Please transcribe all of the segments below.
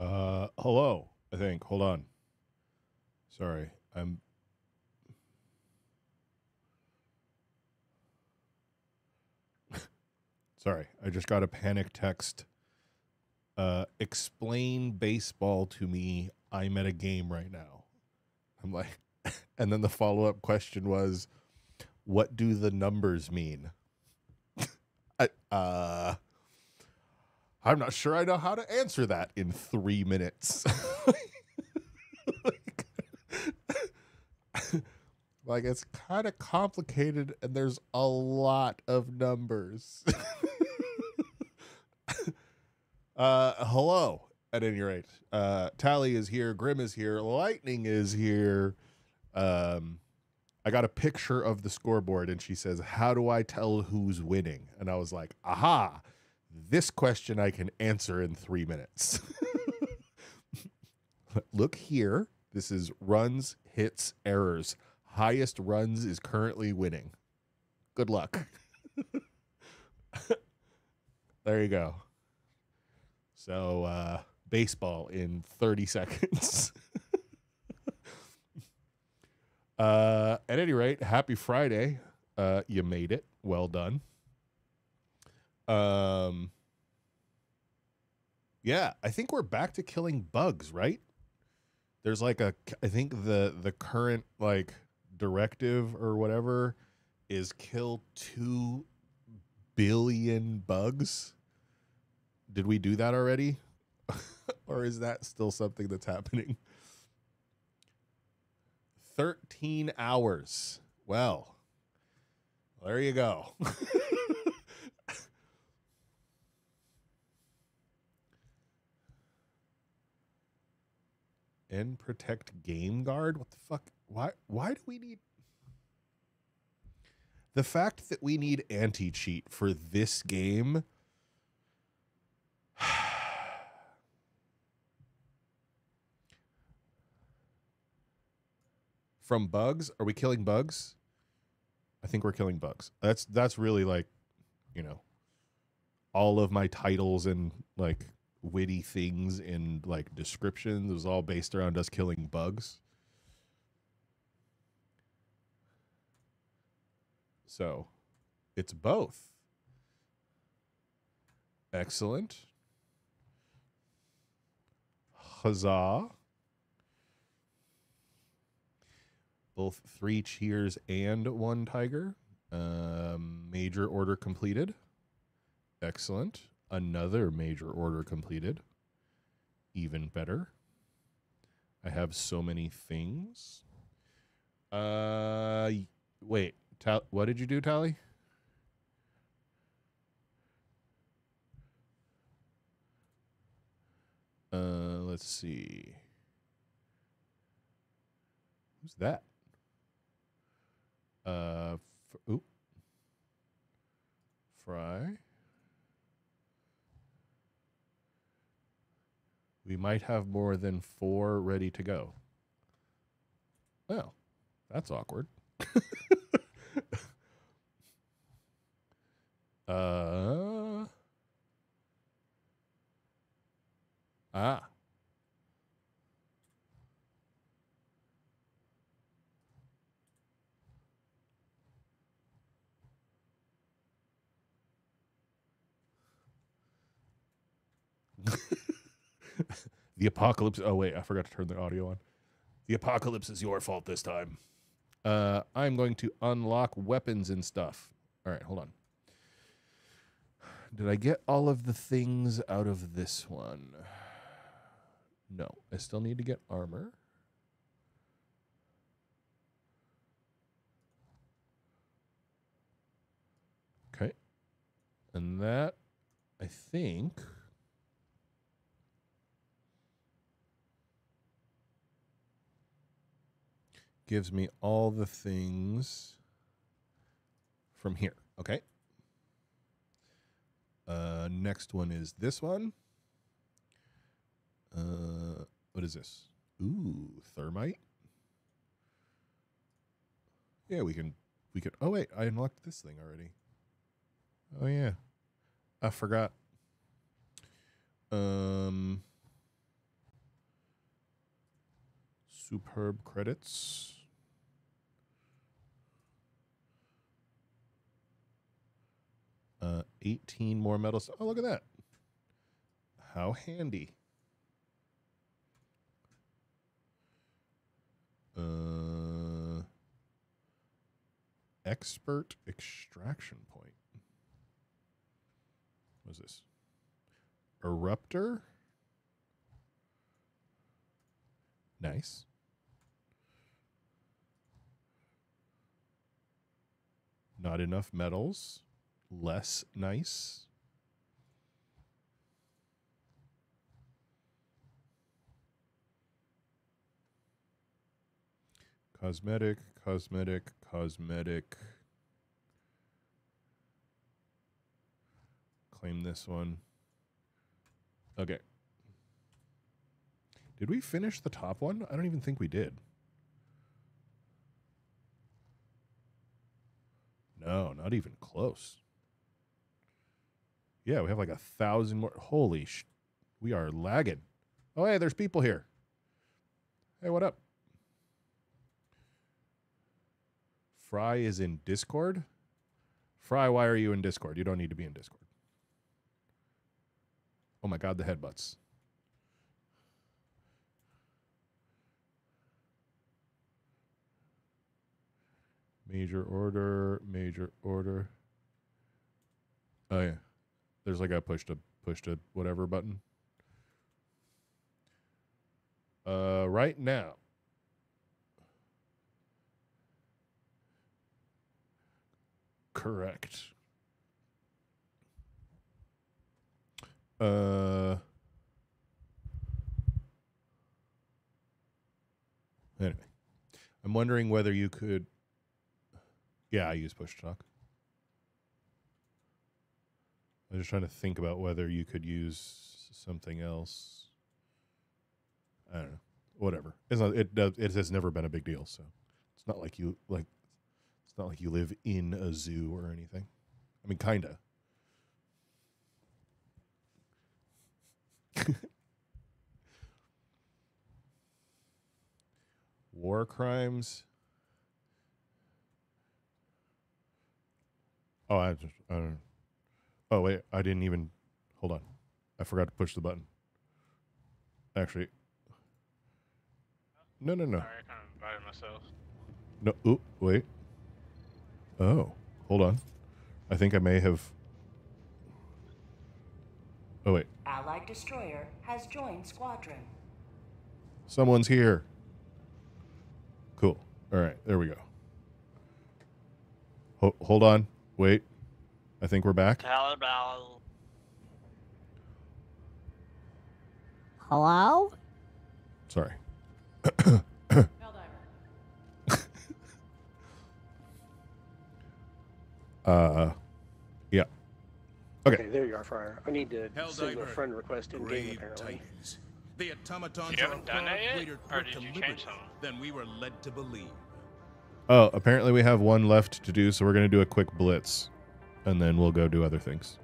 Uh, hello. I think. Hold on. Sorry, I'm. Sorry, I just got a panic text. Uh, explain baseball to me. I'm at a game right now. I'm like, and then the follow up question was, what do the numbers mean? I, uh, I'm not sure I know how to answer that in three minutes. like, like, it's kind of complicated and there's a lot of numbers. uh, hello, at any rate. Uh, Tally is here, Grim is here, Lightning is here. Um, I got a picture of the scoreboard and she says, How do I tell who's winning? And I was like, Aha, this question I can answer in three minutes. Look here. This is runs, hits, errors. Highest runs is currently winning. Good luck. there you go. So, uh, baseball in 30 seconds. uh, at any rate, happy Friday. Uh, you made it. Well done. Um, yeah, I think we're back to killing bugs, right? There's like a, I think the the current like directive or whatever is kill two billion bugs. Did we do that already? or is that still something that's happening? 13 hours. Well, there you go. and protect GameGuard. What the fuck? Why? Why do we need? The fact that we need anti cheat for this game. From bugs, are we killing bugs? I think we're killing bugs. That's that's really like, you know, all of my titles and like witty things in like descriptions. It was all based around us killing bugs. So it's both. Excellent. Huzzah. Both three cheers and one tiger. Um, major order completed. Excellent. Another major order completed. Even better. I have so many things. Uh, wait. Ta- what did you do, Tally? Uh, let's see. Who's that? Uh, oop. Fry. We might have more than four ready to go. Well, that's awkward. uh. Ah. the apocalypse. Oh wait, I forgot to turn the audio on. The apocalypse is your fault this time. Uh, I'm going to unlock weapons and stuff. All right, hold on. Did I get all of the things out of this one? No, I still need to get armor. Okay. And that, I think. Gives me all the things from here. Okay. Uh, next one is this one. Uh, what is this? Ooh, thermite. Yeah, we can. We can. Oh wait, I unlocked this thing already. Oh yeah, I forgot. Um. Superb credits. Uh, 18 more medals. Oh, look at that. How handy. Uh, expert extraction point. What is this? Eruptor? Nice. Not enough metals. Less nice. Cosmetic, cosmetic, cosmetic. Claim this one. Okay. Did we finish the top one? I don't even think we did. No, not even close. Yeah, we have like a thousand more. Holy sh! We are lagging. Oh, hey, there's people here. Hey, what up? Fry is in Discord. Fry, why are you in Discord? You don't need to be in Discord. Oh my God, the headbutts. Major order, major order. Oh yeah, there's like a push to push to whatever button. Uh, right now. Correct. Uh. Anyway, I'm wondering whether you could. Yeah, I use push to talk. I was just trying to think about whether you could use something else. I don't know. Whatever. It's not. It does. It has never been a big deal. So it's not like you like. It's not like you live in a zoo or anything. I mean, kinda. War crimes. Oh, I just. I don't. Oh wait, I didn't even. Hold on, I forgot to push the button. Actually. No, no, no, Sorry, I kind of invited myself. no. Oop, wait. Oh, hold on. I think I may have. Oh wait, Allied destroyer has joined squadron. someone's here. Cool. All right, there we go. Ho- hold on. Wait. I think we're back. Talabal. Hello? Sorry. uh, yeah. Okay. Okay, there you are, Friar. I need to send a friend request in game apparently. Titans. The automatons You are haven't done far that yet? greater Or did you change liberty something? than we were led to believe. Oh, apparently we have one left to do, so we're gonna do a quick blitz, and then we'll go do other things.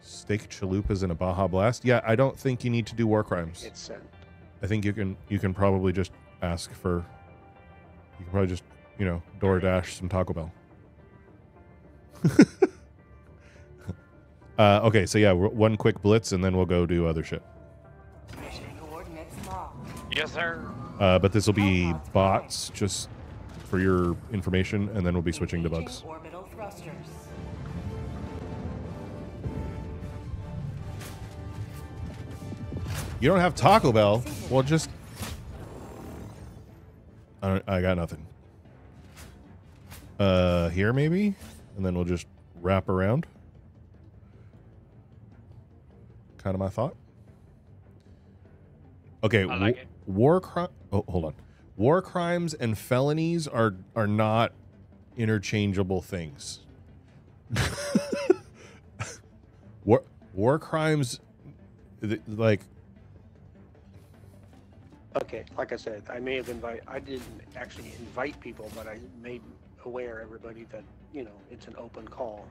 Steak chalupas in a Baja Blast. Yeah, I don't think you need to do war crimes. It's sent. I think you can you can probably just ask for. You can probably just you know DoorDash some Taco Bell. uh, okay, so yeah, one quick blitz and then we'll go do other shit. Mission coordinates locked. Yes, sir. Uh, but this will be bots just for your information, and then we'll be switching to bugs. Orbital thrusters. You don't have Taco Bell? Well, just. I don't. I got nothing. Uh, here maybe, and then we'll just wrap around. Kind of my thought. Okay, I like it. War crime. Oh, hold on. War crimes and felonies are are not interchangeable things. war war crimes, th- like Okay, like I said, I may have invited. I didn't actually invite people, but I made aware everybody that you know it's an open call.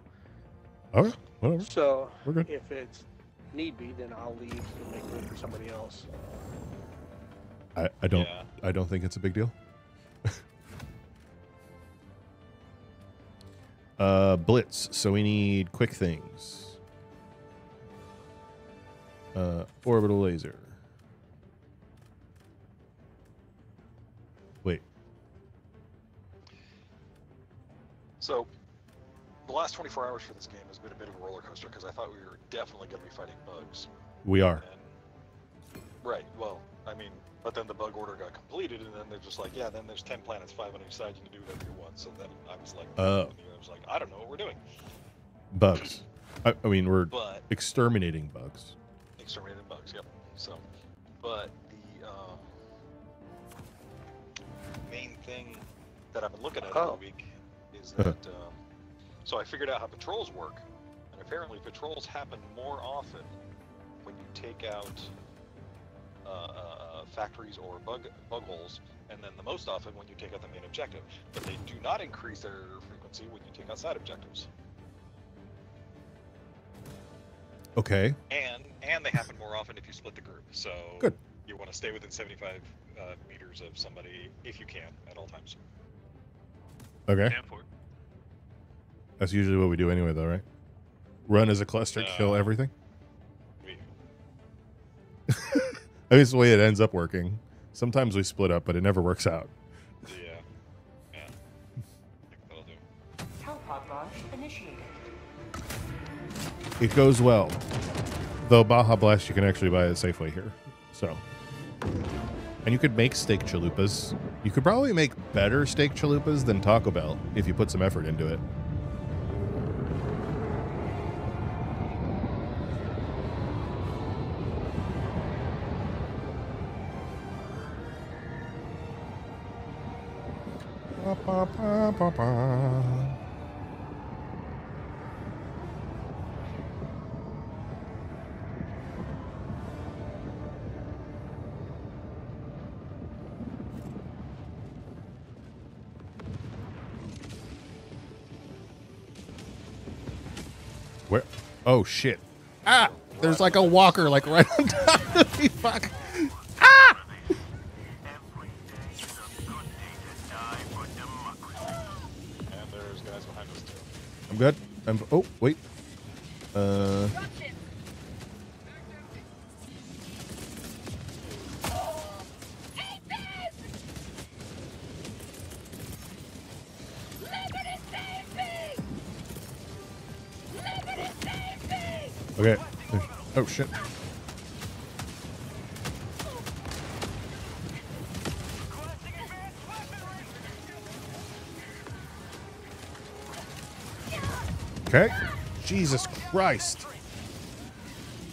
Okay, whatever. So We're good. if it's need be, then I'll leave to make room for somebody else. I, I don't Yeah. I don't think it's a big deal. uh blitz. So we need quick things. Uh orbital laser. Wait. So, the last 24 hours for this game has been a bit of a roller coaster because I thought we were definitely going to be fighting bugs. We are. And, right. Well, I mean, but then the bug order got completed, and then they're just like, yeah, then there's 10 planets, five on each side. You can do whatever you want. So then I was like, Oh. I was like, I don't know what we're doing. Bugs. I, I mean we're But exterminating bugs. Exterminating bugs. Yep. So, but the um, main thing that I've been looking at Oh. all week is that. um, so I figured out how patrols work, and apparently patrols happen more often when you take out uh, uh, factories or bug bug holes, and then the most often when you take out the main objective. But they do not increase their frequency when you take out side objectives. Okay. and and they happen more often if you split the group. So Good. You want to stay within 75 uh, meters of somebody if you can at all times. Okay. Stand for it. That's usually what we do anyway though, right? Run as a cluster, kill No. everything. We, I mean, it's the way it ends up working. Sometimes we split up, but it never works out. yeah, yeah. That'll do. Helipod launch initiated. It goes well. Though Baja Blast, you can actually buy it safely here. So, and you could make steak chalupas. You could probably make better steak chalupas than Taco Bell if you put some effort into it. Ba, ba. Where? Oh shit! Ah! There's like a walker like right on top of me. Fuck! I'm good. I'm. Oh wait. Uh. Okay. Oh shit. Okay. Jesus Christ.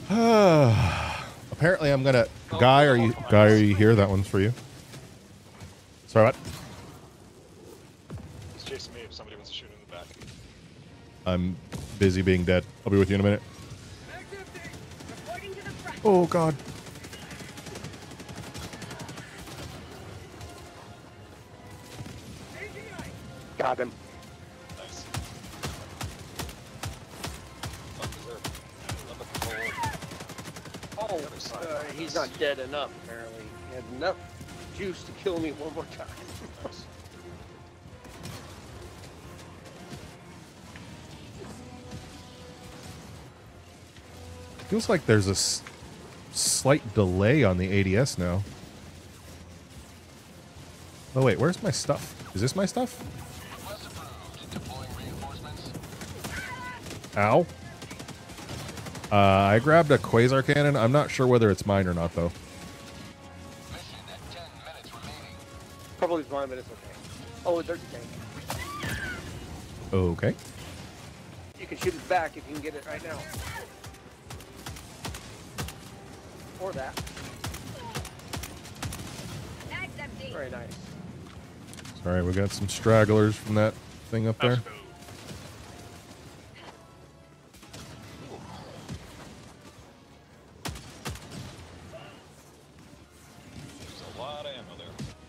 Apparently, I'm gonna. Guy, are you? Guy, are you here? That one's for you. Sorry, what? He's chasing me if somebody wants to shoot him in the back. I'm busy being dead. I'll be with you in a minute. Oh God. Enough. Apparently, he had enough juice to kill me one more time. Feels like there's a slight delay on the ADS now. Oh wait, where's my stuff? Is this my stuff? Ow. Uh, I grabbed a quasar cannon. I'm not sure whether it's mine or not though. Probably but it's okay. Oh, there's a tank. Okay. You can shoot it back if you can get it right now. Or that. Very nice. Sorry, we got some stragglers from that thing up there.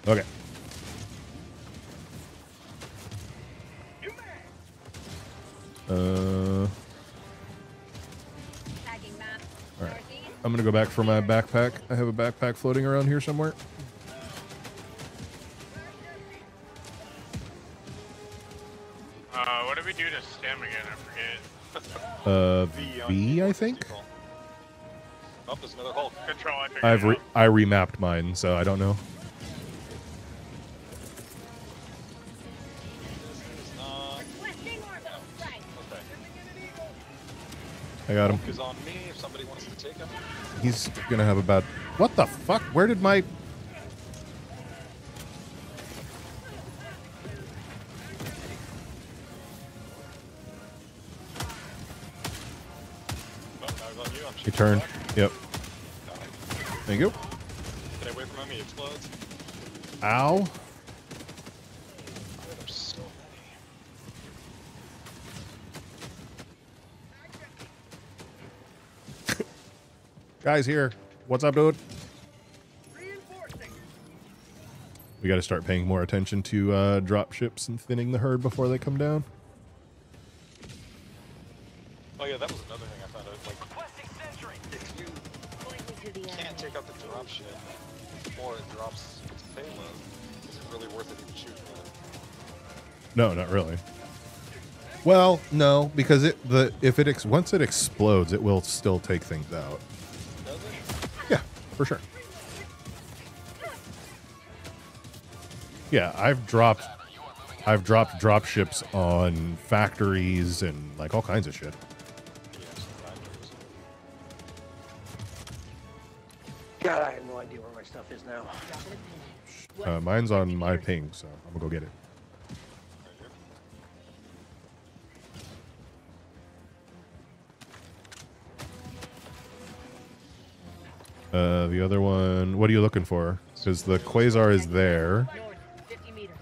Let's go back for my backpack. I have a backpack floating around here somewhere. Uh, what did we do to stem again? I forget. Uh, V, I think. Oh, there's another Hulk. Control, I I've re- I remapped mine, so I don't know. This is not. Requesting orbital strike. I got him. Hulk is on me if somebody wants to take He's gonna have about... What the fuck? Where did my? Now he's on you. I'm He turned. Yep. Thank you. Get away from him. He explodes. Ow. Oh, there's so many. Guys here. What's up, dude? We got to start paying more attention to uh, drop ships and thinning the herd before they come down. Oh yeah, that was another thing I found out. Like, if you Point me can't take out the drop ship, or it drops its payload, is it really worth it even shooting at it? No, not really. Well, no, because it the if it ex- once it explodes, it will still take things out. Does it? Yeah, for sure. Yeah, I've dropped I've dropped drop ships on factories and like all kinds of shit. Yeah, some factories. God, I have no idea where my stuff is now. Dropping a pin. Uh, mine's on my ping, so I'm gonna go get it. Uh, the other one, what are you looking for? Because the quasar is there. North, 50 meters.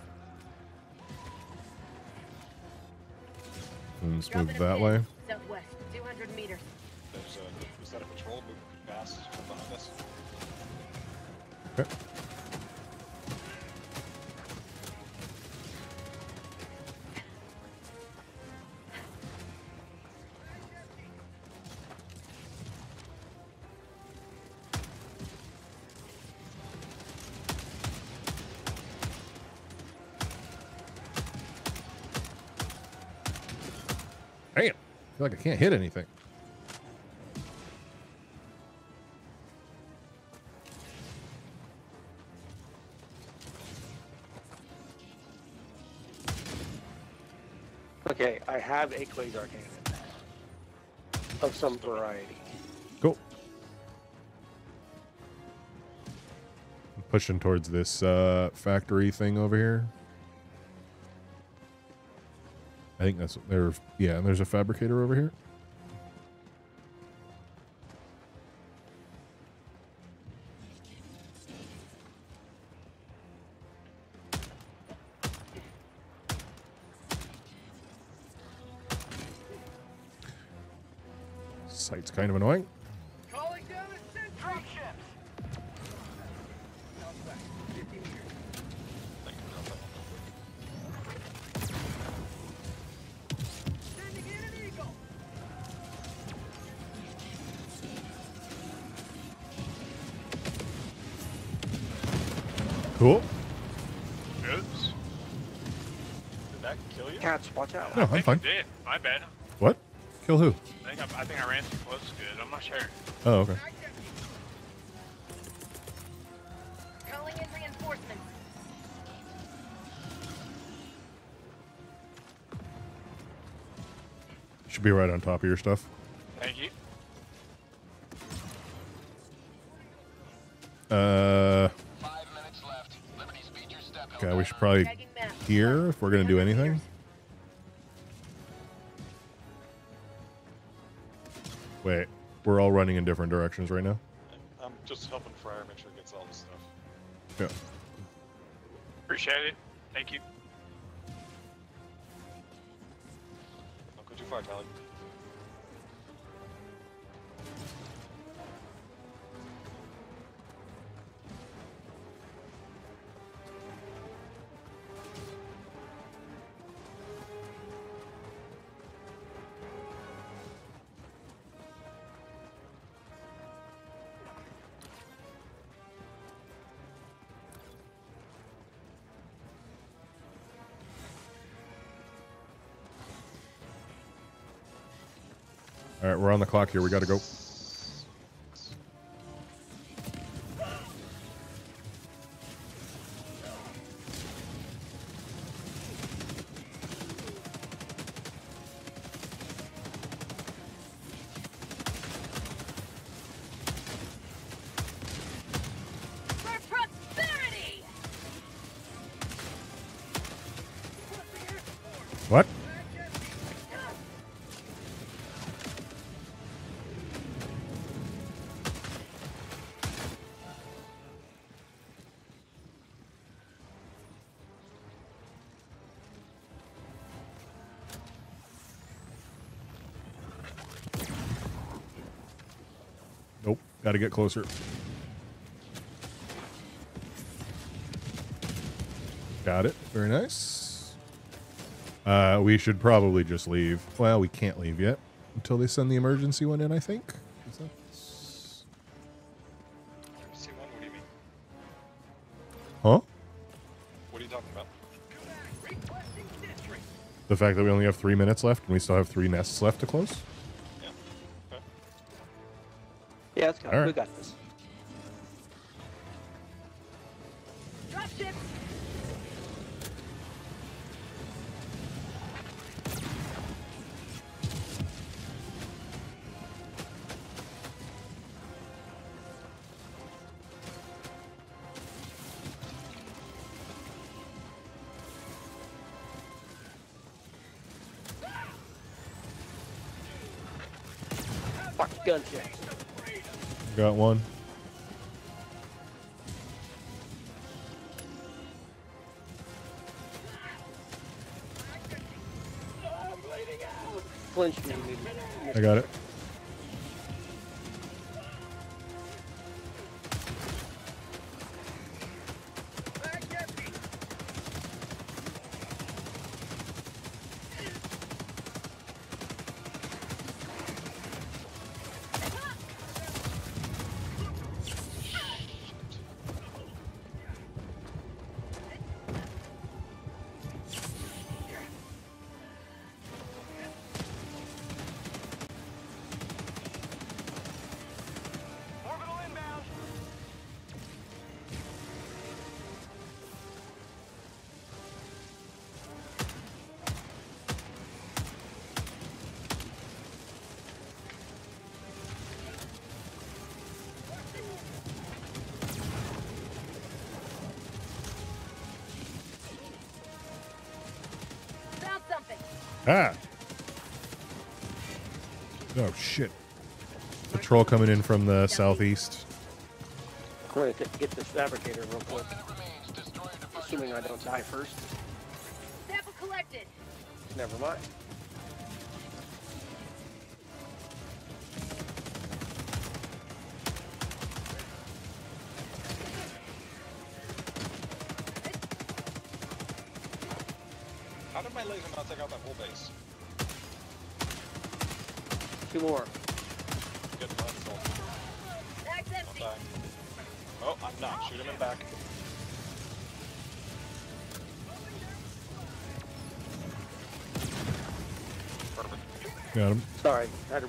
And let's move that way. Can't hit anything. Okay, I have a quasar cannon of some variety. Cool. I'm pushing towards this uh, factory thing over here. I think that's there. Yeah, and there's a fabricator over here. Kind of annoying. I can drop that one. Cool. Oops. Did that kill you? Cats, watch out. No, I I'm fine. it did. My bad. What? Kill who? I think I, I think I ran too close to it. I'm not sure. Oh, okay. Calling in reinforcements. Should be right on top of your stuff. Thank you. Uh, okay, we should probably Tagging map. here if we're gonna do 300 anything. Wait, we're all running in different directions right now. I'm just helping Fryer make sure he gets all this stuff. Yeah. Appreciate it. Thank you. Don't go too far, Tyler. On the clock here. We got to go. To get closer. Got it. Very nice. Uh, we should probably just leave. Well, we can't leave yet until they send the emergency one in. I think. Is that- See one? What do you mean? Huh? What are you talking about? The fact that we only have three minutes left and we still have three nests left to close. We got this. Patrol coming in from the southeast. I'm going to get this fabricator real quick. Assuming I don't die first. Sample collected! Never mind.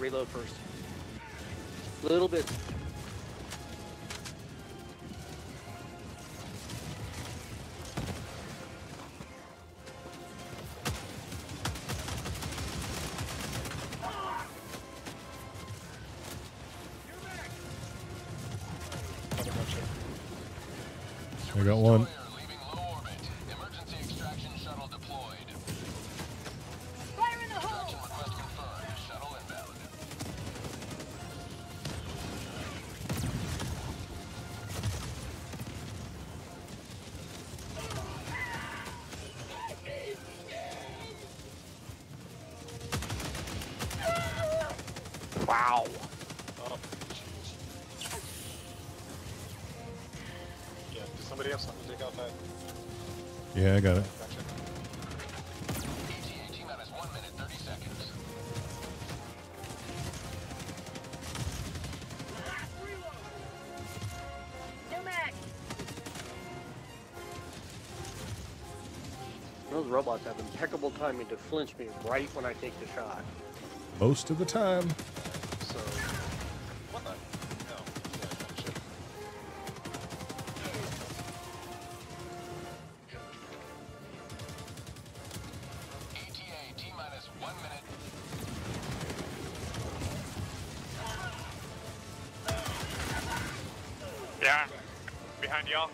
Reload first. A Little bit. Timing to flinch me right when I take the shot. Most of the time. So, what the? No. Yeah. ETA T minus one minute. Yeah. Behind y'all.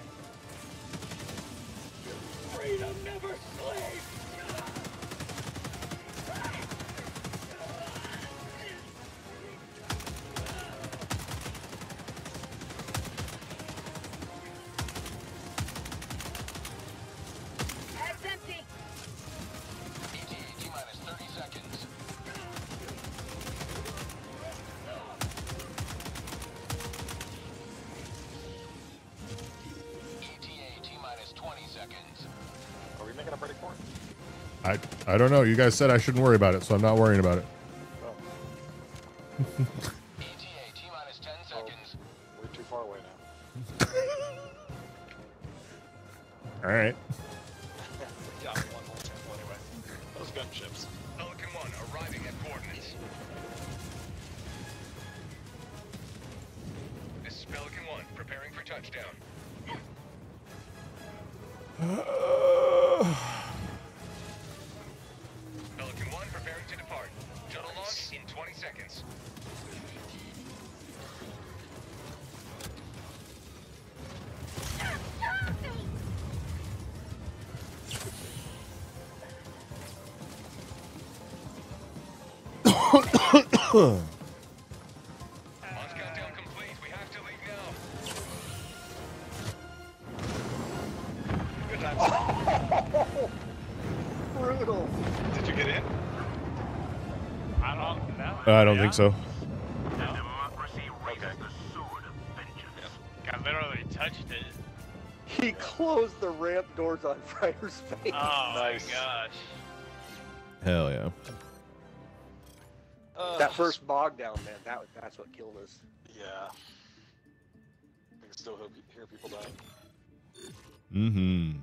I don't know. You guys said I shouldn't worry about it, so I'm not worrying about it. Good times. Brutal. Did you get in? I don't know. I don't Yeah? think so. Democracy raises the sword of vengeance. I literally touched it. He closed the ramp doors on Fryer's face. Oh Nice. my gosh. That's what killed us. Yeah. I can still hear hear people dying. Mm-hmm.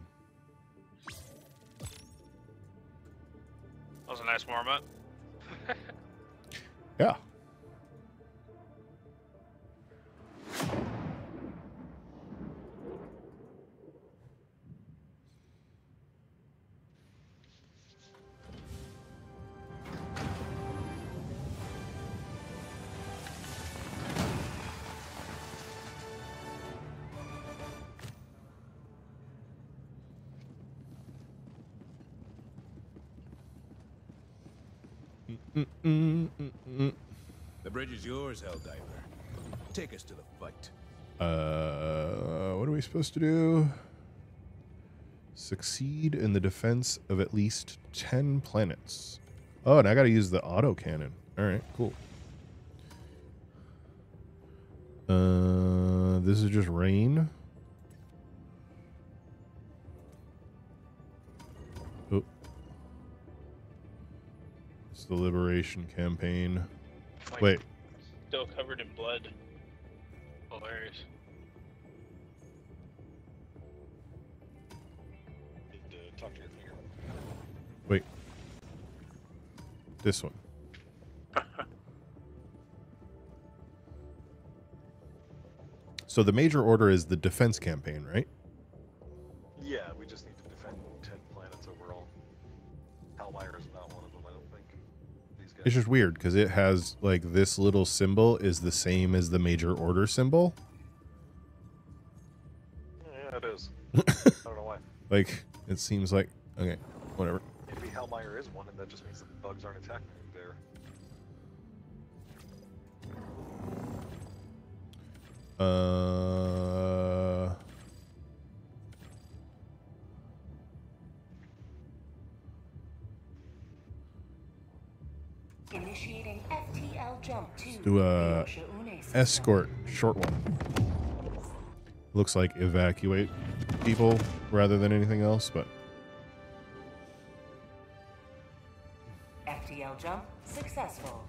Mm-mm-mm-mm. The bridge is yours, Helldiver. Take us to the fight. Uh, what are we supposed to do? Succeed in the defense of at least 10 planets. Oh, and I got to use the auto cannon. All right, cool. Uh, this is just rain. The liberation campaign. Like, Wait, Still covered in blood. Hilarious. Need to uh, talk to your finger. wait. This one. So the major order is the defense campaign, right? It's just weird because it has like this little symbol is the same as the major order symbol. Yeah, it is. I don't know why. Like it seems like okay, whatever. Maybe Hellmire is one, and that just means the bugs aren't attacking there. Uh, do a Ryosha Une system. escort short one. Looks like evacuate people rather than anything else, but FTL jump successful.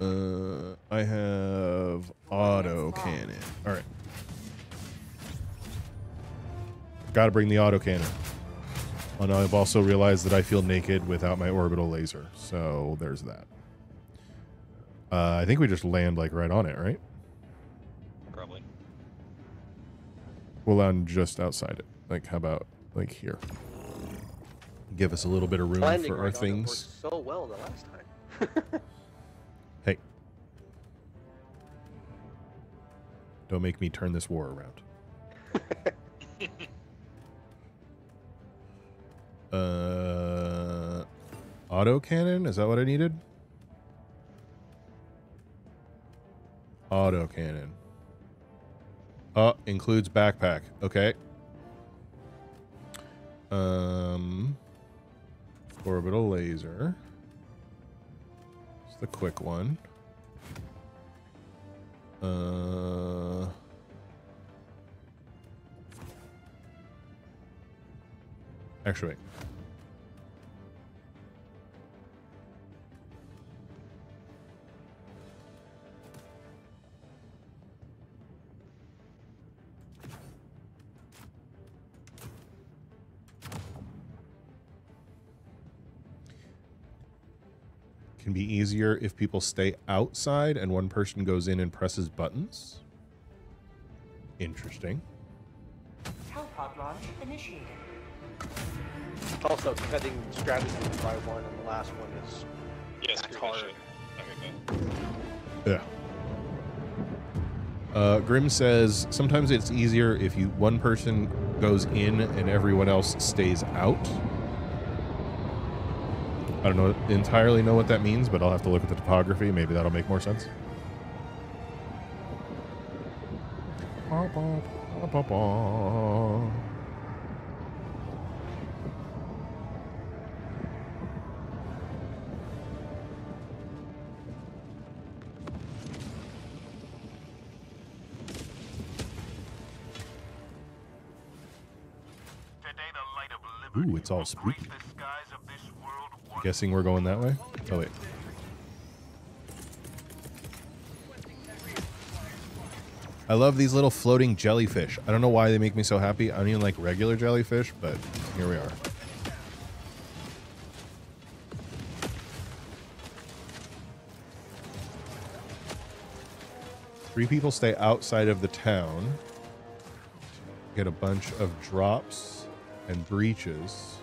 Uh, I have auto cannon. All right. Got to bring the auto cannon. And I've also realized that I feel naked without my orbital laser. So there's that. Uh, I think we just land like right on it, right? Probably. We'll land just outside it. Like, how about like here? Give us a little bit of room Landing for our right on it things. worked so well the last time. Hey. Don't make me turn this war around. uh, auto cannon? Is that what I needed? Auto cannon. Uh, includes backpack. Okay. Um, orbital laser. It's the quick one. Uh, actually, wait. Can be easier if people stay outside and one person goes in and presses buttons. Interesting. Hellpod launch initiated. Also, cutting strategy by one on the last one is Yes, That's screw hard. shit. I mean, Yeah. Uh, Grim says sometimes it's easier if you one person goes in and everyone else stays out. I don't know entirely know what that means, but I'll have to look at the topography. Maybe that'll make more sense. Ooh, it's all spooky. grace the skies of this world once Guessing we're going that way. Oh wait. I love these little floating jellyfish. I don't know why they make me so happy. I don't even like regular jellyfish, but here we are. Three people stay outside of the town. Get a bunch of drops and breaches.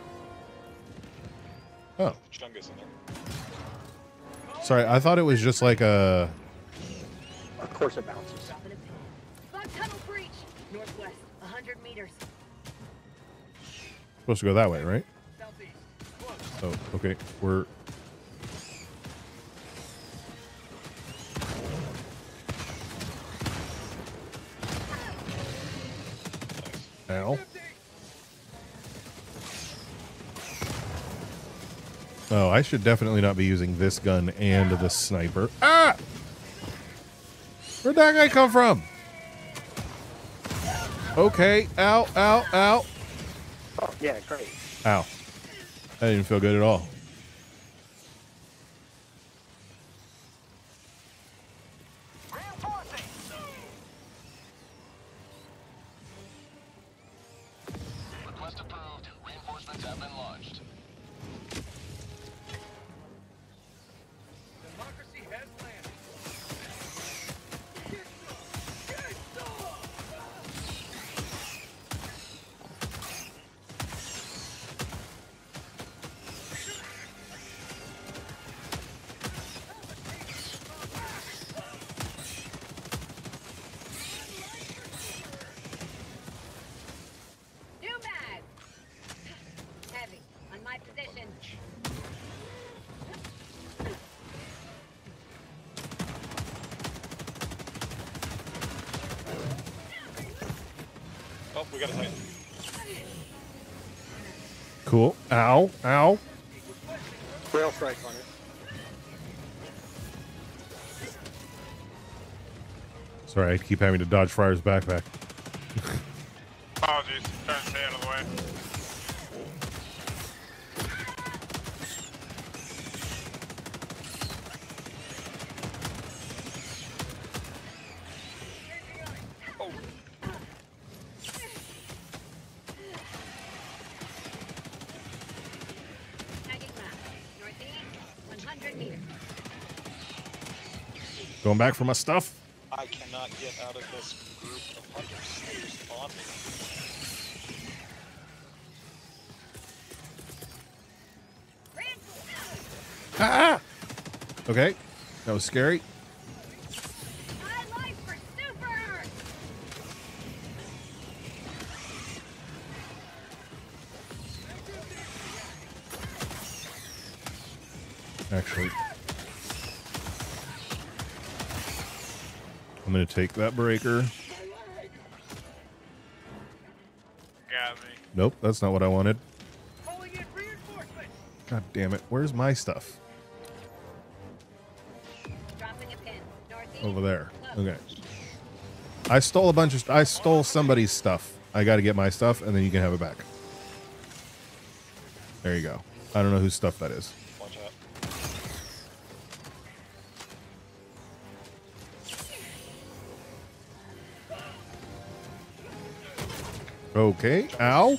Oh, Chungus in there. sorry. I thought it was just like a. of course it bounces. Dropping a pin. Bug tunnel breach. Northwest, 100 meters. Supposed to go that way, right? Oh, okay. We're. Ow. Oh, I should definitely not be using this gun and the sniper. Ah! Where'd that guy come from? Okay. Ow, ow, ow. Oh, yeah, great. Ow. That didn't feel good at all. Ow, ow. Rail strike on it. Sorry, I keep having to dodge Friar's backpack. Back for my stuff. I cannot get out of this group of hunters. They on me. Ah! Okay, that was scary. Take that breaker. Got me. Nope, that's not what I wanted. Calling in reinforcements. God damn it! Where's my stuff? Dropping a pin. Over there. Okay. I stole a bunch of. I stole somebody's stuff. I got to get my stuff, and then you can have it back. There you go. I don't know whose stuff that is. Okay. Ow.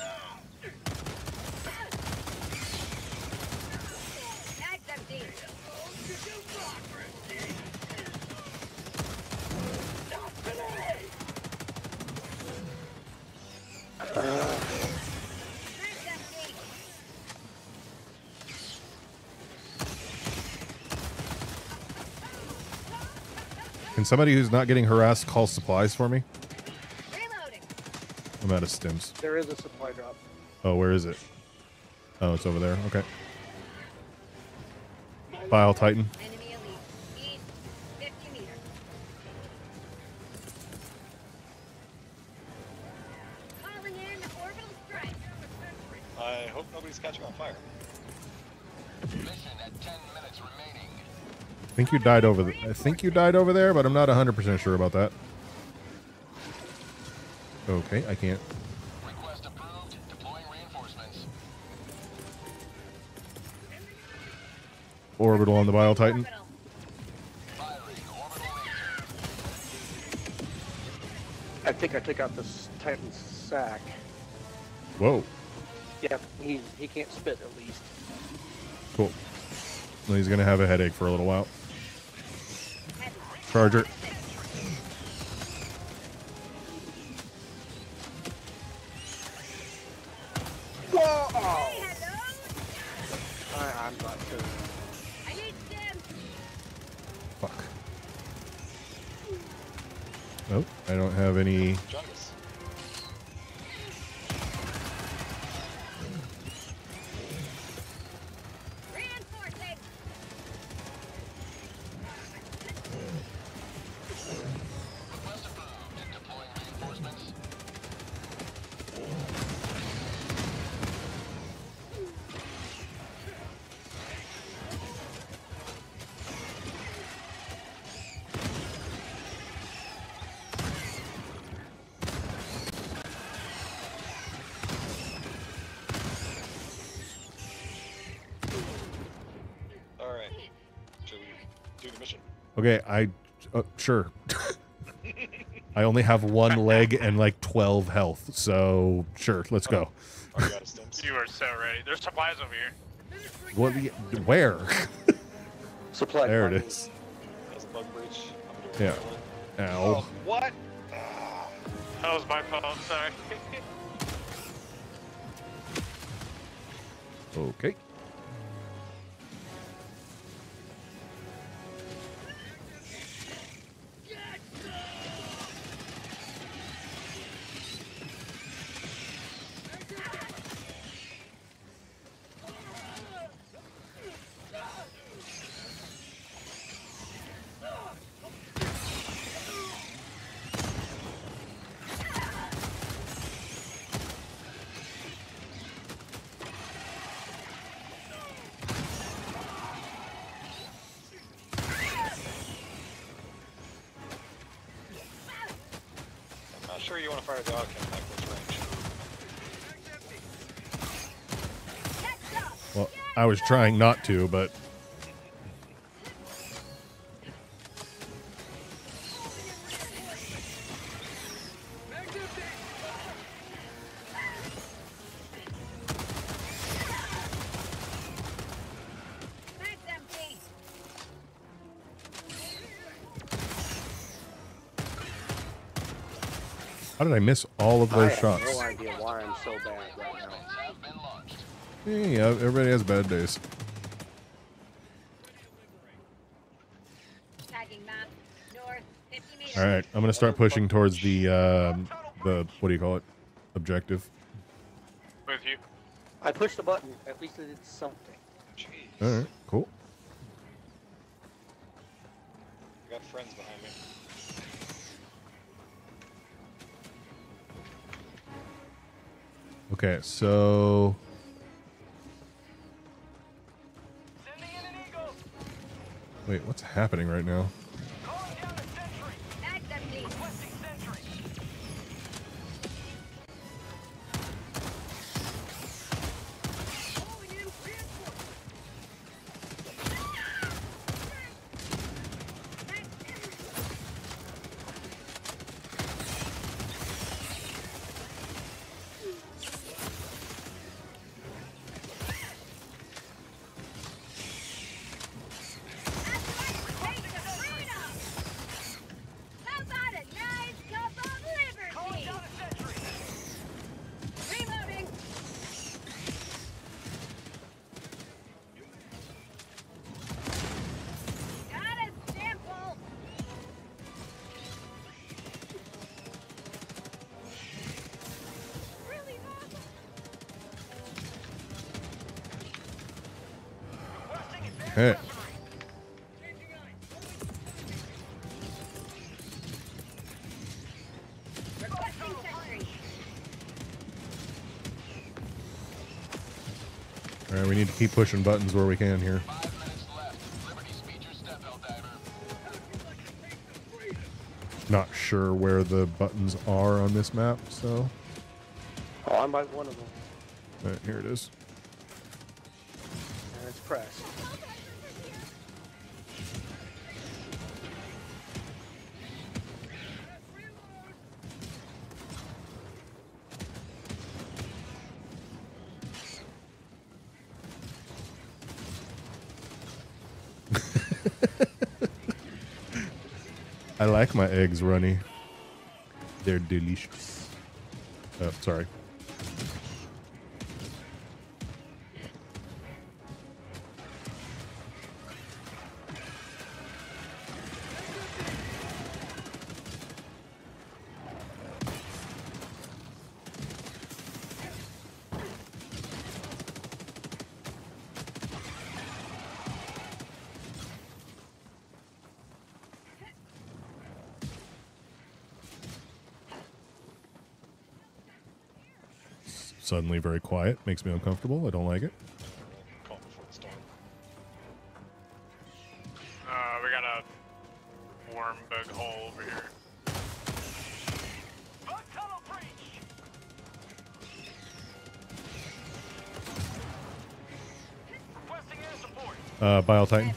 Can somebody who's not getting harassed call supplies for me? Reloading. I'm out of stims. There is a supply drop. Oh, where is it? Oh, it's over there. Okay. Bile Titan. Enemy elite. East. 50 meters. Calling in orbital strike. I hope nobody's catching on fire. Mission at 10 minutes remaining. I think you died over. The, I think you died over there, but I'm not 100% sure about that. Okay, I can't. Request approved. Deploying reinforcements. Orbital on the Bile Titan. Orbital. Firing orbital laser. I think I took out this Titan's sack. Whoa, Yeah, he he can't spit at least. cool. Well, he's gonna have a headache for a little while. Heavy. Charger. Nope, I don't have any. Okay, I. Uh, sure. I only have one leg and like 12 health, so sure, let's go. Are you out of stims? You are so ready. There's supplies over here. What? the- Where? Supply there it drop. is. There's a bug breach. I'm doing Yeah. Ow. Oh, what? That was my fault. Sorry. Okay. was trying not to, but. How did I miss all of those shots? No now. Hey, uh, everybody has bad days. Tagging map. North, 50 meters. All right, I'm gonna start pushing towards the um, the what do you call it? Objective. With you. I pushed the button. At least it did something. Jeez. All right, cool. I got friends behind me. Okay, so wait, what's happening right now? Pushing buttons where we can here. Not sure where the buttons are on this map, so Oh, I'm by one of them. all right, here it is. And it's pressed. I like my eggs runny. They're delicious. Oh, sorry. Suddenly very quiet. Makes me uncomfortable. I don't like it. Call before the storm. Uh, we got a warm big hole over here. Uh, Bile Titan.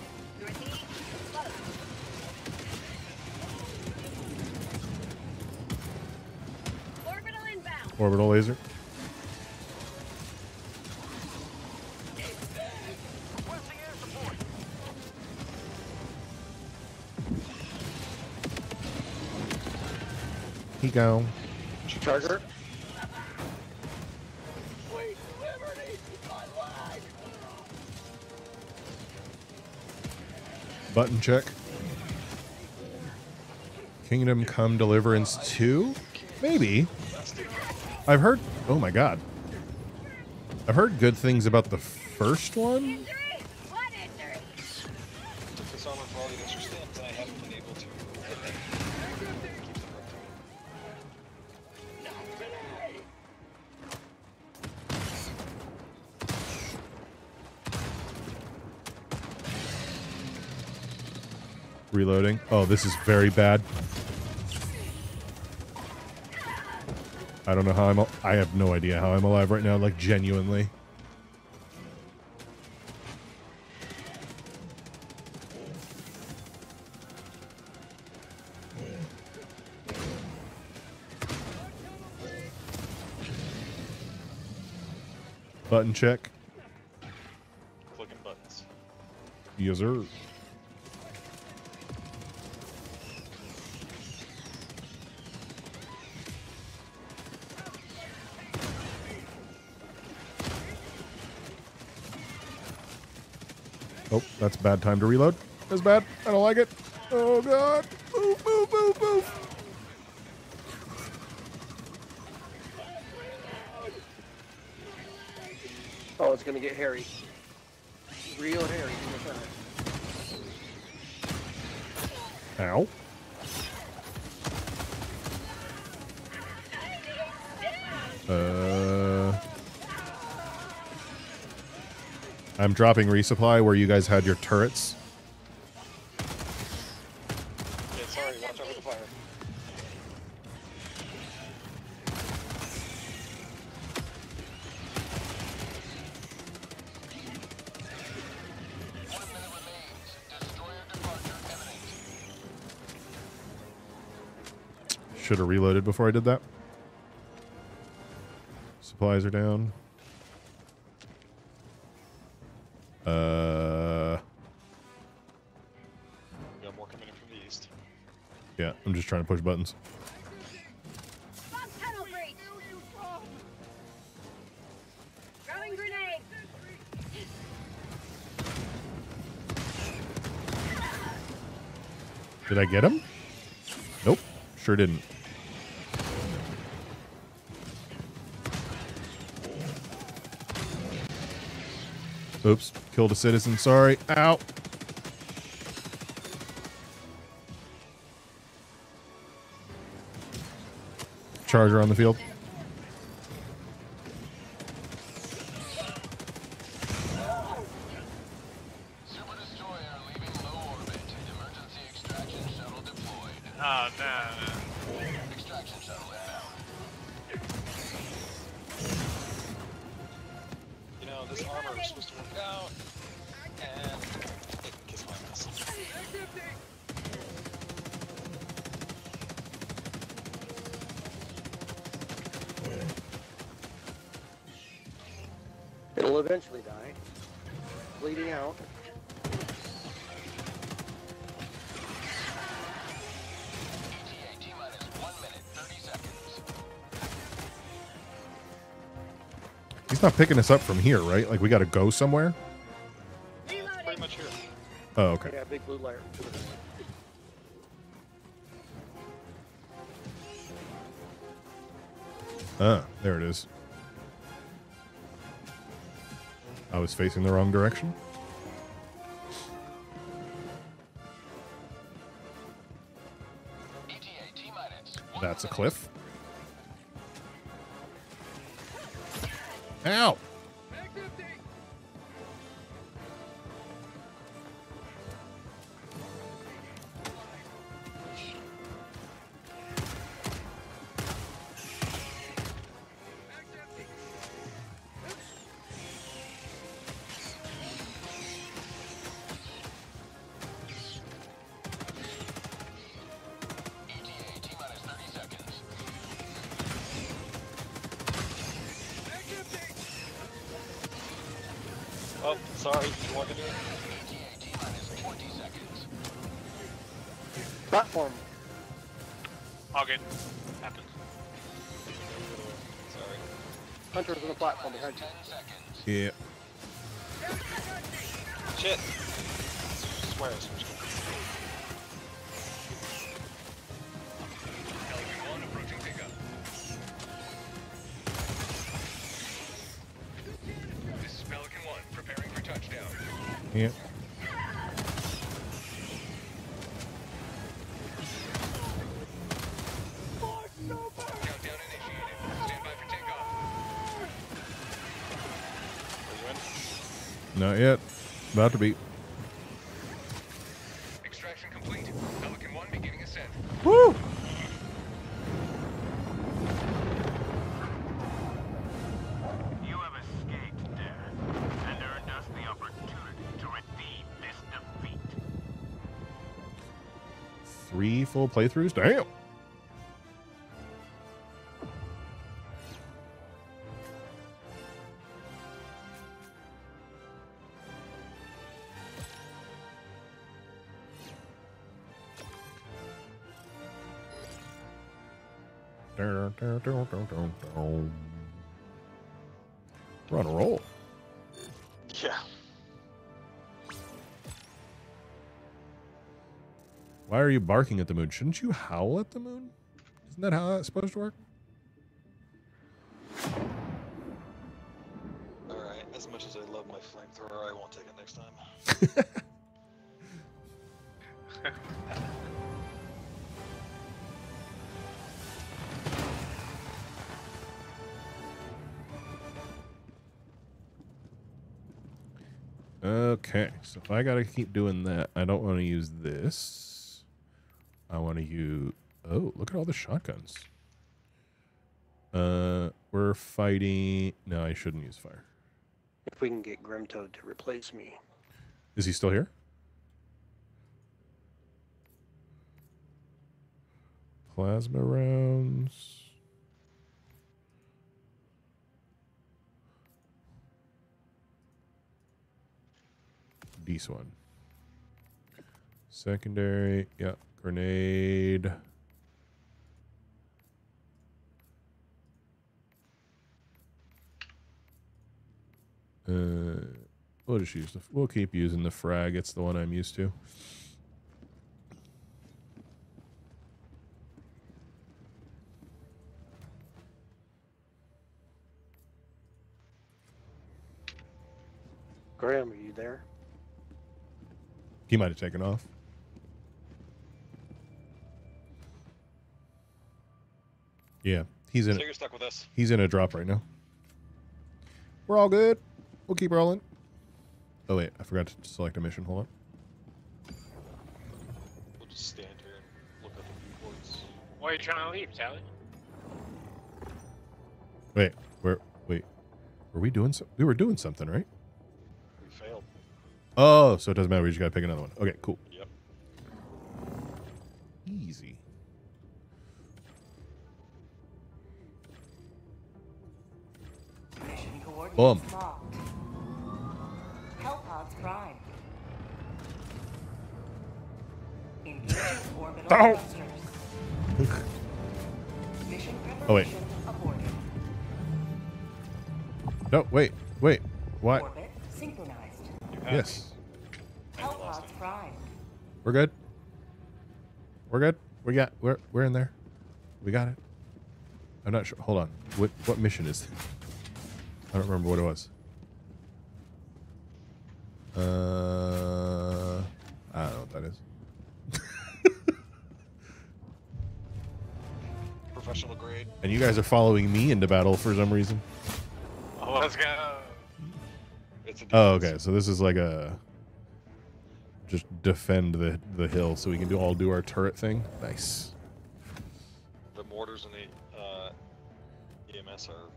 Go. Charger? Button check. Kingdom Come Deliverance 2? Maybe. I've heard. Oh my god. I've heard good things about the first one. Reloading. Oh, this is very bad. I don't know how I'm. I have no idea how I'm alive right now. Like genuinely. Button check. Clicking buttons. Yes, sir. That's bad time to reload. That's bad. I don't like it. Oh god. Move, move, move, move. Oh, it's gonna get hairy. Real hairy in the center. Ow. Uh, I'm dropping resupply where you guys had your turrets. Yeah, sorry, watch for the fire. Should have reloaded before I did that. Supplies are down. I'm just trying to push buttons. Did I get him? Nope, sure didn't. Oops, killed a citizen. Sorry. Ow. Charger on the field. Not picking us up from here, right? Like we got to go somewhere. Pretty much here. Oh, okay. Yeah, big blue layer. Ah, there it is. I was facing the wrong direction. ETA T minus. one That's a cliff. Ow! About to be. Extraction complete. Pelican 1 beginning ascent. Woo! You have escaped death and earned us the opportunity to redeem this defeat. Three full playthroughs? Damn. Are you barking at the moon? Shouldn't you howl at the moon? Isn't that how that's supposed to work? Alright, as much as I love my flamethrower, I won't take it next time. Okay, so if I gotta keep doing that, I don't want to use this. I want to use. Oh, look at all the shotguns. Uh, we're fighting. No, I shouldn't use fire. If we can get Grimtoad to replace me. Is he still here? Plasma rounds. This one. Secondary. Yeah. Grenade. Uh, we'll just use the. We'll keep using the frag. It's the one I'm used to. Graham, are you there? He might have taken off. Yeah, he's in. So you're stuck with us. He's in a drop right now. We're all good. We'll keep rolling. Oh wait, I forgot to select a mission. Hold on. We'll just stand here and look at the viewports. Why are you trying to leave, Sally? Wait, where? Wait, were we doing? So- we were doing something, right? We failed. Oh, so it doesn't matter. We just gotta pick another one. Okay, cool. Yep. Easy. Oh. Mission preparation Oh, wait. aborted. No, wait, wait. What? Orbit synchronized. Yes, me. I lost Hellpods it. prime. we're good. We're good. We got. We're we're in there. We got it. I'm not sure. Hold on. What what mission is? It? I don't remember what it was. Uh, I don't know what that is. Professional grade. And you guys are following me into battle for some reason. Oh, let's go. Oh, okay. So this is like a just defend the the hill, so we can do all do our turret thing. Nice. The mortars and the uh, EMS are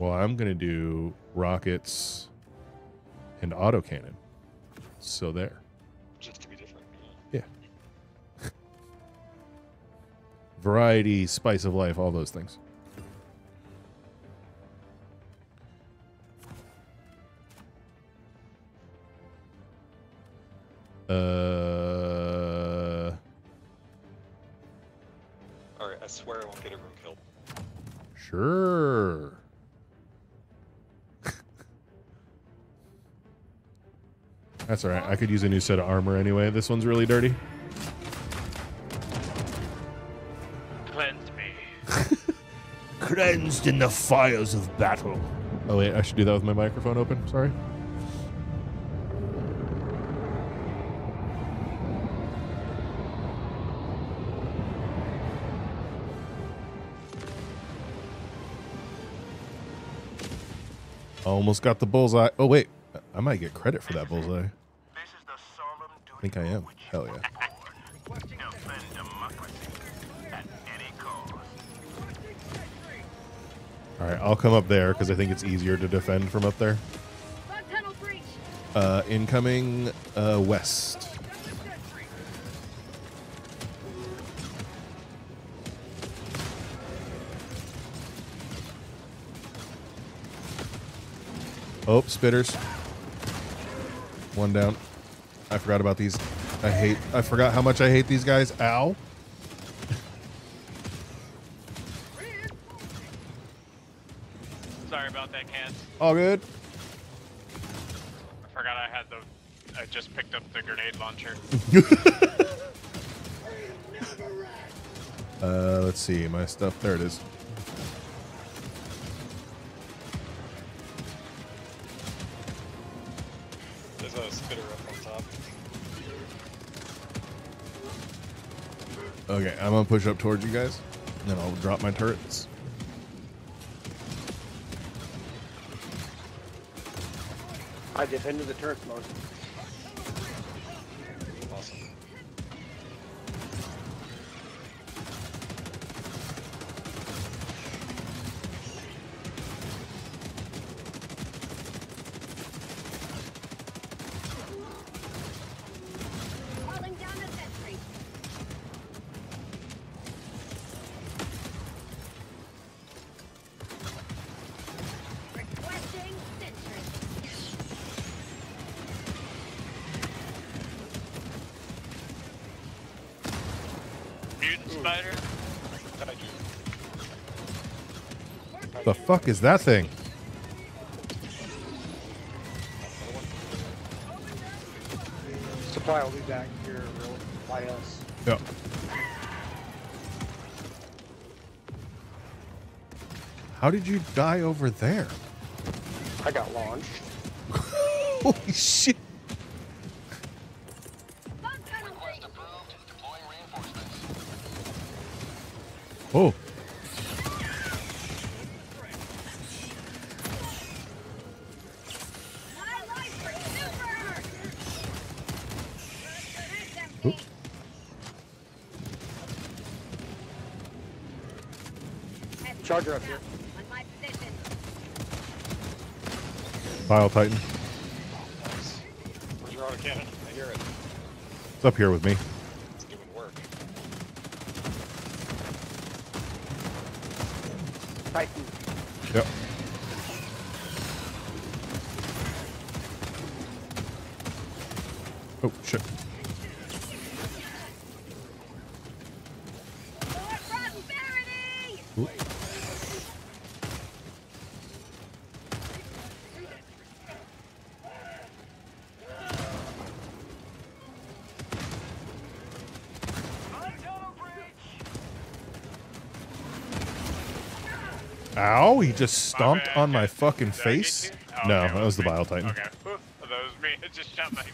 Well, I'm gonna do rockets and autocannon. So there. Just to be different. Yeah. Yeah. Variety, spice of life, all those things. Uh, Alright, I swear I won't get everyone killed. sure. That's all right. I could use a new set of armor anyway. This one's really dirty. Cleanse me. Cleansed in the fires of battle. Oh wait, I should do that with my microphone open. Sorry. Almost got the bullseye. Oh wait, I might get credit for that bullseye. This is the solemn duty I think I am. Hell yeah. All right, I'll come up there because I think it's easier to defend from up there. Uh, incoming uh, west. Oh, spitters. One down. I forgot about these. I hate. I forgot how much I hate these guys. Ow. Sorry about that, Kent. All good. I forgot I had the. I just picked up the grenade launcher. Uh, let's see my stuff. There it is. Okay, I'm gonna push up towards you guys, and then I'll drop my turrets. I defended the turret most. Fuck is that thing? Supply will be back here real by us. Yeah. How did you die over there? I got launched. Holy shit! Oh, Charger up here. On my position. Bile Titan. Nice. Where's your autocannon? I hear it. It's up here with me. It's doing work. Titan. Yep. Oh shit! For prosperity. Ooh. Ow! He just stomped bad, on my fucking Did I get face. Oh, No, okay, that was the. Bile Titan. Okay. That was me. It just shot my.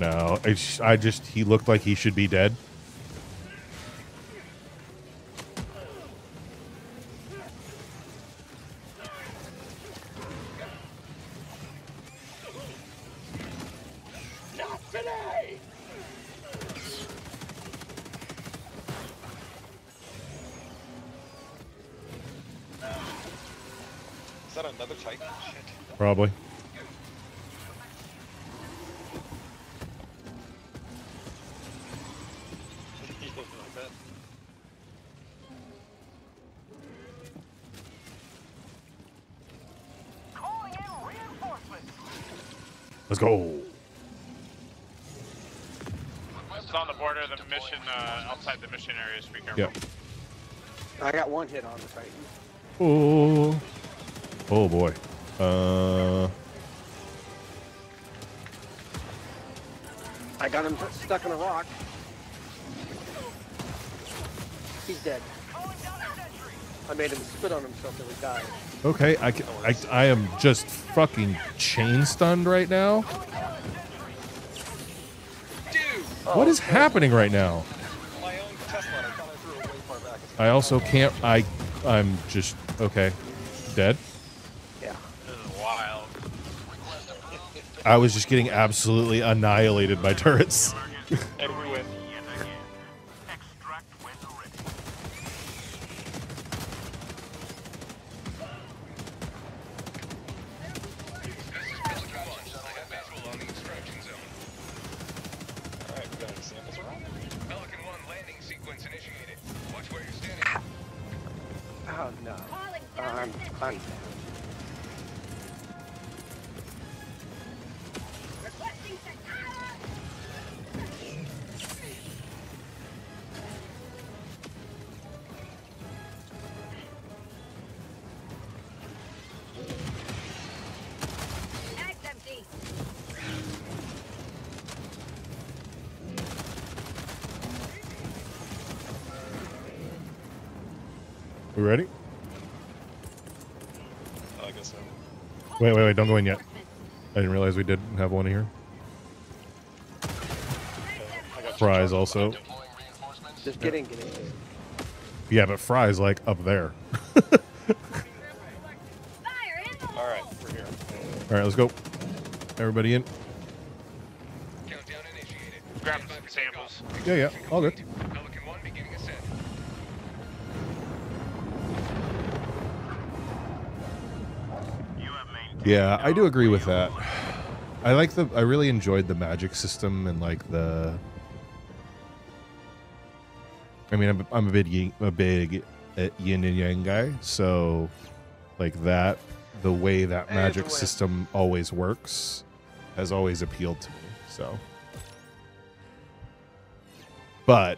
No, I, sh- I just he looked like he should be dead. Be careful. Yep. I got one hit on the Titan. Oh. Oh boy. Uh. I got him stuck in a rock. He's dead. I made him spit on himself till he died. Okay, I, ca- I, I am just fucking chain stunned right now. Dude! What is happening right now? My own Tesla. I thought I threw it way far back. I also can't. I, I'm just okay. Dead. Yeah. This is wild. I was just getting absolutely annihilated by turrets. Don't go in yet. I didn't realize we did have one here. I Fries also. Just get in, get in. Yeah, but Fry's like up there. Fire in the All right, we're here. All right, let's go. Everybody in? Grab some samples. Yeah, yeah, all good. Yeah, I do agree with that. I like the. I really enjoyed the magic system and like the. I mean, I'm, I'm a big yin, a big uh, yin and yang guy, so like that, the way that magic system always works, has always appealed to me. So, but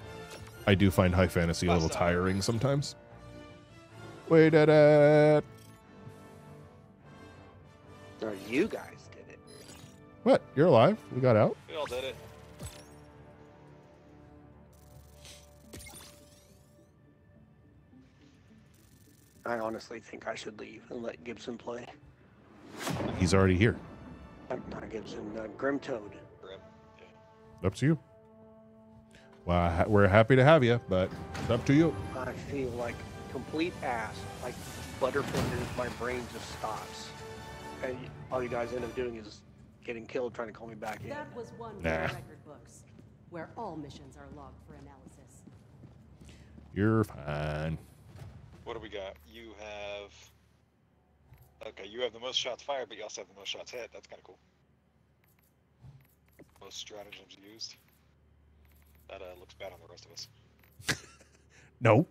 I do find high fantasy a little tiring sometimes. Wait at it. No, you guys did it. What? You're alive? We got out? We all did it. I honestly think I should leave and let Gibson play. He's already here. Uh, Not Gibson, uh, Grimtoad. Grim. Up to you. Well, ha- we're happy to have you, but it's up to you. I feel like complete ass. Like Butterfingers, my brain just stops. And y- all you guys end up doing is getting killed trying to call me back in. That was one for Nah. the record books, where all missions are logged for analysis. You're fine. What do we got? You have. Okay, you have the most shots fired, but you also have the most shots hit. That's kind of cool. Most stratagems used. That uh, looks bad on the rest of us. No.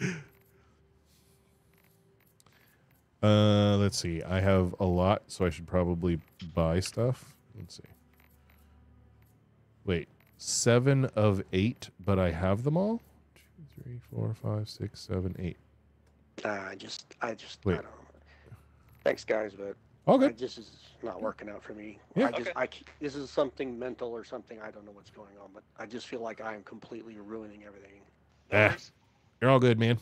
uh, let's see. I have a lot, so I should probably buy stuff. Let's see. Wait, seven of eight, but I have them all. Two, three, four, five, six, seven, eight. Nah, I just, I just, Wait. I don't. Thanks, guys, but okay, I, this is not working out for me. Yeah. I just, Okay. I, this is something mental or something. I don't know what's going on, but I just feel like I am completely ruining everything. Eh. You're all good, man.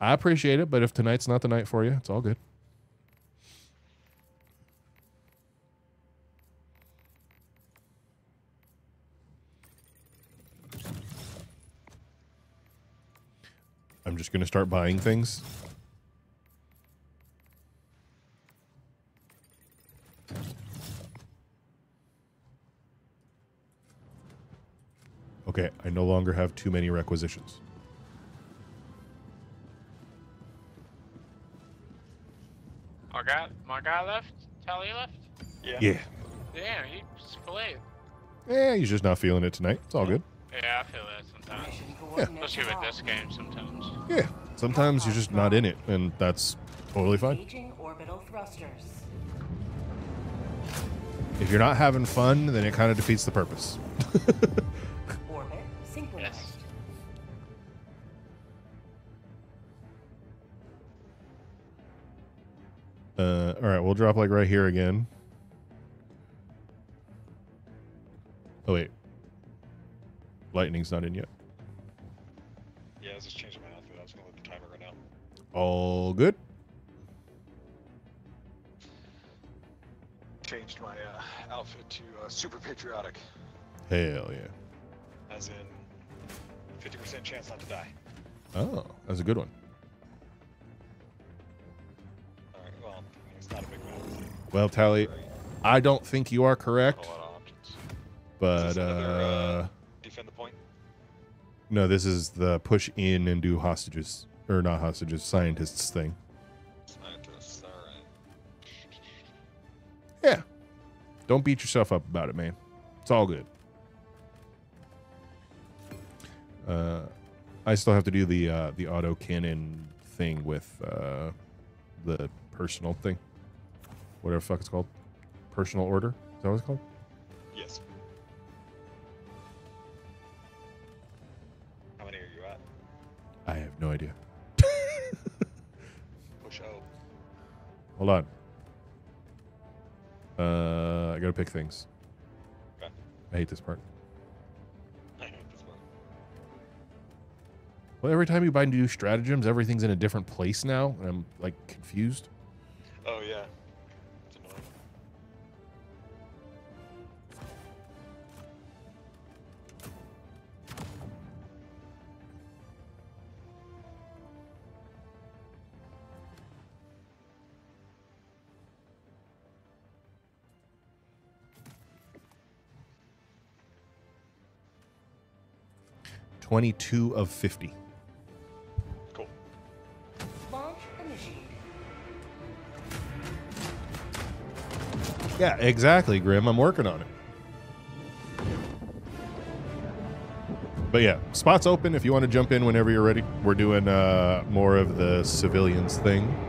I appreciate it, but if tonight's not the night for you, it's all good. I'm just going to start buying things. Okay, I no longer have too many requisitions. My guy, left. Tally left. Yeah. Yeah. Yeah, he splayed. Yeah, he's just not feeling it tonight. It's all good. Yeah, I feel that sometimes. Mission coordinates Especially with this game sometimes. Yeah. Sometimes you're just not in it, and that's totally fine. Orbital thrusters. If you're not having fun, then it kind of defeats the purpose. Uh, all right, we'll drop like right here again. Oh wait, lightning's not in yet. Yeah, I was just changing my outfit. I was gonna let the timer run out. All good. Changed my uh, outfit to uh, super patriotic, Hell yeah. as in 50% chance not to die. Oh, that's a good one. Well, Tally, I don't think you are correct, a lot of options. but another, uh, uh, Defend the point. no, this is the push in and do hostages or not hostages, scientists thing. Scientists. All right. Yeah. Don't beat yourself up about it, man. It's all good. Uh, I still have to do the uh, the auto cannon thing with uh, the personal thing, whatever the fuck it's called. Personal order. Is that what it's called? Yes. How many are you at? I have no idea. Push O. Hold on. Uh, I gotta pick things. Okay. I hate this part. I hate this one. Well, every time you buy new stratagems, everything's in a different place now, and I'm like confused. Oh yeah. 22 of 50. Cool. Yeah, exactly, Grim. I'm working on it. But yeah, spots open if you want to jump in whenever you're ready. We're doing uh, more of the civilians thing.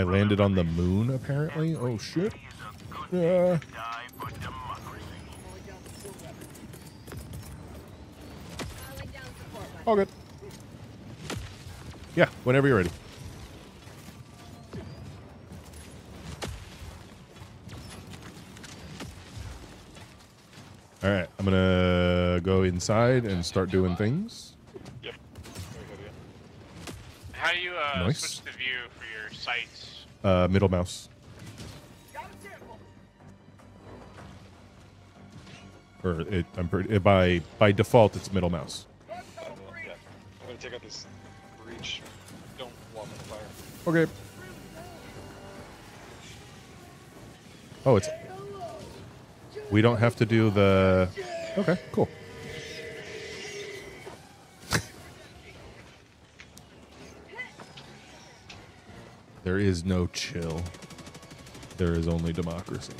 I landed on the moon, apparently. Oh shit. Uh, Die for democracy. Calling down support weapons. all good. Yeah, whenever you're ready. All right, I'm gonna go inside and start doing things. Yep. Very good, yeah. How do you uh, Nice. switch the view for your sights? Uh, middle mouse. Or it, I'm pretty by by default it's middle mouse. I will, yeah. I'm gonna take out this breach. Don't walk on the fire. Okay. Oh, it's. We don't have to do the. Okay, cool. There is no chill. There is only democracy.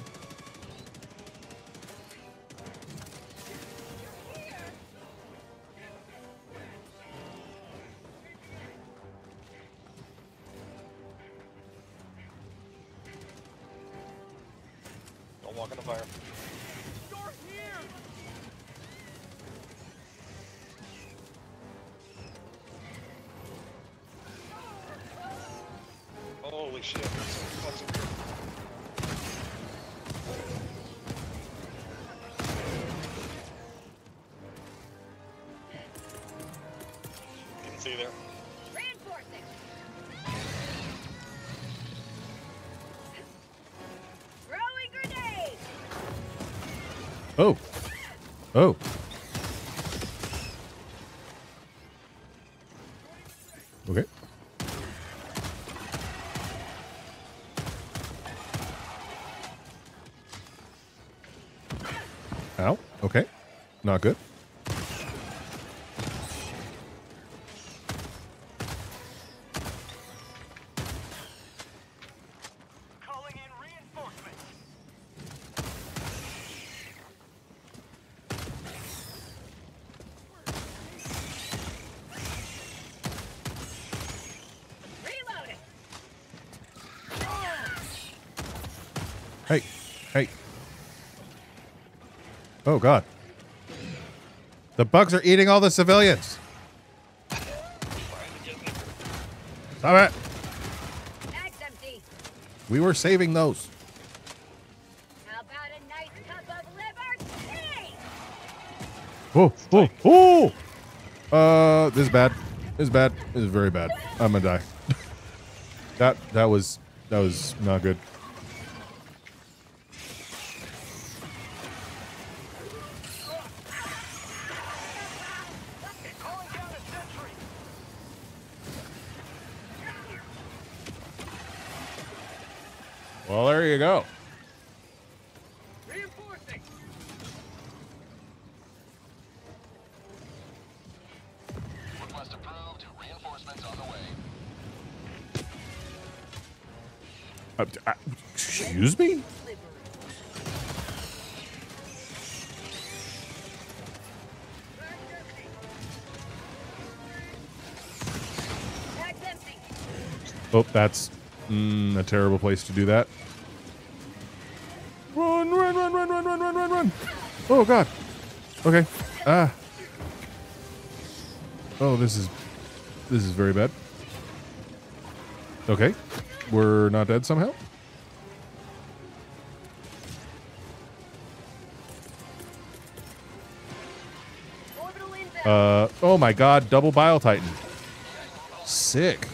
Oh god. The bugs are eating all the civilians. Stop it. We were saving those. Oh, oh, oh! Uh, this is bad. This is bad. This is very bad. I'm gonna die. that that was that was not good. Well, there you go. Reinforcing. Request approved. Reinforcements on the way. Uh, uh, excuse me. Oh, that's mm, a terrible place to do that. Oh god. Okay. Ah. Oh, this is this is very bad. Okay. We're not dead somehow? Uh, oh my god, double Bile Titan. Sick.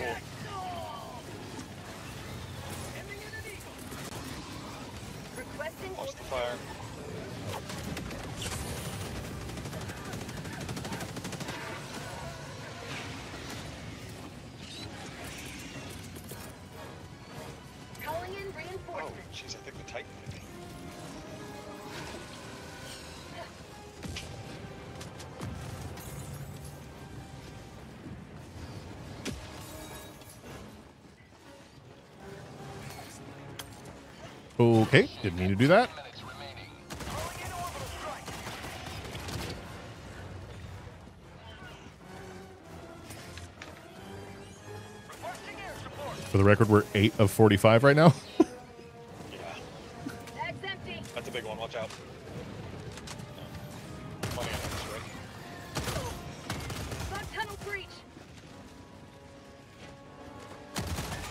Record, we're 8 of 45 right now. Yeah, Bag's empty. that's a big one. Watch out. Money on this, tunnel breach.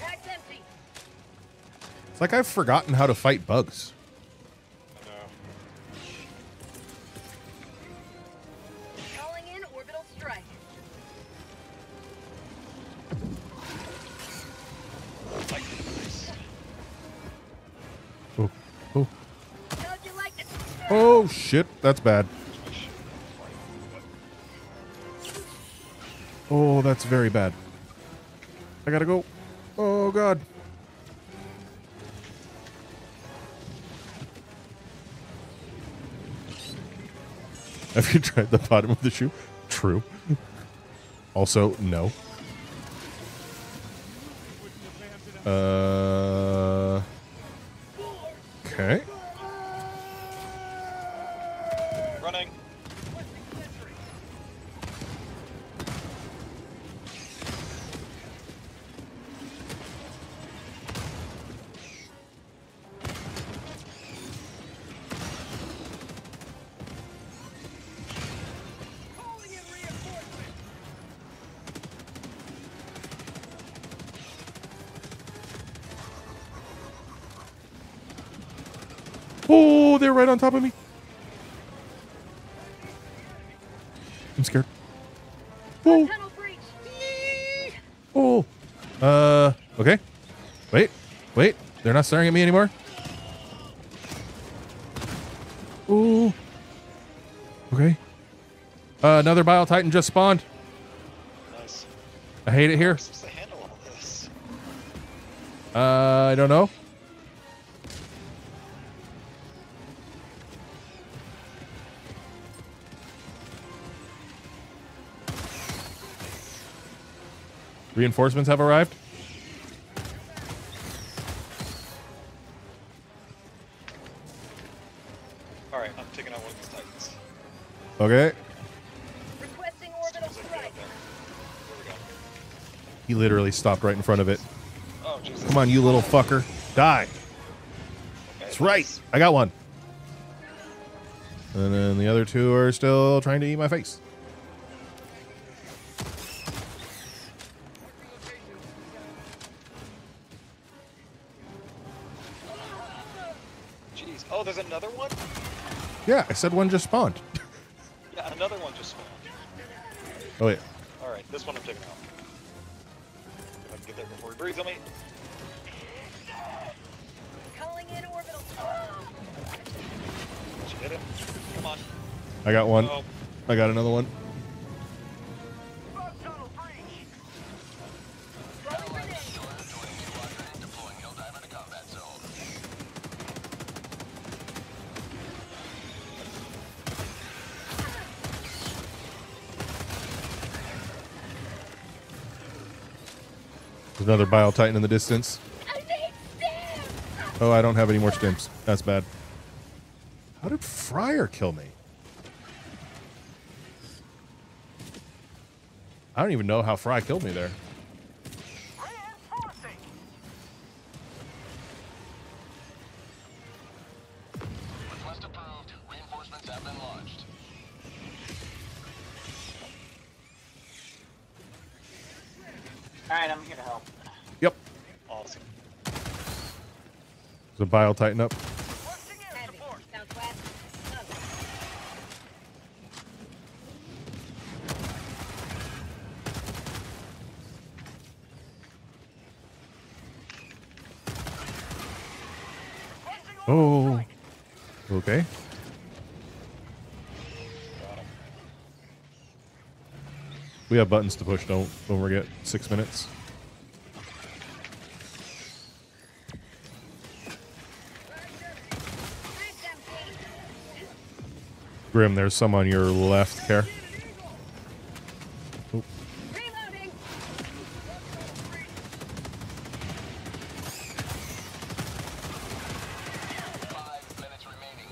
Bag's empty. It's like I've forgotten how to fight bugs. That's bad. Oh, that's very bad. I gotta go. Oh god. Have you tried the bottom of the shoe? True. Also, no. Uh. Not staring at me anymore. Ooh. Okay. Uh, another Bile Titan just spawned. Nice. I hate it here. How supposed to handle all this? Uh, I don't know. Reinforcements have arrived. Go. He literally stopped right in front of it. Oh, Jesus. Come on, you little fucker. Die. Okay, That's right. nice. I got one. And then the other two are still trying to eat my face. Jeez. Oh, there's another one? Yeah, I said one just spawned. Oh, yeah. All right, this one I'm taking out. If I can get there before he breathes on me. Calling in orbital. Did you hit it? Come on. I got one. Oh, I got another one. Another Bile Titan in the distance. I need stim. Oh, I don't have any more stimps. That's bad. How did Fryer kill me? I don't even know how Fry killed me there. Bile up. Oh. Okay. We have buttons to push. Don't don't forget. Six minutes. Grim, there's some on your left, Care. Five minutes remaining.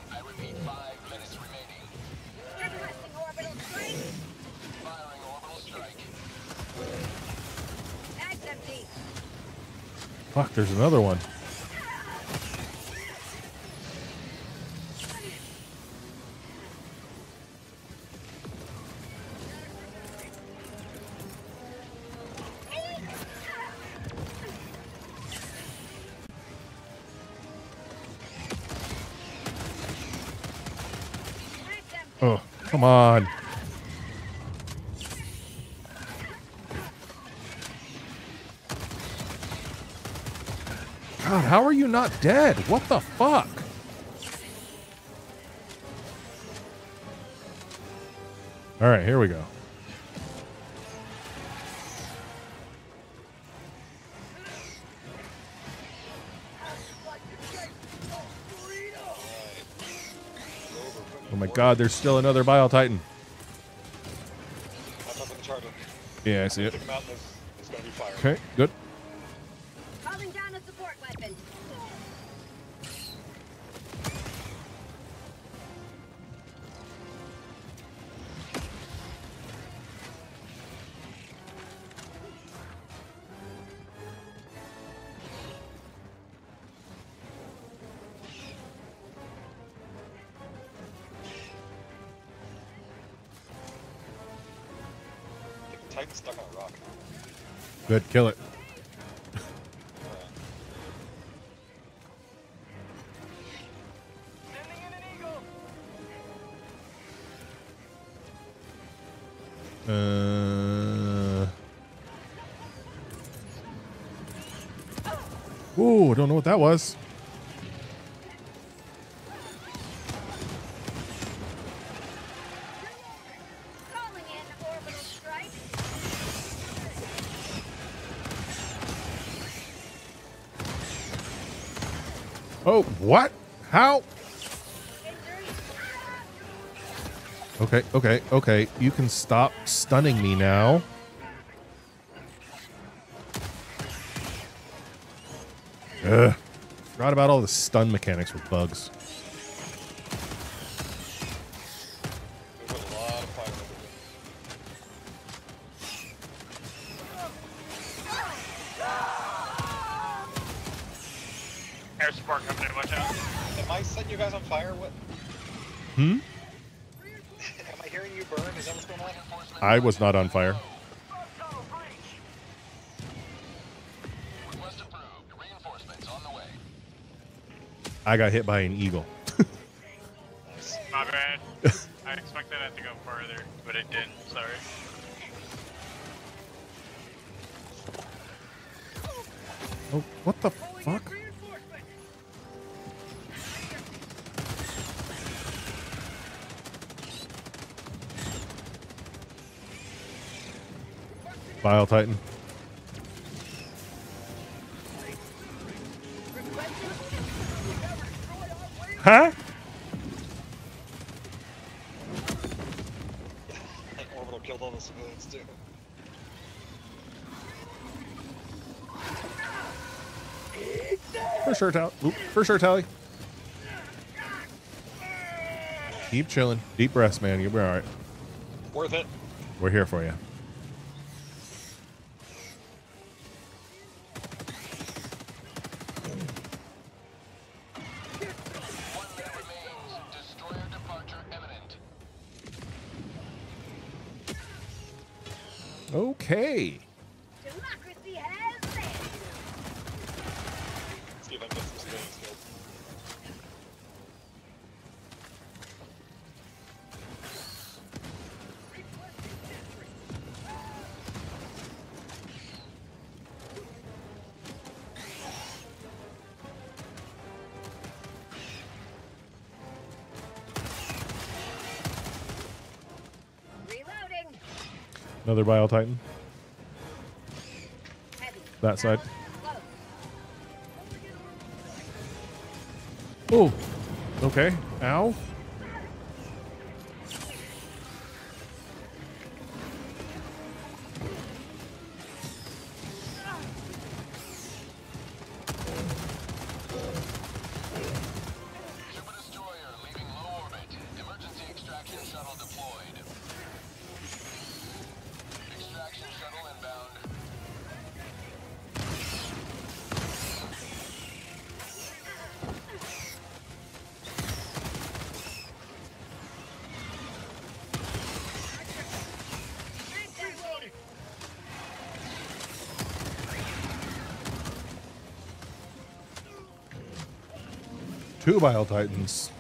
I come on. God, how are you not dead? What the fuck? All right, here we go. God, there's still another Bile Titan. I'm up in the charger. Yeah, I see it. Okay, him Good, kill it. Uh. Ooh, don't know what that was. What? How? Okay, okay, okay. You can stop stunning me now. Ugh. Forgot about all the stun mechanics with bugs. I was not on fire. Request approved. Reinforcements on the way. I got hit by an eagle. For sure, Tally. Keep chilling. Deep breaths, man. You'll be all right. Worth it. We're here for you. Another Bile Titan. That side. Oh. Okay. Ow. Two Bile Titans.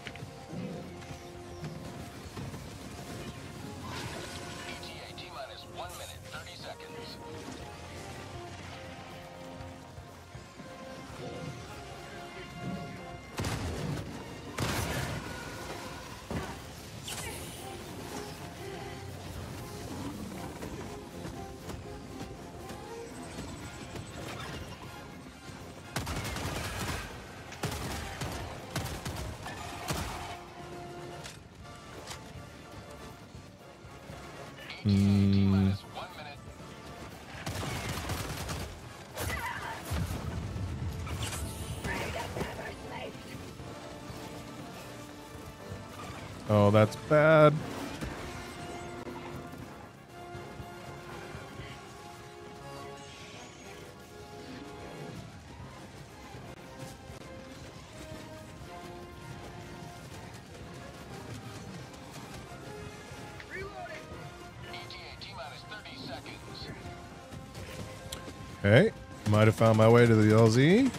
Minute. Oh, that's bad. Might have found my way to the LZ.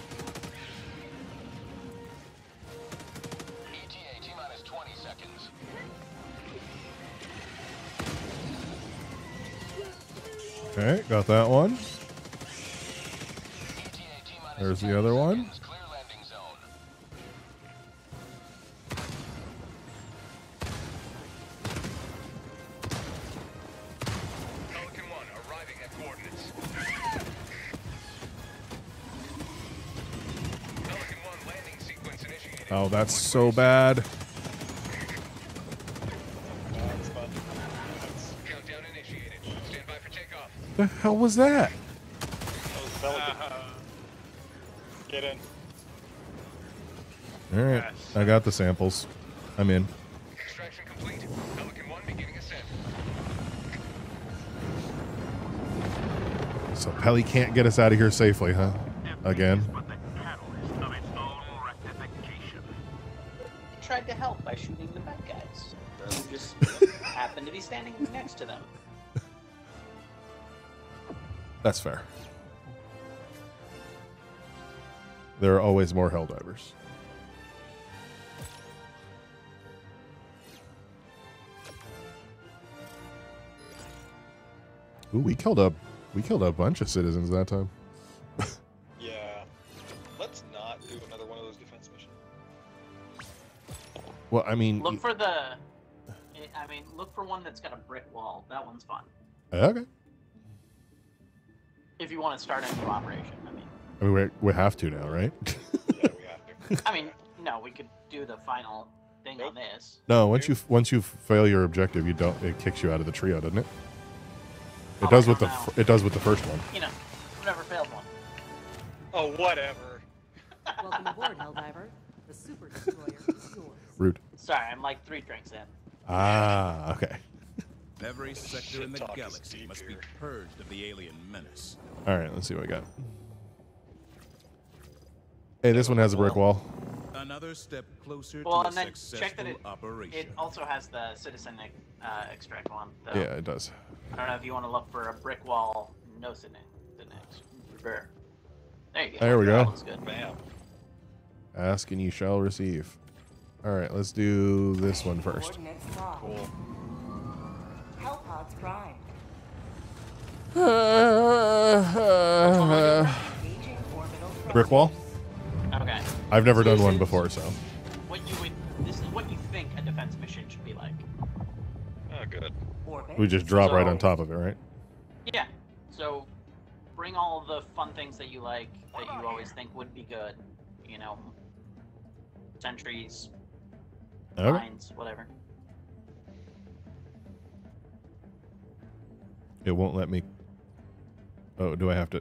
That's so bad. The hell was that? Get in. All right. I got the samples. I'm in. Extraction complete. Pelican 1 beginning ascent. So Pelly can't get us out of here safely, huh? Again. That's fair. There are always more Helldivers. Ooh, we killed a we killed a bunch of citizens that time. Yeah. Let's not do another one of those defense missions. Well, I mean, Look for the. I mean, look for one that's got a brick wall. That one's fun. okay. If want to start a new operation, I mean. I mean, we we have to now, right? Yeah, we have to. I mean, no, we could do the final thing on this. no, once you once you fail your objective, you don't. It kicks you out of the trio, doesn't it? It Oh, does with the know. it does with the first one. You know, whatever failed one. Oh, whatever. Welcome aboard, Helldiver. The Super Destroyer is yours. Rude. Sorry, I'm like three drinks in. Ah, okay. Every sector in the Shit talk is galaxy must be purged of the alien menace. All right, let's see what we got. Hey, this one has a brick wall. Another step closer Well, to and a then check that successful it operation. it also has the citizen uh, extract one. Though. Yeah, it does. I don't know if you want to look for a brick wall, no citizen. There you go. There we That go. looks good. Bam. Ask and you shall receive. All right, let's do this one first. Coordinates locked. Cool. Prime. Engaging orbital Brick wall? Okay. I've never done one before, so. What you would. This is what you think a defense mission should be like. Oh, good. We just drop right on top of it, right? Yeah. So, bring all the fun things that you like that you always think would be good. You know, sentries, Okay. mines, whatever. It won't let me. Oh, do I have to?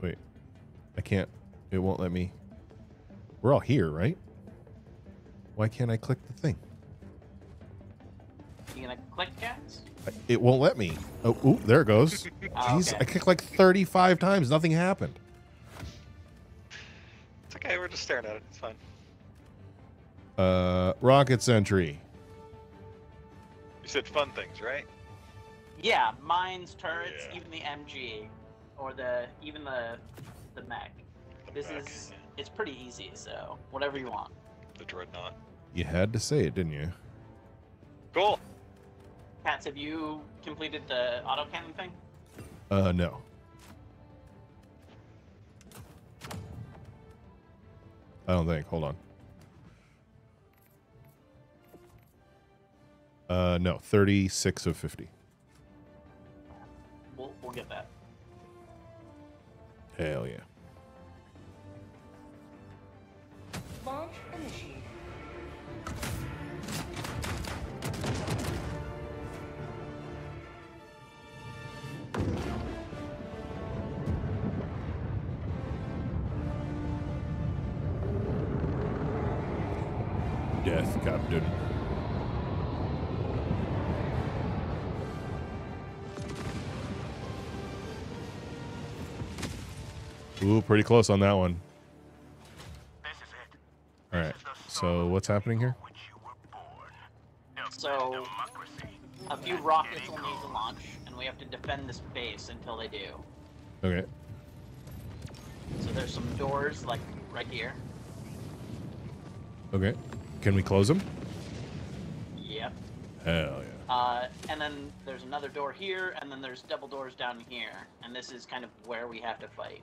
Wait. I can't. It won't let me. We're all here, right? Why can't I click the thing? You gonna click cats? It won't let me. Oh, ooh, there it goes. Oh, Jeez, okay. I clicked like 35 times. Nothing happened. It's okay. We're just staring at it. It's fine. Uh, rocket sentry. You said fun things, right? Yeah, mines, turrets, Yeah. even the MG, or the even the the mech. This mech, is yeah. it's pretty easy, so whatever you want. the dreadnought. You had to say it, didn't you? Cool. Cats, have you completed the autocannon thing? Uh, no. I don't think. Hold on. Uh, no. 36 of 50. We'll we'll get that. Hell yeah. Launch initiated. Ooh, pretty close on that one. This is it. All right. So what's happening here? Which you were born. The So- A few rockets will need to launch, and we have to defend this base until they do. Okay. So there's some doors like right here. Okay. Can we close them? Yep. Hell yeah. Uh, and then there's another door here, and then there's double doors down here, and this is kind of where we have to fight.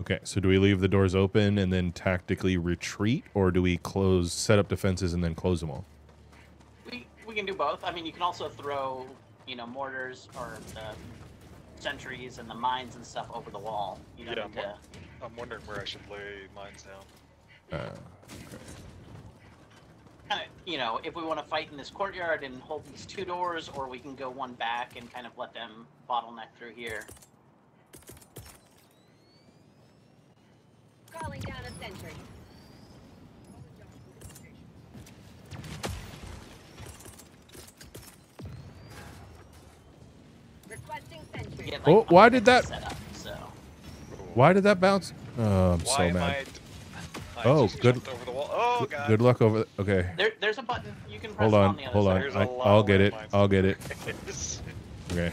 Okay. So do we leave the doors open and then tactically retreat, or do we close, set up defenses, and then close them all? We we can do both. I mean, you can also throw, you know, mortars or the sentries and the mines and stuff over the wall. You don't Yeah, need to. I'm wondering where I should lay mines down. Uh, Kind of, you know, if we want to fight in this courtyard and hold these two doors, or we can go one back and kind of let them bottleneck through here. Calling down a sentry. Requesting sentry. get, oh, like, Oh, why did that- up, so. why did that bounce? Oh, I'm Why so am mad. I? I Oh, good- jumped Over the wall. Oh Good- god. Good luck over. Okay. There, there's a button you can press Hold on on. the other Hold side. on. There's a I, lot I'll get it. I'll get it. Okay.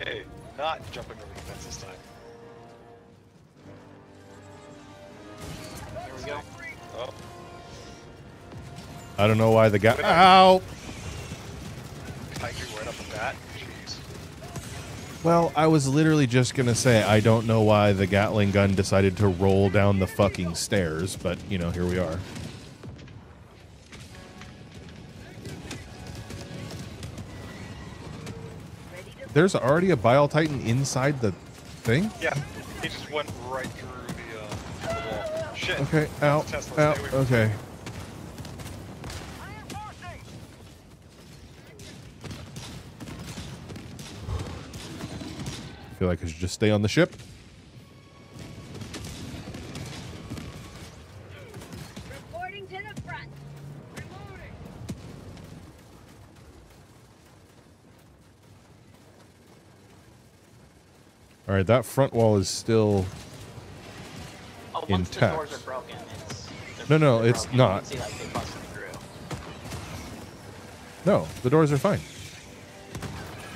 okay, not jumping over the fence this time. I don't know why the guy. Ow! I right up the bat. Jeez. Well, I was literally just gonna say I don't know why the Gatling gun decided to roll down the fucking stairs, but you know, here we are. There's already a Bile Titan inside the thing. Yeah, he just went right through the, uh, the wall. Shit. Okay. Ow. Tesla, Ow. stay from Okay. Feel like I should just stay on the ship. reporting to the front. All right, that front wall is still. Oh, Intact. the doors are broken, it's. No, no, it's broken. Not. see, like, they busted through. No, the doors are fine.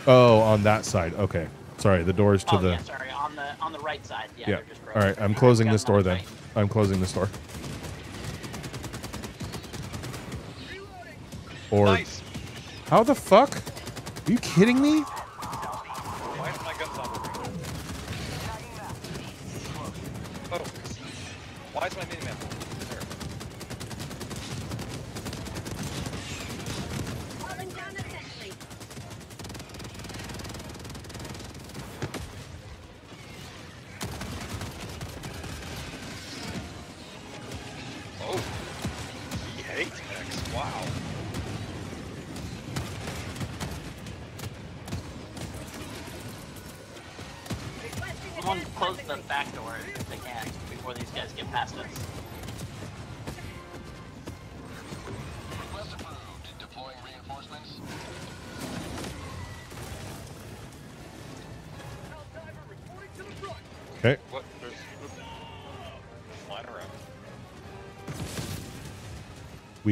Oh, on that side. Okay. Sorry, the doors to oh, the. yeah, sorry. On the on the right side. Yeah. Yeah. They're just All broken. right, I'm closing this door then. right. I'm closing this door. Or Nice. how the fuck? Are you kidding me?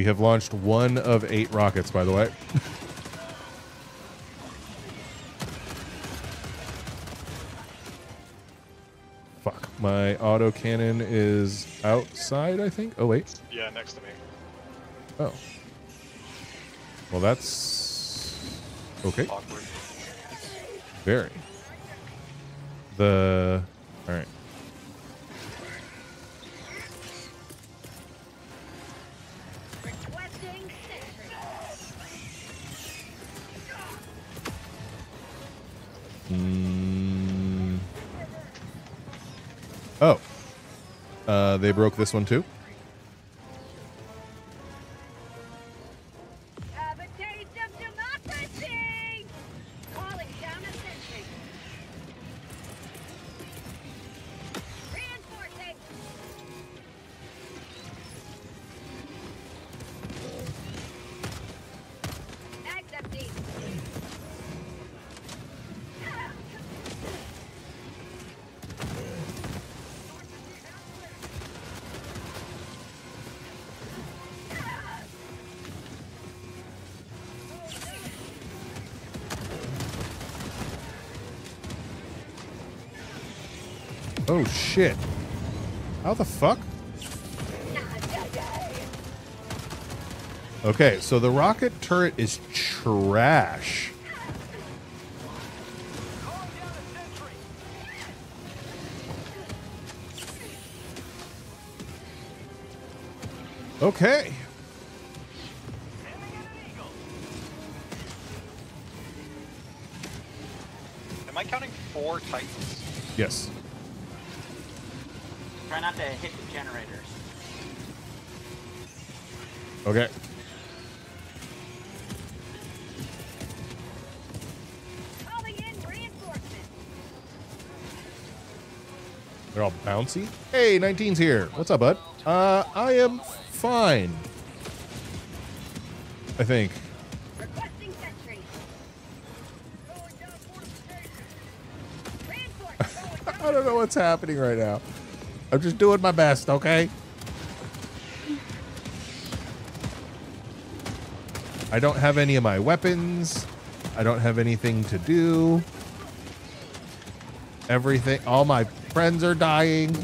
We have launched one of eight rockets, by the way. Fuck. My autocannon is outside, I think. Oh, wait. Yeah, next to me. Oh. Well, that's. Okay. Awkward. Very. The. They broke this one too? Okay, so the rocket turret is trash. Okay. Am I counting four Titans? Yes. Try not to hit the generators. Okay. They're all bouncy. Hey, 19's here. What's up, bud? Uh, I am fine. I think. Requesting sentry. Going down fortification. Reinforcements. I don't know what's happening right now. I'm just doing my best, okay? I don't have any of my weapons. I don't have anything to do. Everything, all my friends are dying.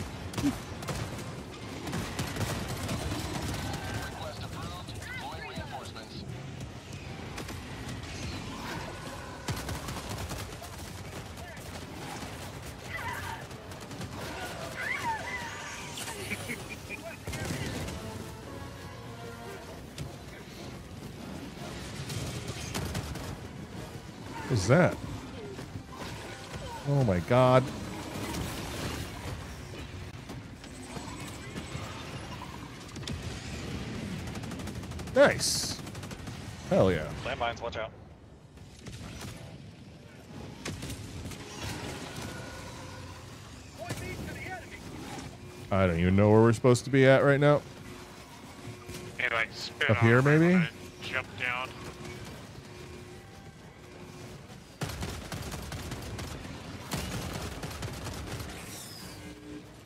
I don't even know where we're supposed to be at right now. And like spin Up here, maybe? Jump down.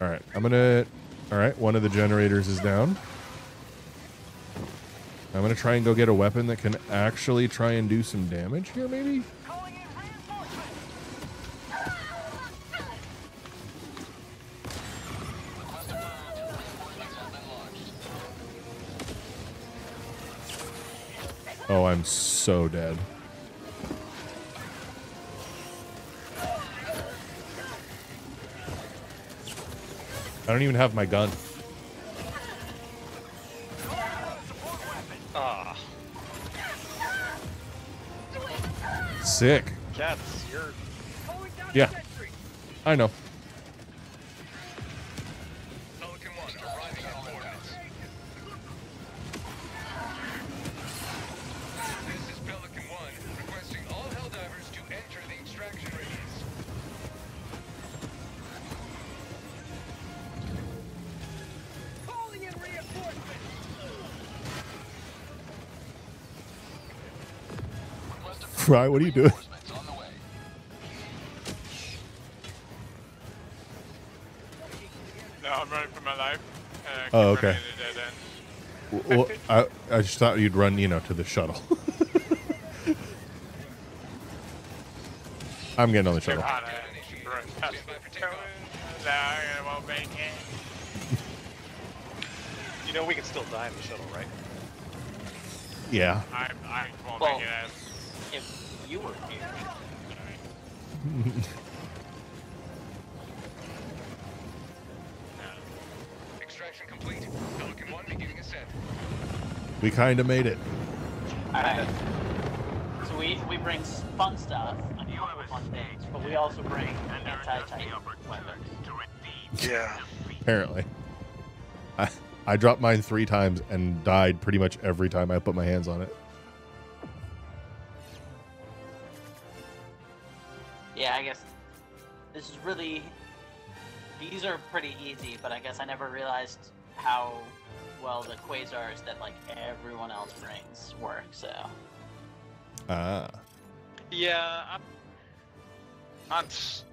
All right, I'm gonna. All right, one of the generators is down. I'm gonna try and go get a weapon that can actually try and do some damage here, maybe. I'm so dead. I don't even have my gun. Ah, Sick. cats, you're. Yeah. I know. Ryan, what are you doing? No, I'm running for my life. And I keep Oh, okay. into dead ends. Well, I, I just thought you'd run, you know, to the shuttle. I'm getting on the shuttle. hot. I run past the town. No, I won't make it. You know we can still die in the shuttle, right? Yeah. I, I won't Well, make it as. If you were here, Extraction complete. Pelican 1 beginning ascent. We kind of made it. Alright. So we, we bring fun stuff, a couple of fun things, but we also bring anti-tank weapons. Yeah. Apparently. I, I dropped mine three times and died pretty much every time I put my hands on it. I'm. s-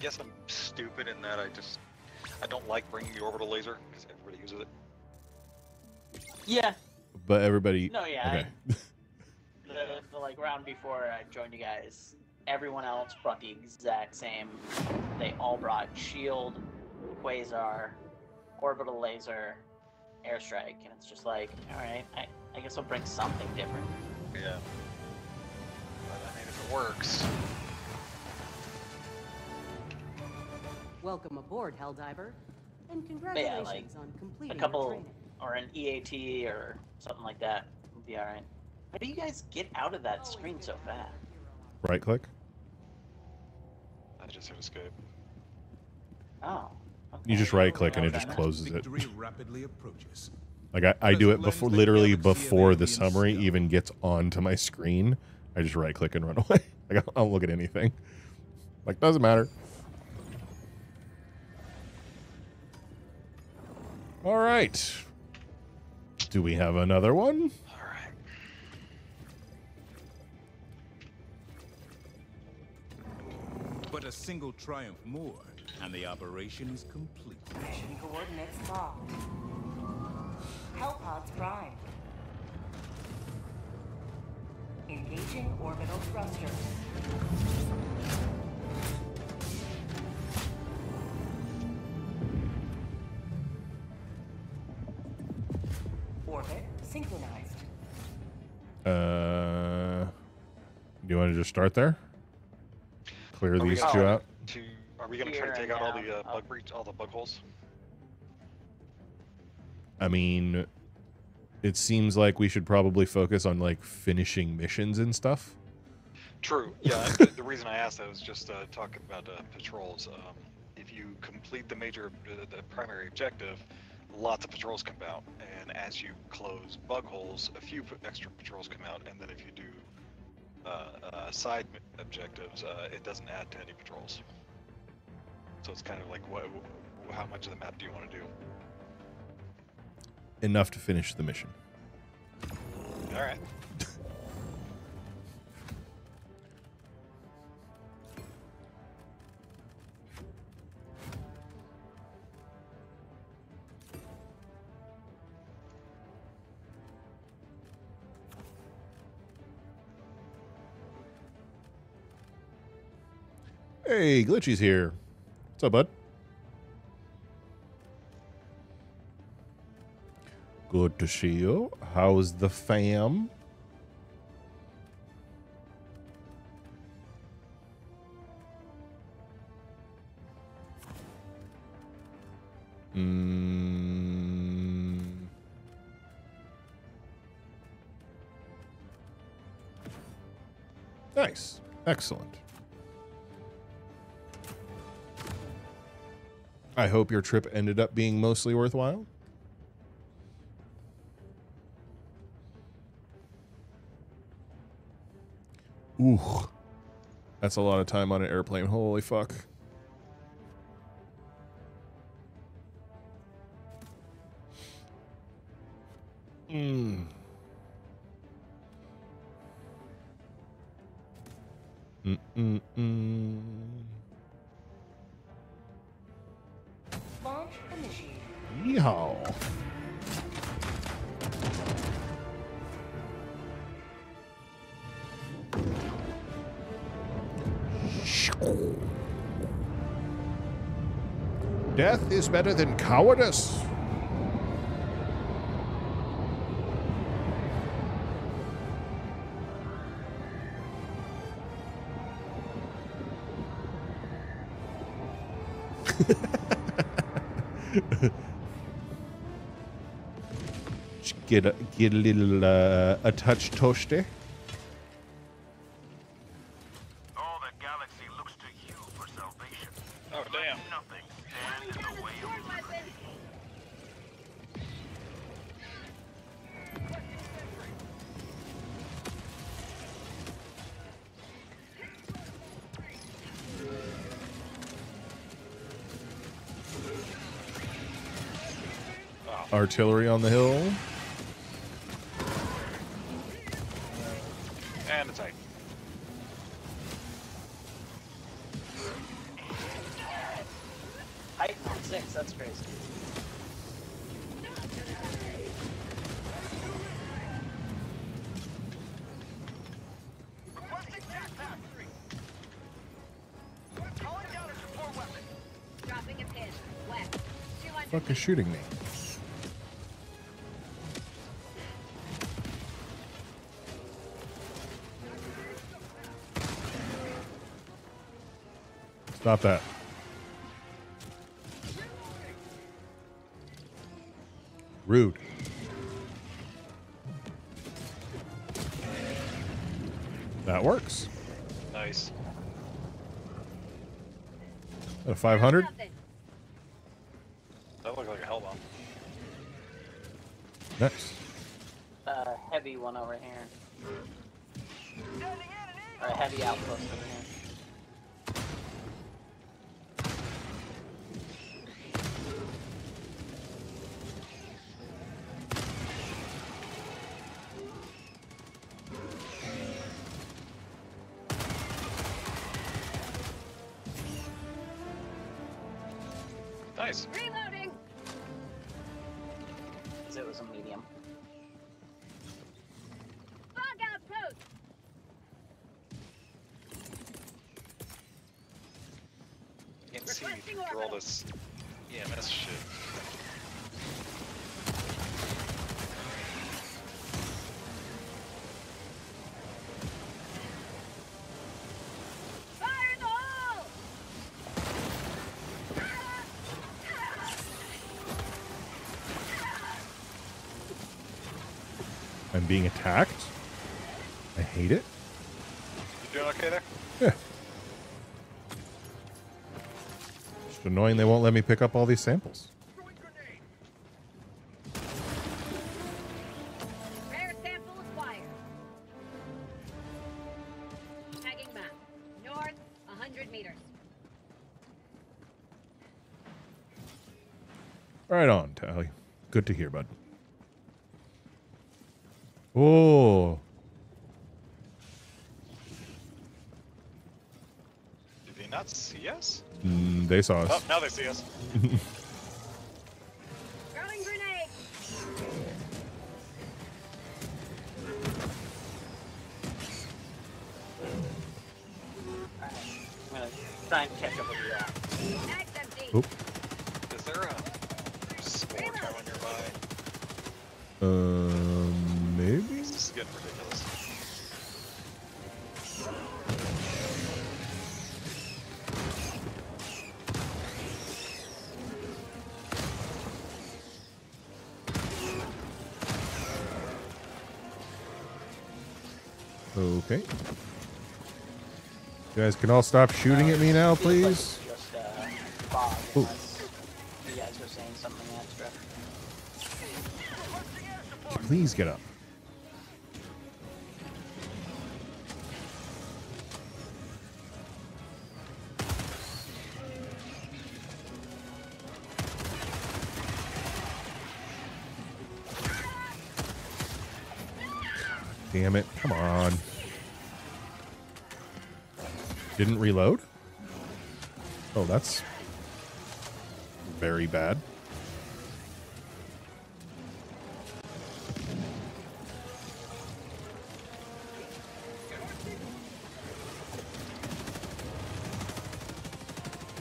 Guess I'm stupid in that I just. I don't like bringing the orbital laser because everybody uses it. yeah, But everybody. No, yeah, Okay. the, the like round before I joined you guys, everyone else brought the exact same. They all brought shield, quasar, orbital laser, airstrike, and it's just like, all right, I, I guess I'll bring something different. Yeah. But I mean, if it works. Welcome aboard, Helldiver. And But yeah, congratulations like on a completing your couple training. or an EAT or something like that would be all right. How do you guys get out of that screen so fast? Right click. I just hit escape. Oh. You just right click and it just closes it. Victory rapidly approaches. Like I, I do it before, literally before the summary even gets onto my screen. I just right click and run away. Like I don't look at anything. Like doesn't matter. All right. Do we have another one? All right. But a single triumph more, and the operation is complete. Mission coordinates locked. Hellpods prime. Engaging orbital thrusters. Orbit synchronized. Uh, do you want to just start there? Clear Are these gonna two out. To, are we gonna try to take out all the uh, Oh. bug breach, all the bug holes? I mean, it seems like we should probably focus on like finishing missions and stuff. True. Yeah. the, the reason I asked that was just uh, talking about uh, patrols. Um, if you complete the major, uh, the primary objective, lots of patrols come out, and as you close bug holes, a few extra patrols come out, and then if you do uh, uh, side objectives, uh, it doesn't add to any patrols. So it's kind of like, what, how much of the map do you want to do? Enough to finish the mission. All right. Hey, Glitchy's here. What's up, bud? Good to see you. How's the fam? Mm. Nice. Excellent. I hope your trip ended up being mostly worthwhile. Ooh. That's a lot of time on an airplane. Holy fuck. Mm. Mm-mm-mm. Yeehaw. Death is better than cowardice. Get a, get a little uh, a touch toasty. Shooting me? Stop that. Rude. That works. Nice. At a 500? Being attacked. I hate it. You doing okay there? Yeah. Just annoying they won't let me pick up all these samples. Rare sample acquired. Tagging map. North, 100 meters. Right on, Tally. Good to hear, bud. Oh, Did they not see us? mm, they saw Oh, us. now they see us. guys can all stop shooting at me now, please. it's just fog, Ooh. unless you guys are saying something extra. Please get up. Didn't reload? Oh, that's very bad.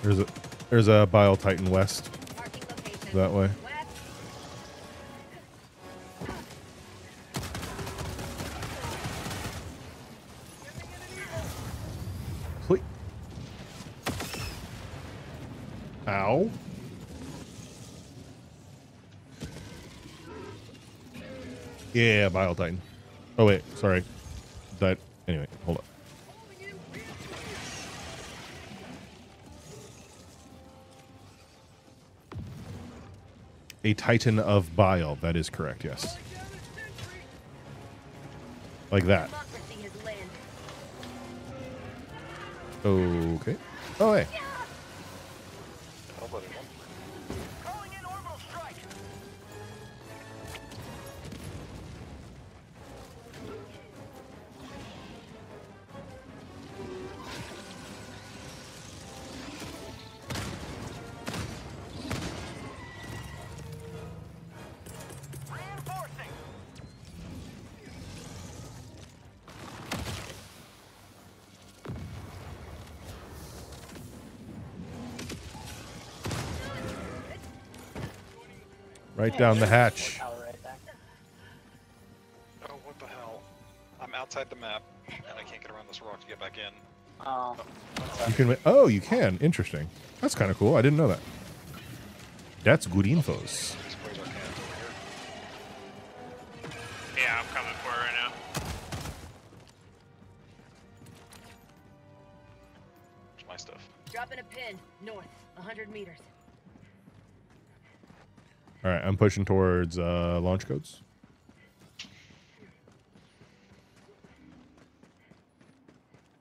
There's a there's a Bile Titan West that way. Bile Titan. Oh wait, sorry. That anyway, hold up. A Titan of Bile, that is correct, yes. Like that. Democracy has landed. Okay. Oh hey. Right down the hatch. Tower right there. Oh, what the hell? I'm outside the map, and I can't get around this rock to get back in. Oh, You can. Oh, you can. Interesting. That's kind of cool. I didn't know that. That's good infos. Pushing towards uh, launch codes.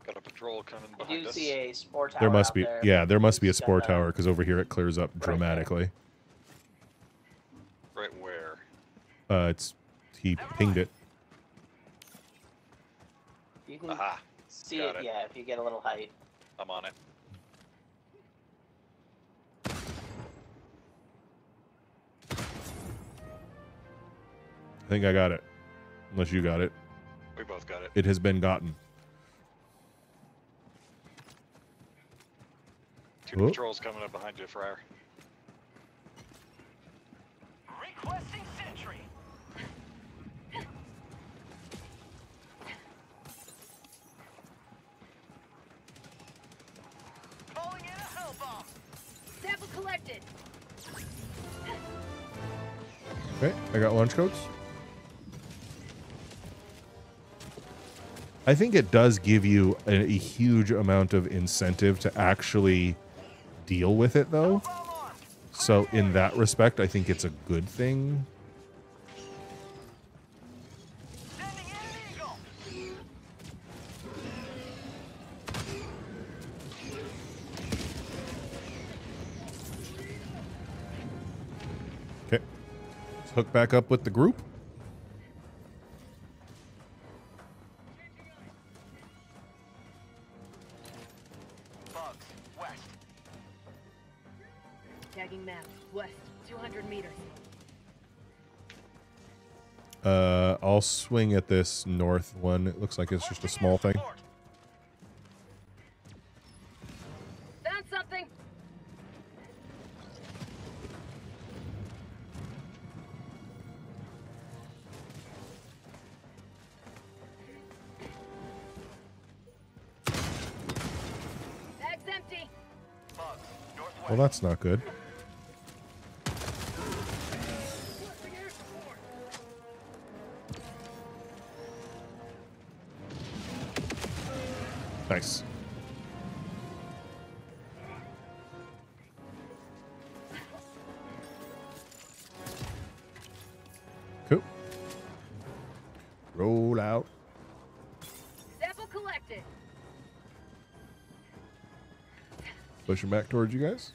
Got a patrol coming behind do us. see a spore tower. There must out be. there. Yeah, there must be a Just spore tower because over here it clears up there. dramatically. Right where? Uh, it's he pinged it. You can Aha! see it, it. yeah, if you get a little height. I'm on it. Think I got it. Unless you got it. We both got it. It has been gotten. Two Whoop. patrols oh. coming up behind you, Friar. Requesting sentry. Calling in a hell bomb. Sample collected. Okay, I got launch codes. I think it does give you a, a huge amount of incentive to actually deal with it, though. So, in that respect, I think it's a good thing. Okay. Let's hook back up with the group. Swing at this north one. It looks like it's just a small thing. Found something. Well, that's not good. Nice. Cool. Roll out. Sample collected. Pushing back towards you guys.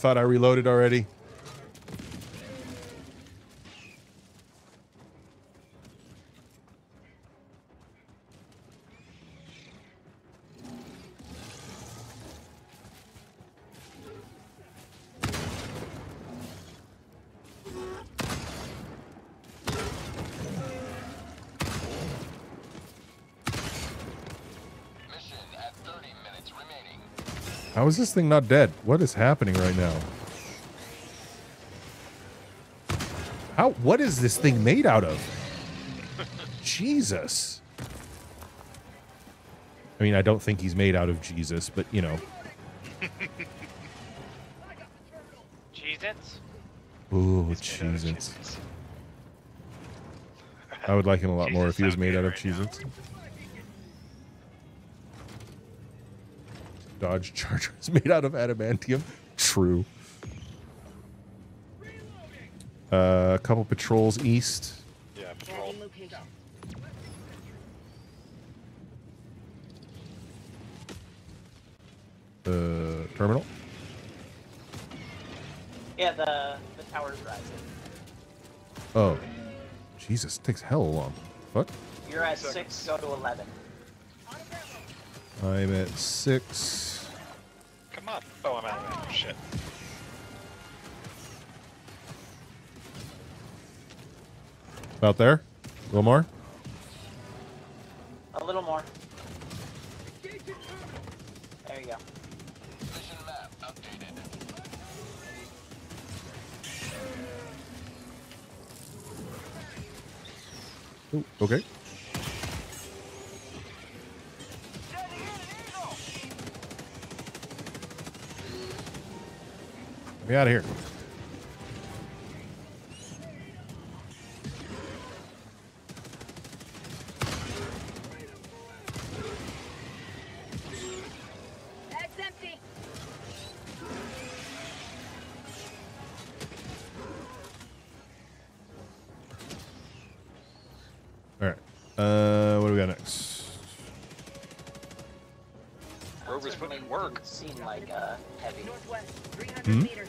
Thought I reloaded already. Is this thing not dead? What is happening right now? How? What is this thing made out of? Jesus. I mean, I don't think he's made out of Jesus, but you know. Cheez-Its? Ooh, Jesus. I would like him a lot more if he was made out of Cheez-Its. Dodge Charger is made out of adamantium. True. Uh, a couple patrols east. Yeah, patrol. The uh, terminal? Yeah, the, the tower's rising. Oh. Jesus, takes hell long. What? You're at 6, go to 11. I'm at 6. About there. A little more. Rover's putting in work. Seem like uh heavy. Northwest, 300 Hmm? meters.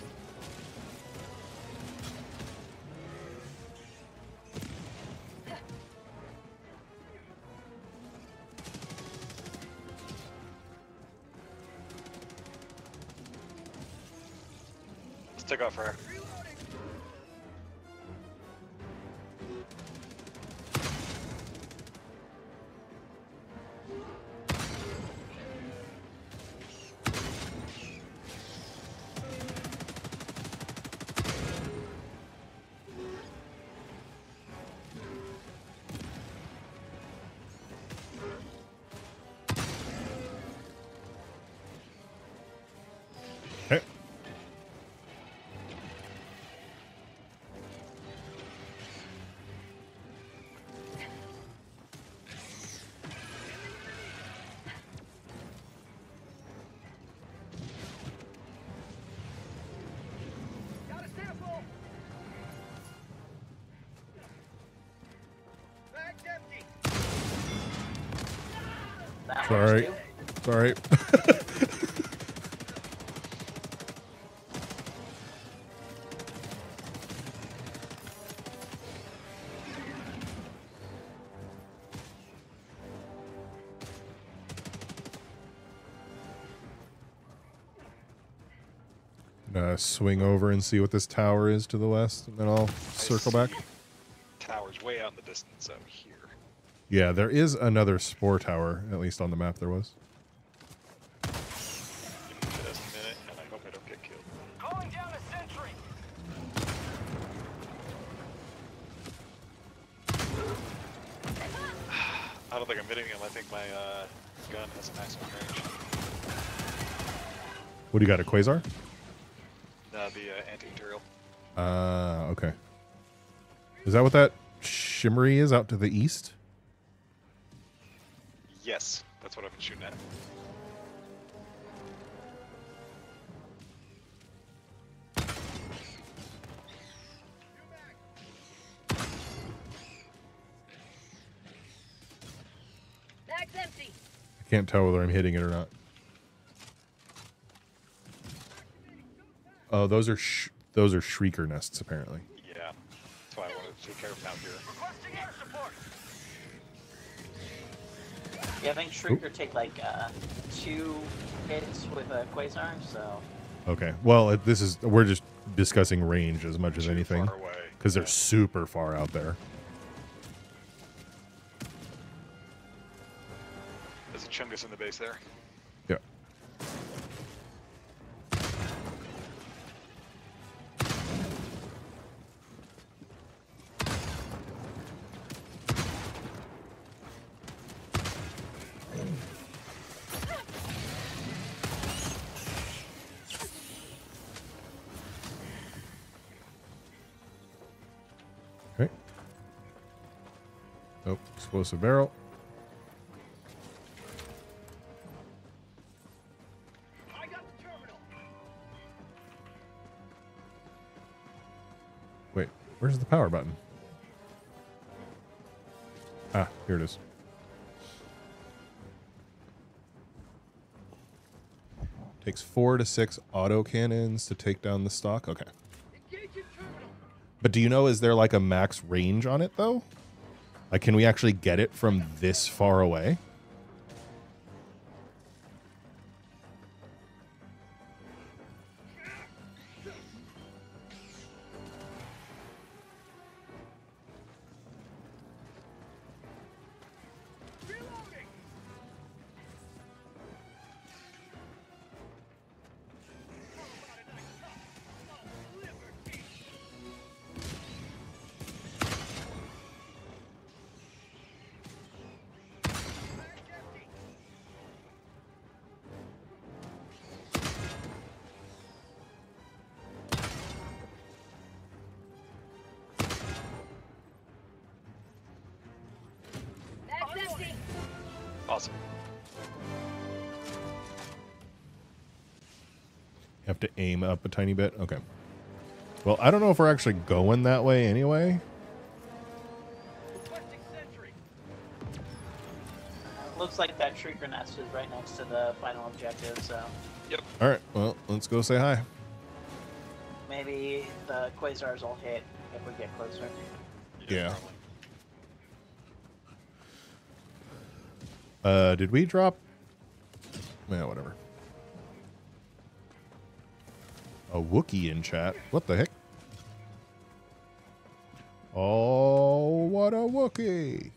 Let's take off for her. Sorry. Sorry. Swing over and see what this tower is to the west, and then I'll circle back. Yeah, there is another spore tower, at least on the map there was. Give me just a minute, and I don't get killed. Calling down a sentry. I don't think I'm hitting him. I think my uh, gun has a maximum range. What do you got, a quasar? Uh, the uh, anti-material. Uh, okay. Is that what that shimmery is out to the east? Tell whether I'm hitting it or not. Oh, those are sh- those are shrieker nests apparently. Yeah. That's why I wanted to take care of them out here. Yeah, I think Shrieker take like uh, two hits with a Quasar, so Okay. Well, this is we're just discussing range as much as Too anything far away. because they're super far out there. Chungus in the base there. Yeah. Okay. Oh, explosive barrel. Power button? Ah, here it is. Takes four to six auto cannons to take down the stock. Okay. But do you know, is there like a max range on it though? Like, can we actually get it from this far away? Up a tiny bit. Okay. Well, I don't know if we're actually going that way anyway. looks like that Shrieker nest is right next to the final objective. So Yep. All right. Well, let's go say hi. maybe the Quasars will hit if we get closer. Yeah. Uh, did we drop? Wookie in chat. What the heck? Oh, what a Wookie!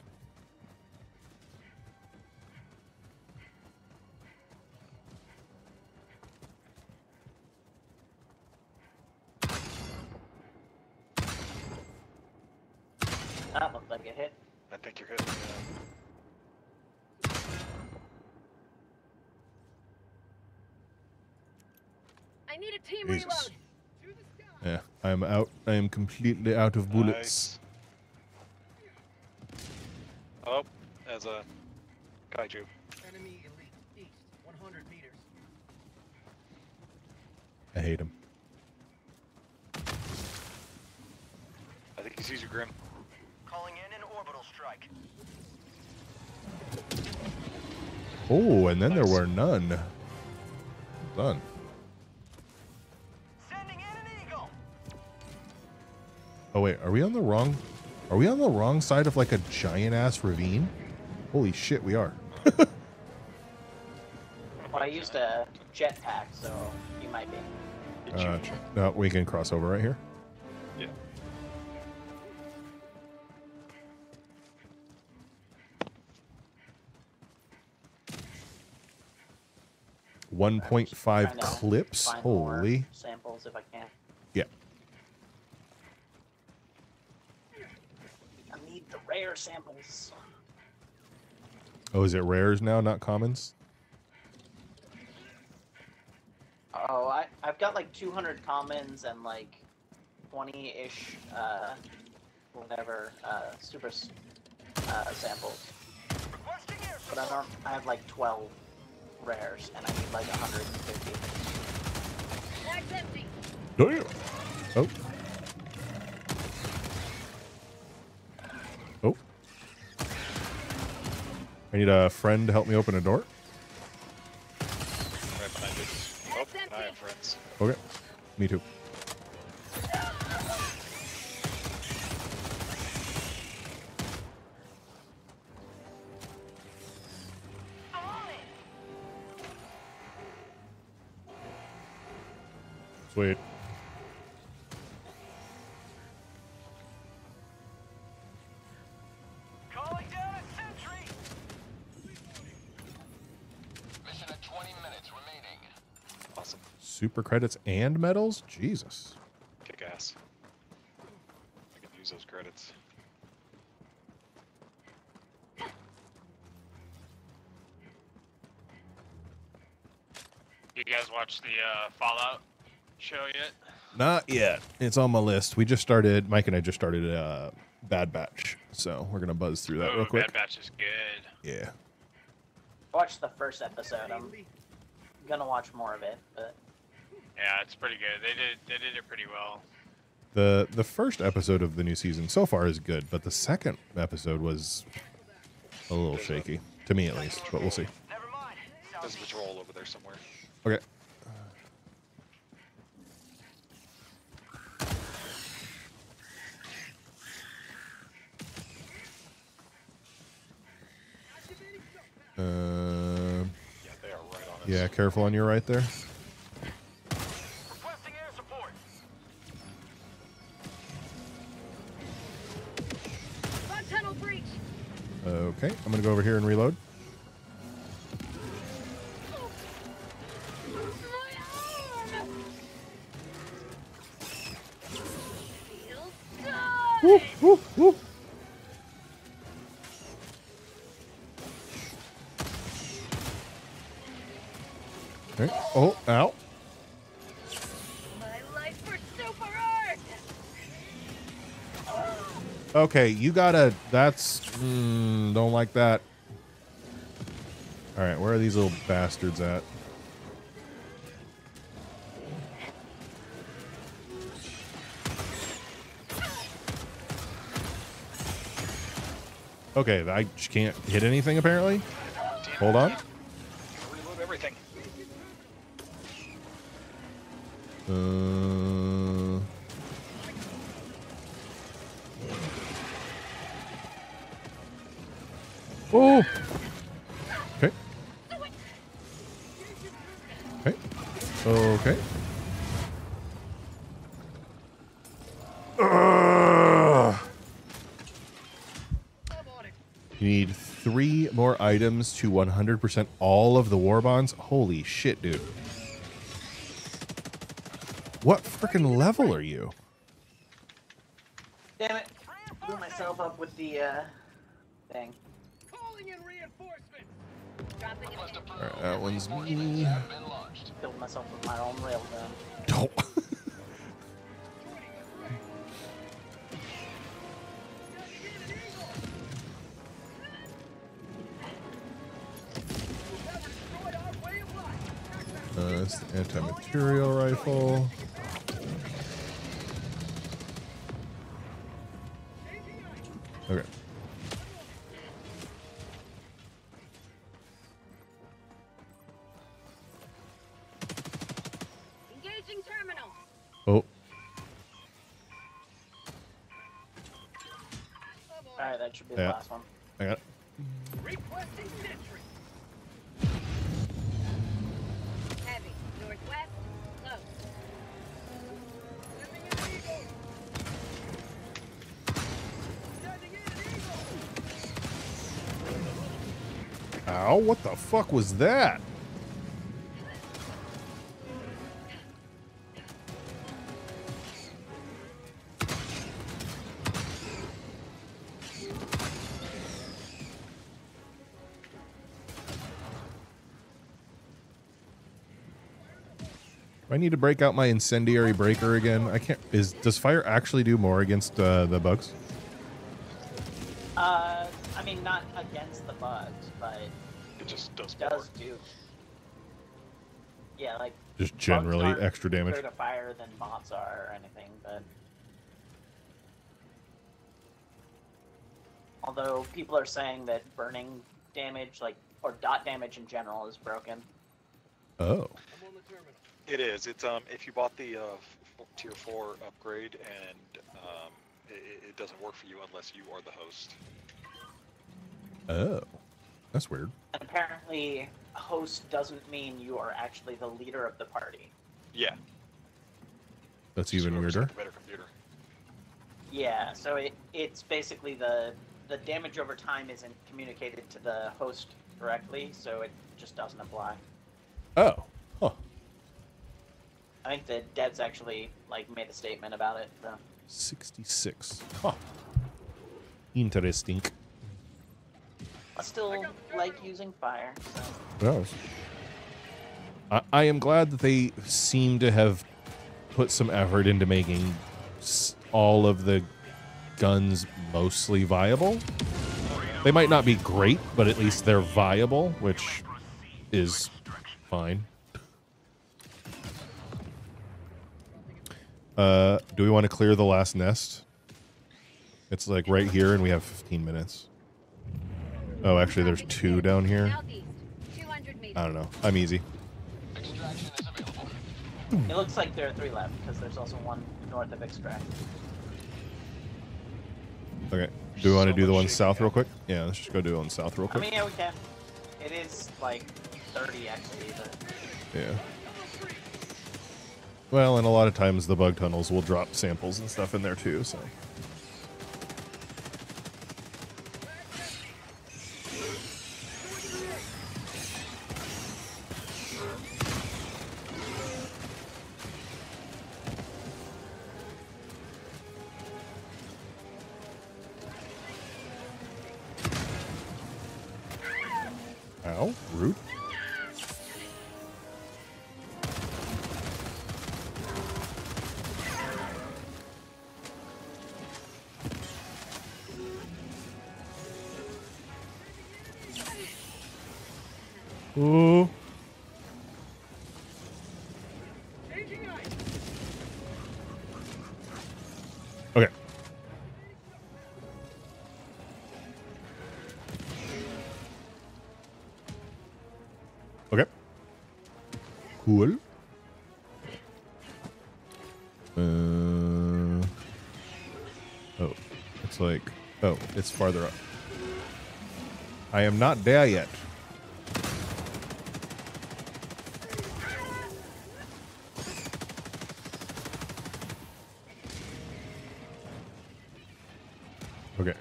Completely out of bullets. Oh, as a kaiju. Enemy elite east, 100 meters. I hate him. I think he sees you, Grim. Calling in an orbital strike. Oh, and then there were none. Oh wait, are we on the wrong? Are we on the wrong side of like a giant ass ravine? Holy shit, we are. Well, I used a jetpack, so you might be. Uh, no, we can cross over right here. Yeah. One point five clips. Holy. samples if I can. Yeah. I need the rare samples. Oh, is it rares now, not commons? Oh, I I've got like 200 commons and like 20-ish uh whatever uh super uh samples. But I don't I have like 12 rares and I need like 150. Bag's empty. Damn. Oh. I need a friend to help me open a door. I just. Oh, I have friends. Okay. Me too. Sweet. Super credits and medals? Jesus. Kick ass. I can use those credits. You guys watch the uh, Fallout show yet? Not yet. It's on my list. We just started, Mike and I just started uh, Bad Batch. So we're going to buzz through that Ooh, real quick. Bad Batch is good. Yeah. Watch the first episode. I'm gonna watch more of it, but Yeah, it's pretty good. They did they did it pretty well. The the first episode of the new season so far is good, but the second episode was a little shaky to me at least. But we'll see. There's a patrol over there somewhere. Okay. Uh, Yeah, they are right on us. yeah, careful on your right there. Okay, I'm gonna go over here and reload. Okay, you gotta. That's. Mm, don't like that. All right, where are these little bastards at? Okay, I just can't hit anything apparently. Hold on. Items to 100% all of the war bonds. Holy shit, dude. What freaking level are you? damn it, blew myself up with the uh thing. Calling in reinforcements. All right, that one's me. What the fuck was that? I need to break out my incendiary breaker again. I can't. Is does fire actually do more against uh, the bugs? Uh, I mean, not against the bugs, but does does do. Yeah, like Just generally aren't extra damage. quicker to fire than bots are or anything, but. Although people are saying that burning damage, like or dot damage in general, is broken. Oh. It is. It's um if you bought the uh, tier four upgrade and um it, it doesn't work for you unless you are the host. Oh. That's weird. Apparently, host doesn't mean you are actually the leader of the party. Yeah. That's even whoever's weirder. better computer. Yeah, so it, it's basically the the damage over time isn't communicated to the host directly, so it just doesn't apply. Oh. Huh. I think the devs actually like made a statement about it. though. 66. Huh. Interesting. I still like using fire. Yes. I, I am glad that they seem to have put some effort into making all of the guns mostly viable. They might not be great, but at least they're viable, which is fine. Uh, do we want to clear the last nest? It's like right here, and we have 15 minutes. Oh, actually, there's two down here. Southeast, 200 meters. I don't know. I'm easy. It looks like there are three left because there's also one north of extract. Okay. Do we want to So do the one south real quick? Yeah, let's just go do the one south real quick. I quick. mean, yeah, we can. It is like 30 XP, but Yeah. Well, and a lot of times the bug tunnels will drop samples and stuff in there too, so. Farther up. I am not there yet. Okay.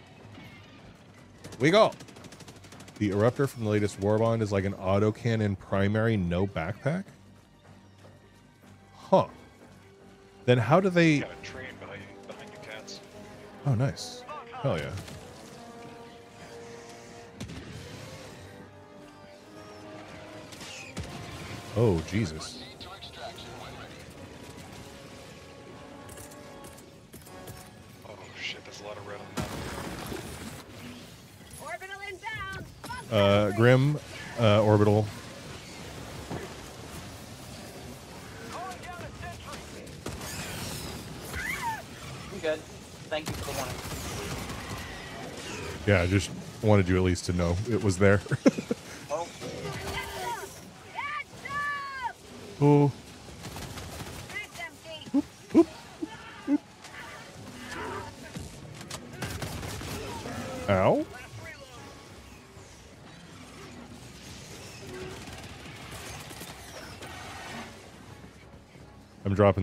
We go. The eruptor from the latest Warbond is like an autocannon primary, no backpack? Huh. Then how do they... Got a train behind you, behind you. Oh, nice. Hell yeah. Oh, Jesus. Oh shit, there's a lot of red on the. Orbital inbound. Uh, Grim, uh, Orbital. I'm good. Thank you for the warning. Yeah, I just wanted you at least to know it was there.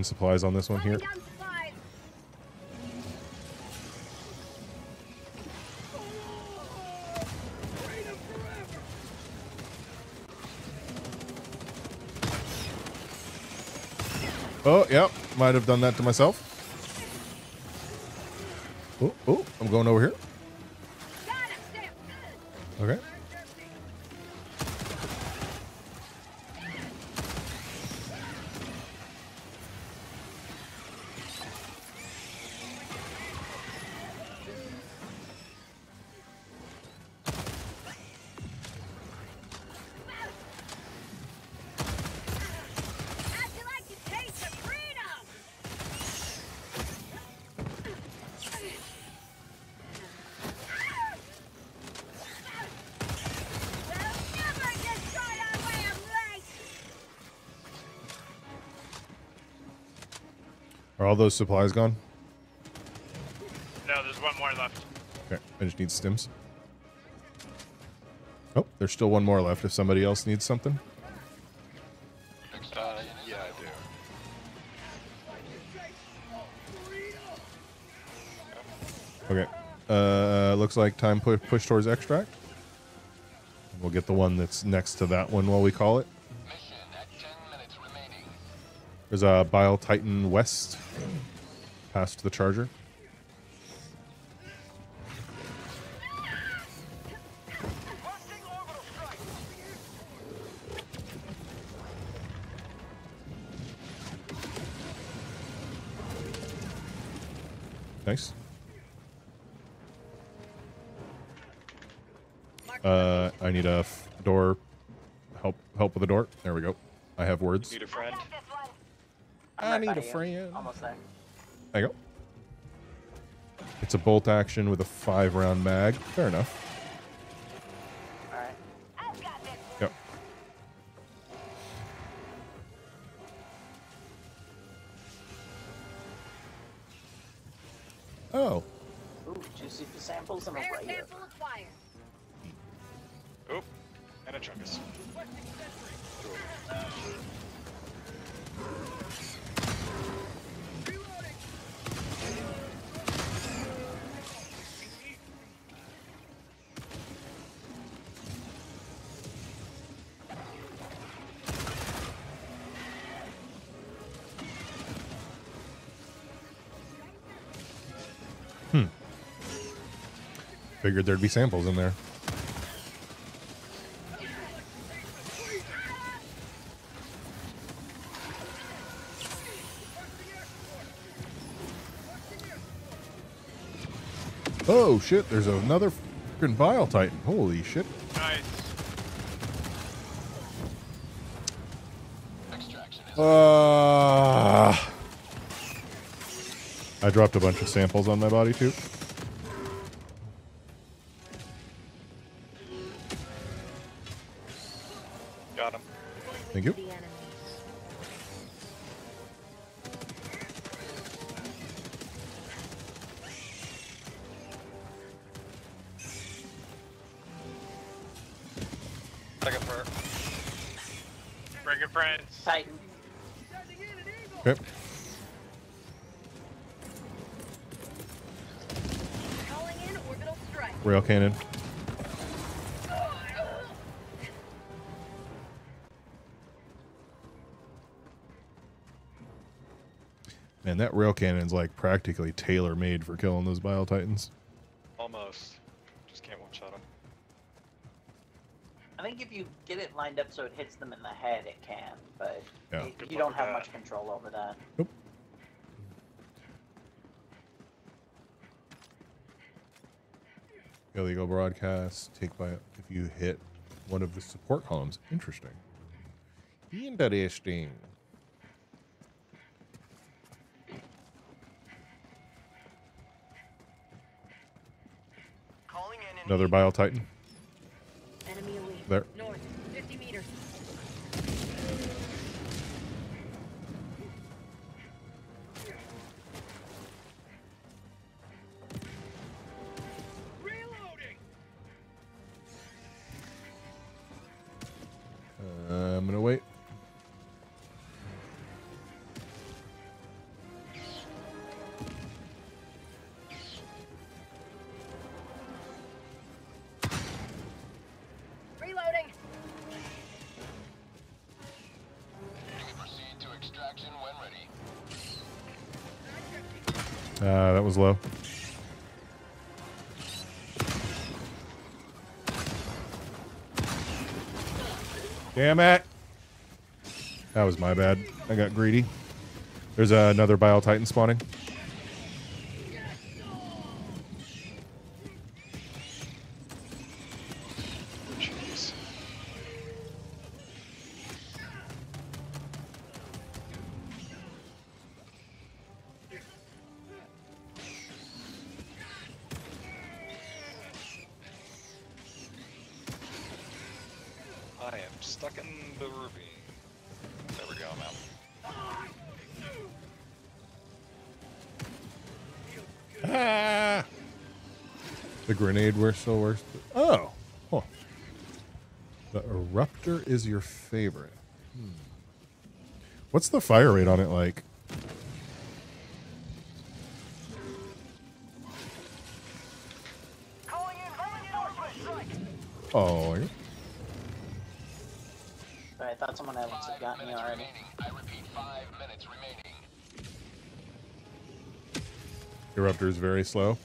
Supplies on this one here. Oh, yep. Might have done that to myself. Oh, oh, I'm going over here. Those supplies gone? No, there's one more left. Okay, I just need stims. Oh, there's still one more left if somebody else needs something. Uh, yeah, I do. Okay. Uh, looks like time pu- push towards extract. We'll get the one that's next to that one while we call it. There's a Bile Titan West past the charger. Nice. Uh, I need a f- door. Help! Help with the door. There we go. I have words. Need a friend? I'm I need a friend. Almost there. There you go. It's a bolt action with a five round mag. Fair enough. Figured there'd be samples in there. Oh shit, there's another freaking Bile Titan. Holy shit. Nice. Uh, I dropped a bunch of samples on my body too. Practically tailor made for killing those Bile Titans. almost. Just can't one shot him. I think if you get it lined up so it hits them in the head, it can, but Yeah. you- you don't have that. much control over that. Illegal broadcast take by if you hit one of the support columns. Interesting. Interesting. Calling in an Another Bile Titan. Enemy elite. There. North, 50 meters. Uh, I'm gonna wait. Was low. Damn it. That was my bad. I got greedy. There's uh, another Bile Titan spawning. Still worse. Oh, huh. The eruptor is your favorite. Hmm. What's the fire rate on it like? Oh, yeah. Sorry, I thought someone else had gotten me already. eruptor is very slow.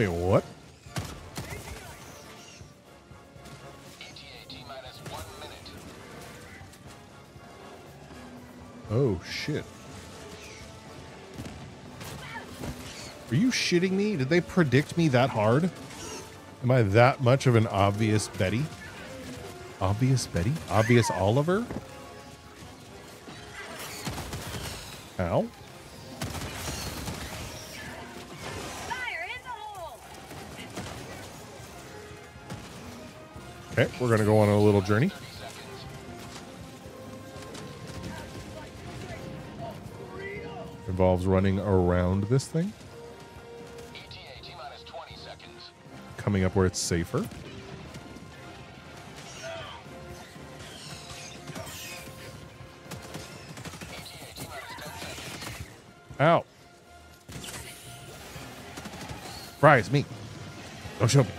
Wait, what? ETA T-minus 1 minute. Oh, shit. Are you shitting me? Did they predict me that hard? Am I that much of an obvious Betty? Obvious Betty? Obvious Oliver? Ow. We're going to go on a little journey. Involves running around this thing, ETA T-minus 20 seconds. coming up where it's safer. Ow. Fries, me. Don't show me.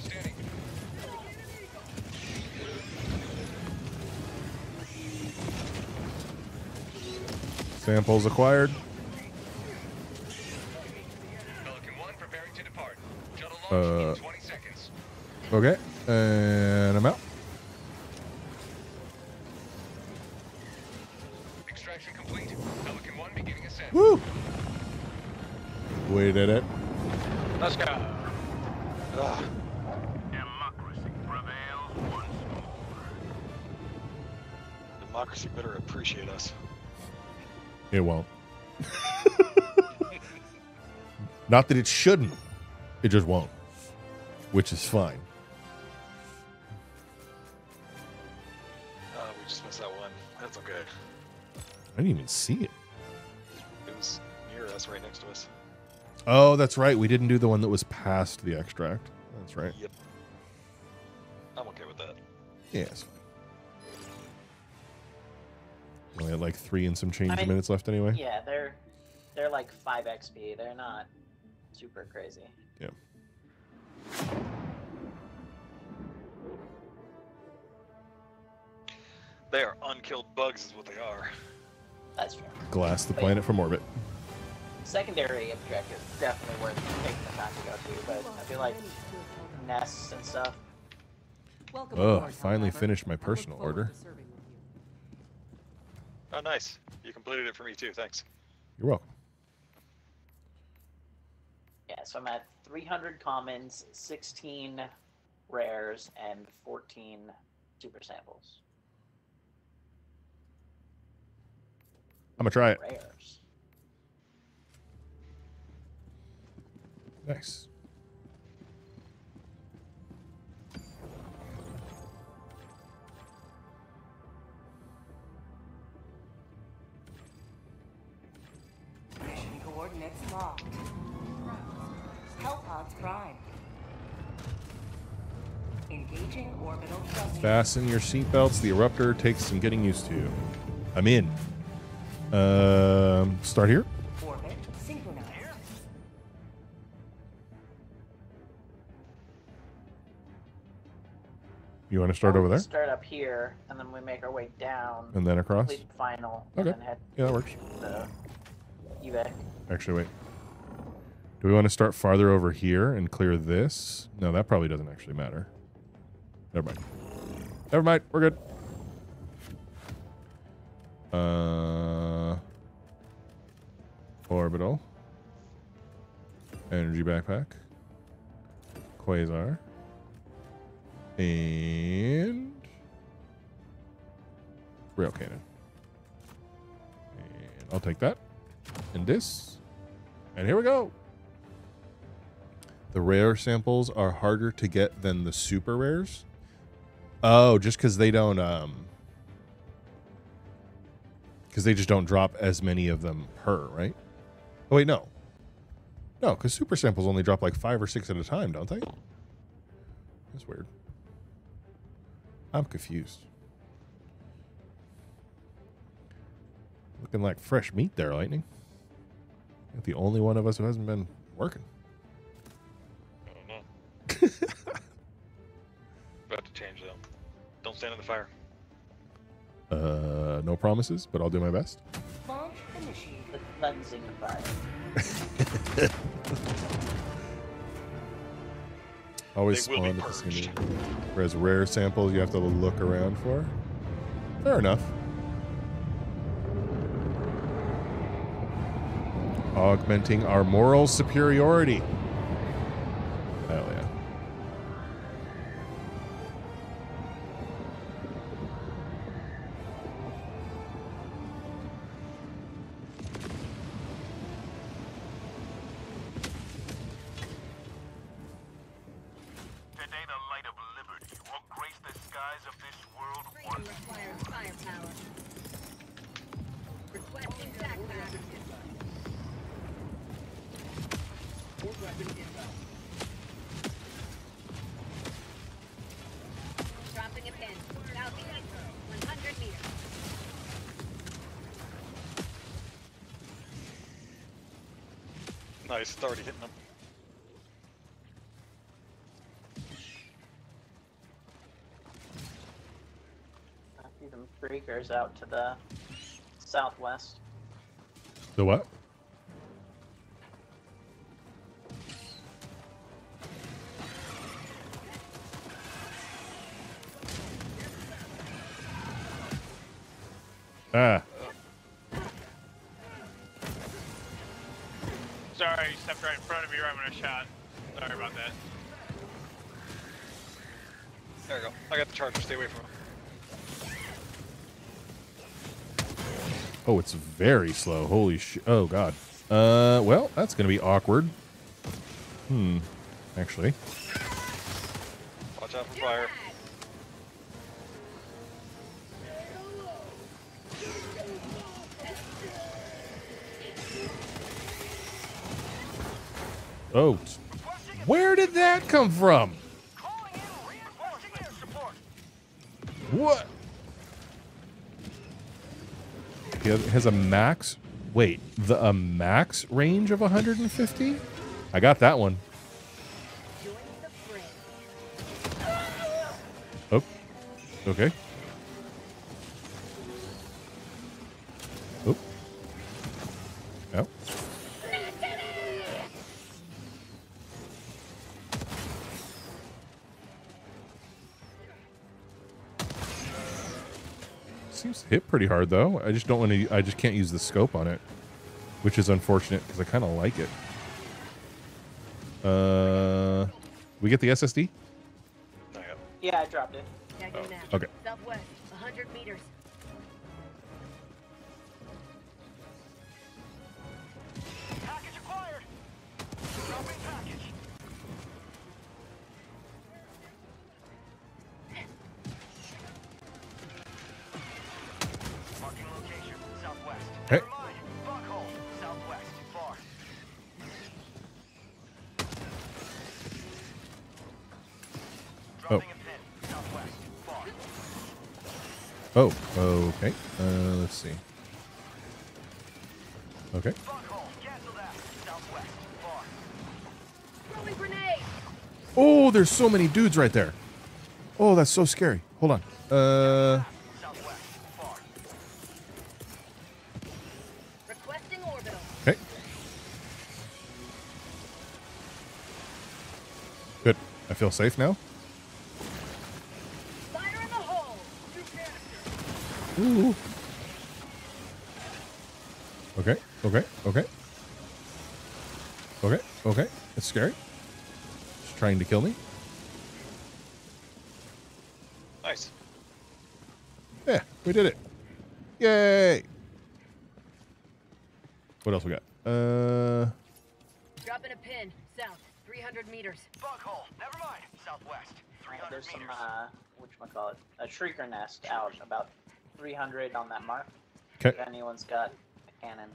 Standing. Samples acquired. Pelican 1 preparing to depart. Shuttle Uh, in 20 seconds. Okay, and I'm out. Extraction complete. Pelican 1 beginning ascent. Woo! We did it. Let's go. Ugh. Democracy prevails once more. Democracy better appreciate us. It won't. Not that it shouldn't. It just won't. Which is fine. Uh, we just missed that one. That's okay. I didn't even see it. It Oh, that's right. We didn't do the one that was past the extract. That's right. Yep. I'm okay with that. Yes. Only had like three and some change I mean, minutes left anyway. Yeah, they're they're like five XP. They're not super crazy. Yeah. They are unkilled bugs, is what they are. That's true. Glass the planet from orbit. Secondary objective definitely worth taking the time to go to, but I feel like nests and stuff. Welcome Ugh, aboard, finally however. finished my personal order. to serving with you. Oh, nice. You completed it for me too. Thanks. You're welcome. Yeah, so I'm at 300 commons, 16 rares, and 14 super samples. I'm gonna try it. Rares. Nice. coordinates locked. Hellpods prime. Engaging orbital thrusters. Fasten your seatbelts. The eruptor takes some getting used to. I'm in. Um, start here. You want to start over there, Start up here, and then we make our way down. and then across. Complete final. Okay. And then head Yeah, that works. the evac. Actually, wait. Do we want to start farther over here and clear this? No, that probably doesn't actually matter. Never mind. Never mind. We're good. Uh, orbital. Energy backpack. Quasar. And rail cannon. And I'll take that. And this. And here we go. The rare samples are harder to get than the super rares. Oh, just because they don't um because they just don't drop as many of them per, right? Oh wait, no. No, because super samples only drop like five or six at a time, don't they? That's weird. I'm confused. Looking like fresh meat there, Lightning. You're the only one of us who hasn't been working. I don't know. About to change though. Don't stand in the fire. Uh, no promises, but I'll do my best. Launch initiated. Cleansing fire. Always be spawn at the same purged. Whereas rare samples you have to look around for. Fair enough. Augmenting our moral superiority. To the southwest. The what? Ah, Sorry, you stepped right in front of me right when I shot. Sorry about that. There you go. I got the charger. Stay away from him. Oh, it's very slow. Holy shit! Oh god. Uh, well, that's gonna be awkward. Hmm. Actually, Watch out for fire. oh, where did that come from? Has- a max. Wait, the a max range of 150? I got that one. Join the fray. Oh, okay. Hit pretty hard though. I just don't want to. I just can't use the scope on it, which is unfortunate because I kind of like it. Uh, we get the SSD. Yeah, I dropped it. Tagging Oh, now. okay. Southwest, 100 meters. Oh, okay. Uh, let's see. Okay. Oh, there's so many dudes right there. Oh, that's so scary. Hold on. Uh, okay. Good. I feel safe now. Fire in the hole. Ooh. Okay, okay, okay. Okay, okay. It's scary. It's trying to kill me. Nice. Yeah, we did it. Yay! What else we got? Uh, Dropping a pin. South. 300 meters. Bug hole. Never mind. Southwest. 300 There's some, meters. uh, whatchamacallit, a shrieker nest out about 300 on that mark. 'Kay. If anyone's got a cannon.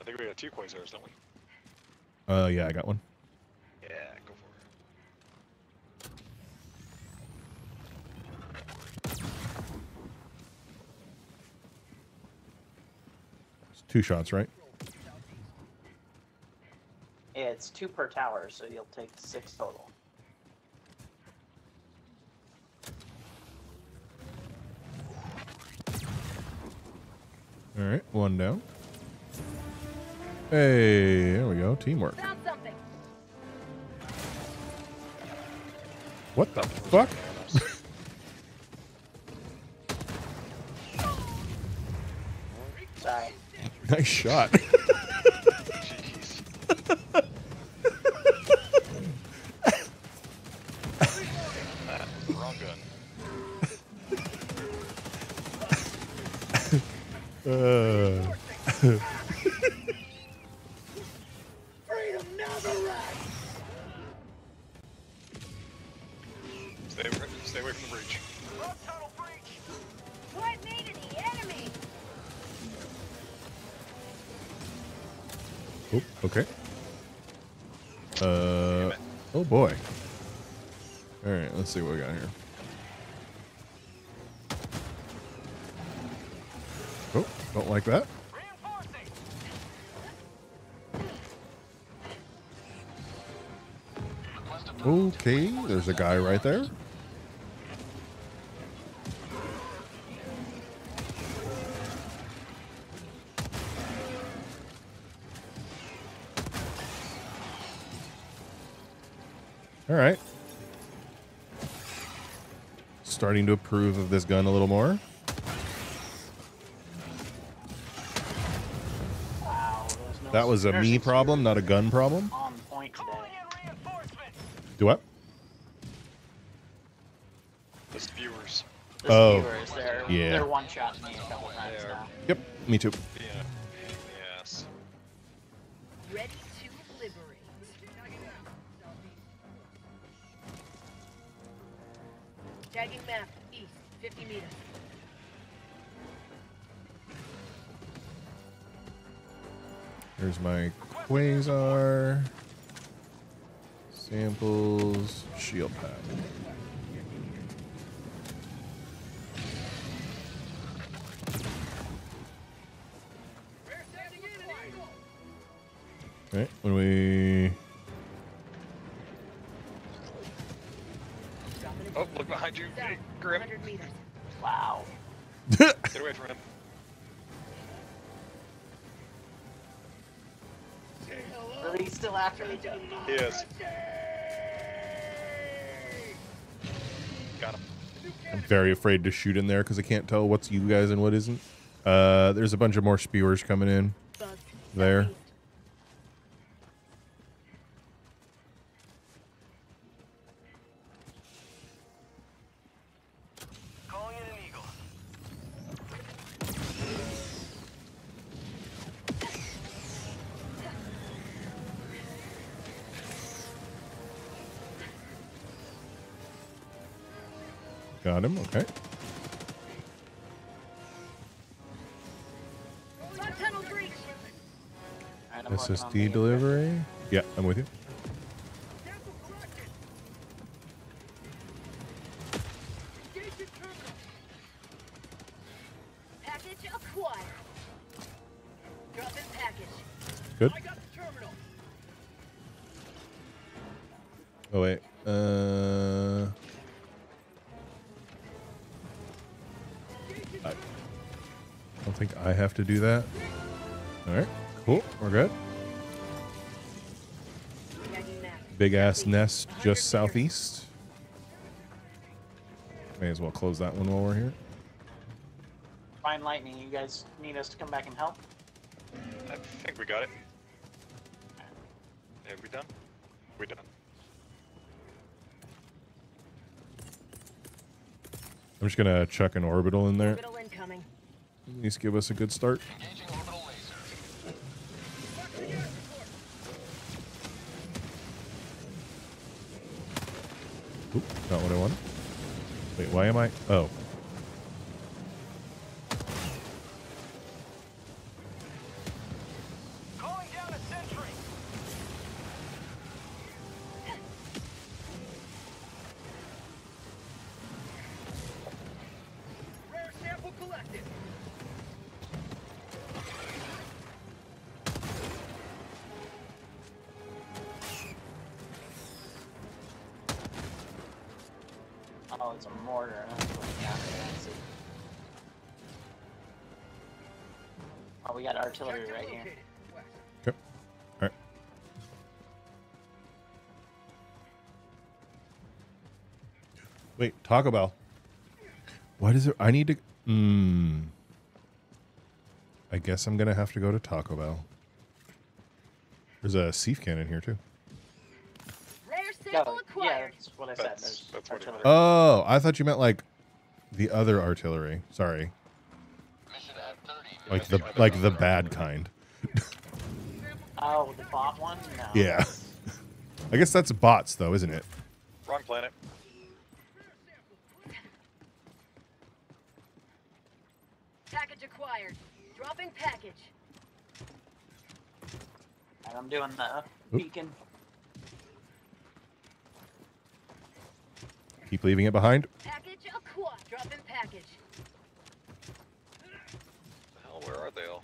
I think we got two quasars, don't we? uh, yeah, I got one. Yeah, go for it. It's two shots, right? Yeah, it's two per tower, so you'll take six total. All right, one down. Hey, there we go. Teamwork. What the fuck? Nice shot. see what we got Starting to approve of this gun a little more. Wow, no That was a me problem, not a gun problem. On point today. Calling in reinforcements. Do what? Just viewers. Oh. viewers, they're, Yeah. they're one shot me a couple times now. Yep, me too. Shield pack. Right, when we Oh, look behind you, South. Grim. Wow. Get away from him. Really still after me, dude? He is. Got him. I'm very afraid to shoot in there because I can't tell what's you guys and what isn't. Uh, there's a bunch of more spewers coming in. There. The- delivery. Yeah, I'm with you. acquired. Drop in package. Good. I got the terminal. Oh wait. Uh. I don't think I have to do that. All right. Cool. We're good. Big ass nest just southeast. May as well close that one while we're here. Fine lightning, you guys need us to come back and help? I think we got it. Have we done? We're done. I'm just gonna chuck an orbital in there. Orbital incoming. At least give us a good start. Oop, not what I wanted. Wait, why am I? Oh. Artillery right here. Okay. All right. Wait, Taco Bell. Why does it? I need to. Hmm. I guess I'm gonna have to go to Taco Bell. There's a Seaf cannon here too. Rare Yeah, sample yeah, acquired. that's what I said. That's- that's what he. Oh, I thought you meant like the other artillery. Sorry, Mission at 30. Like the like the bad kind. Oh, the bot one? No. Yeah. I guess that's bots though, isn't it? Wrong planet. Package acquired. Dropping package. And I'm doing the Oop. beacon. Keep leaving it behind. Package acquired. Dropping package. Hell, where are they all?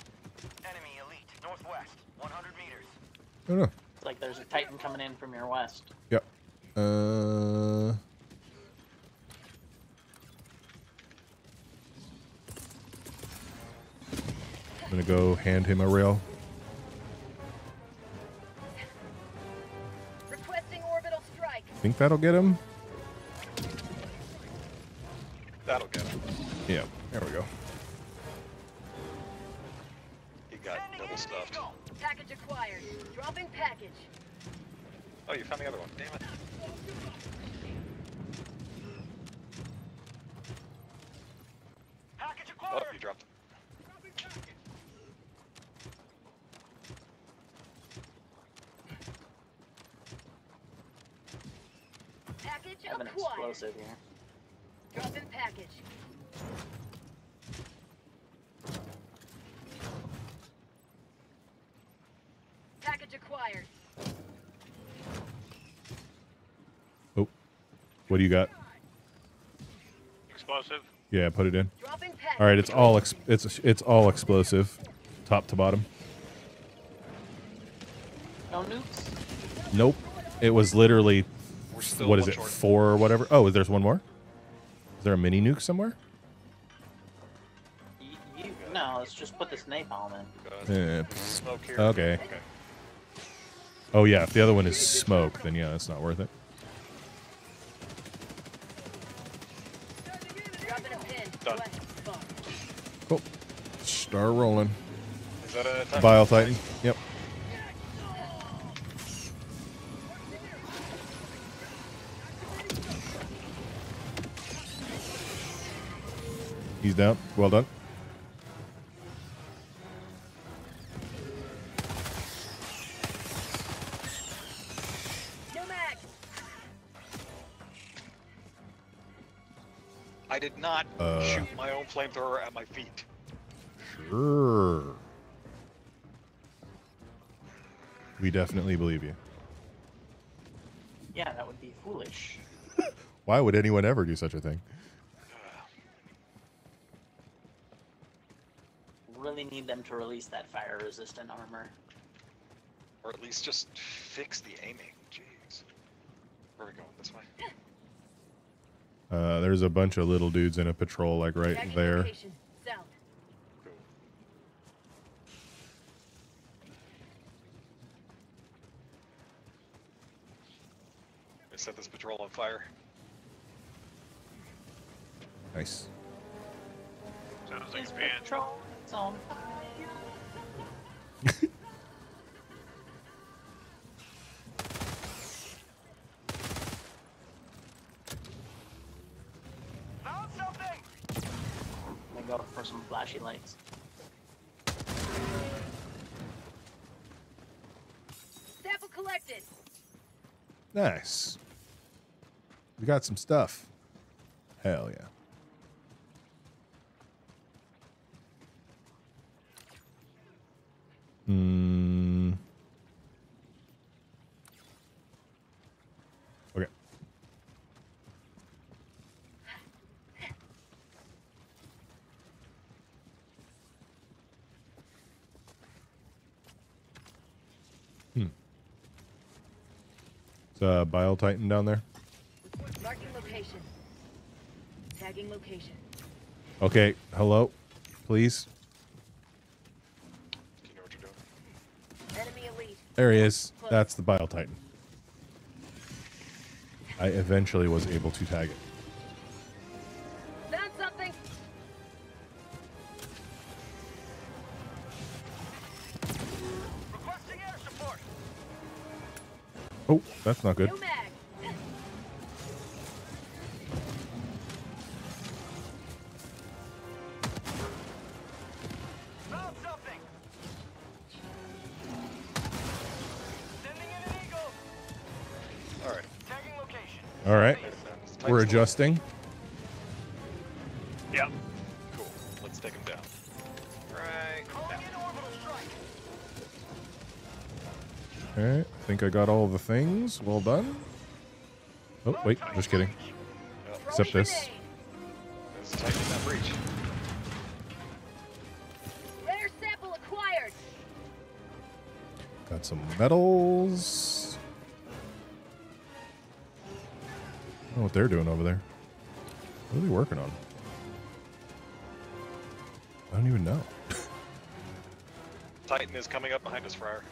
Enemy elite. Northwest. 100 meters. Oh no. It's like there's a Titan coming in from your west. Yep. Uh. I'm gonna go hand him a rail. Requesting orbital strike. Think that'll get him? Yeah, put it in. All right, it's all ex- it's it's all explosive, top to bottom. No nukes? Nope. It was literally We're still what is it? short. Four or whatever. Oh, is there's one more. Is there a mini nuke somewhere? You, you, no, let's just put this napalm in. Yeah. Smoke here. Okay. Okay. Oh yeah, if the other one is smoke, then yeah, it's not worth it. Dropping a pin. Done. West. Fuck. Cool. Start rolling. Is that a time? Bile Titan. Yep. He's down. Well done. I did not Uh. shoot my own flamethrower at my feet. Sure. We definitely believe you. Yeah, that would be foolish. Why would anyone ever do such a thing? really need them to release that fire-resistant armor. Or at least just fix the aiming. Jeez. Where are we going? This way? Uh, there's a bunch of little dudes in a patrol, like right Tagging there. Nice. We got some stuff. Hell yeah. Uh, Bile Titan down there? Marking location. Tagging location. Okay, hello, please. You know what you're doing? Enemy elite. There he is. That's the Bile Titan. I eventually was able to tag it. That's not good. New mag. Found something! Sending in an eagle! Alright. Tagging location. All right, we're adjusting. Think I got all the things. Well done. Oh, wait, just kidding. Except this. Grenade. Let's tighten that breach. Rare sample acquired. Got some medals. I don't know what they're doing over there. What are they working on? I don't even know. Titan is coming up behind us, Friar.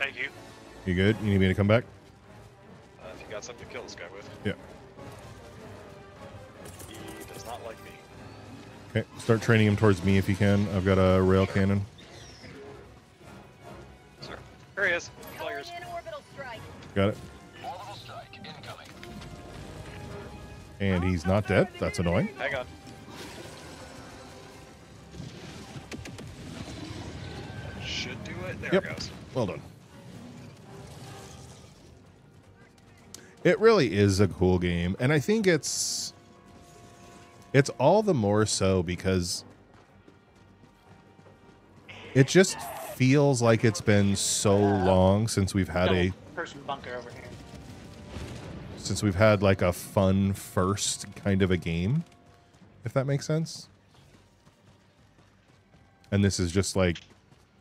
Thank you. You good? You need me to come back? Uh, if you got something to kill this guy with. Yeah. He does not like me. Okay, start training him towards me if you can. I've got a rail cannon. Sir. Here he is. He's all yours. in orbital strike. Got it. Orbital strike incoming. And he's not dead. That's annoying. Hang on. Should do it. There Yep. it goes. Well done. It really is a cool game, and I think it's it's all the more so because it just feels like it's been so long since we've had a person bunker over here. since we've had like a fun first kind of a game, if that makes sense. And this is just like,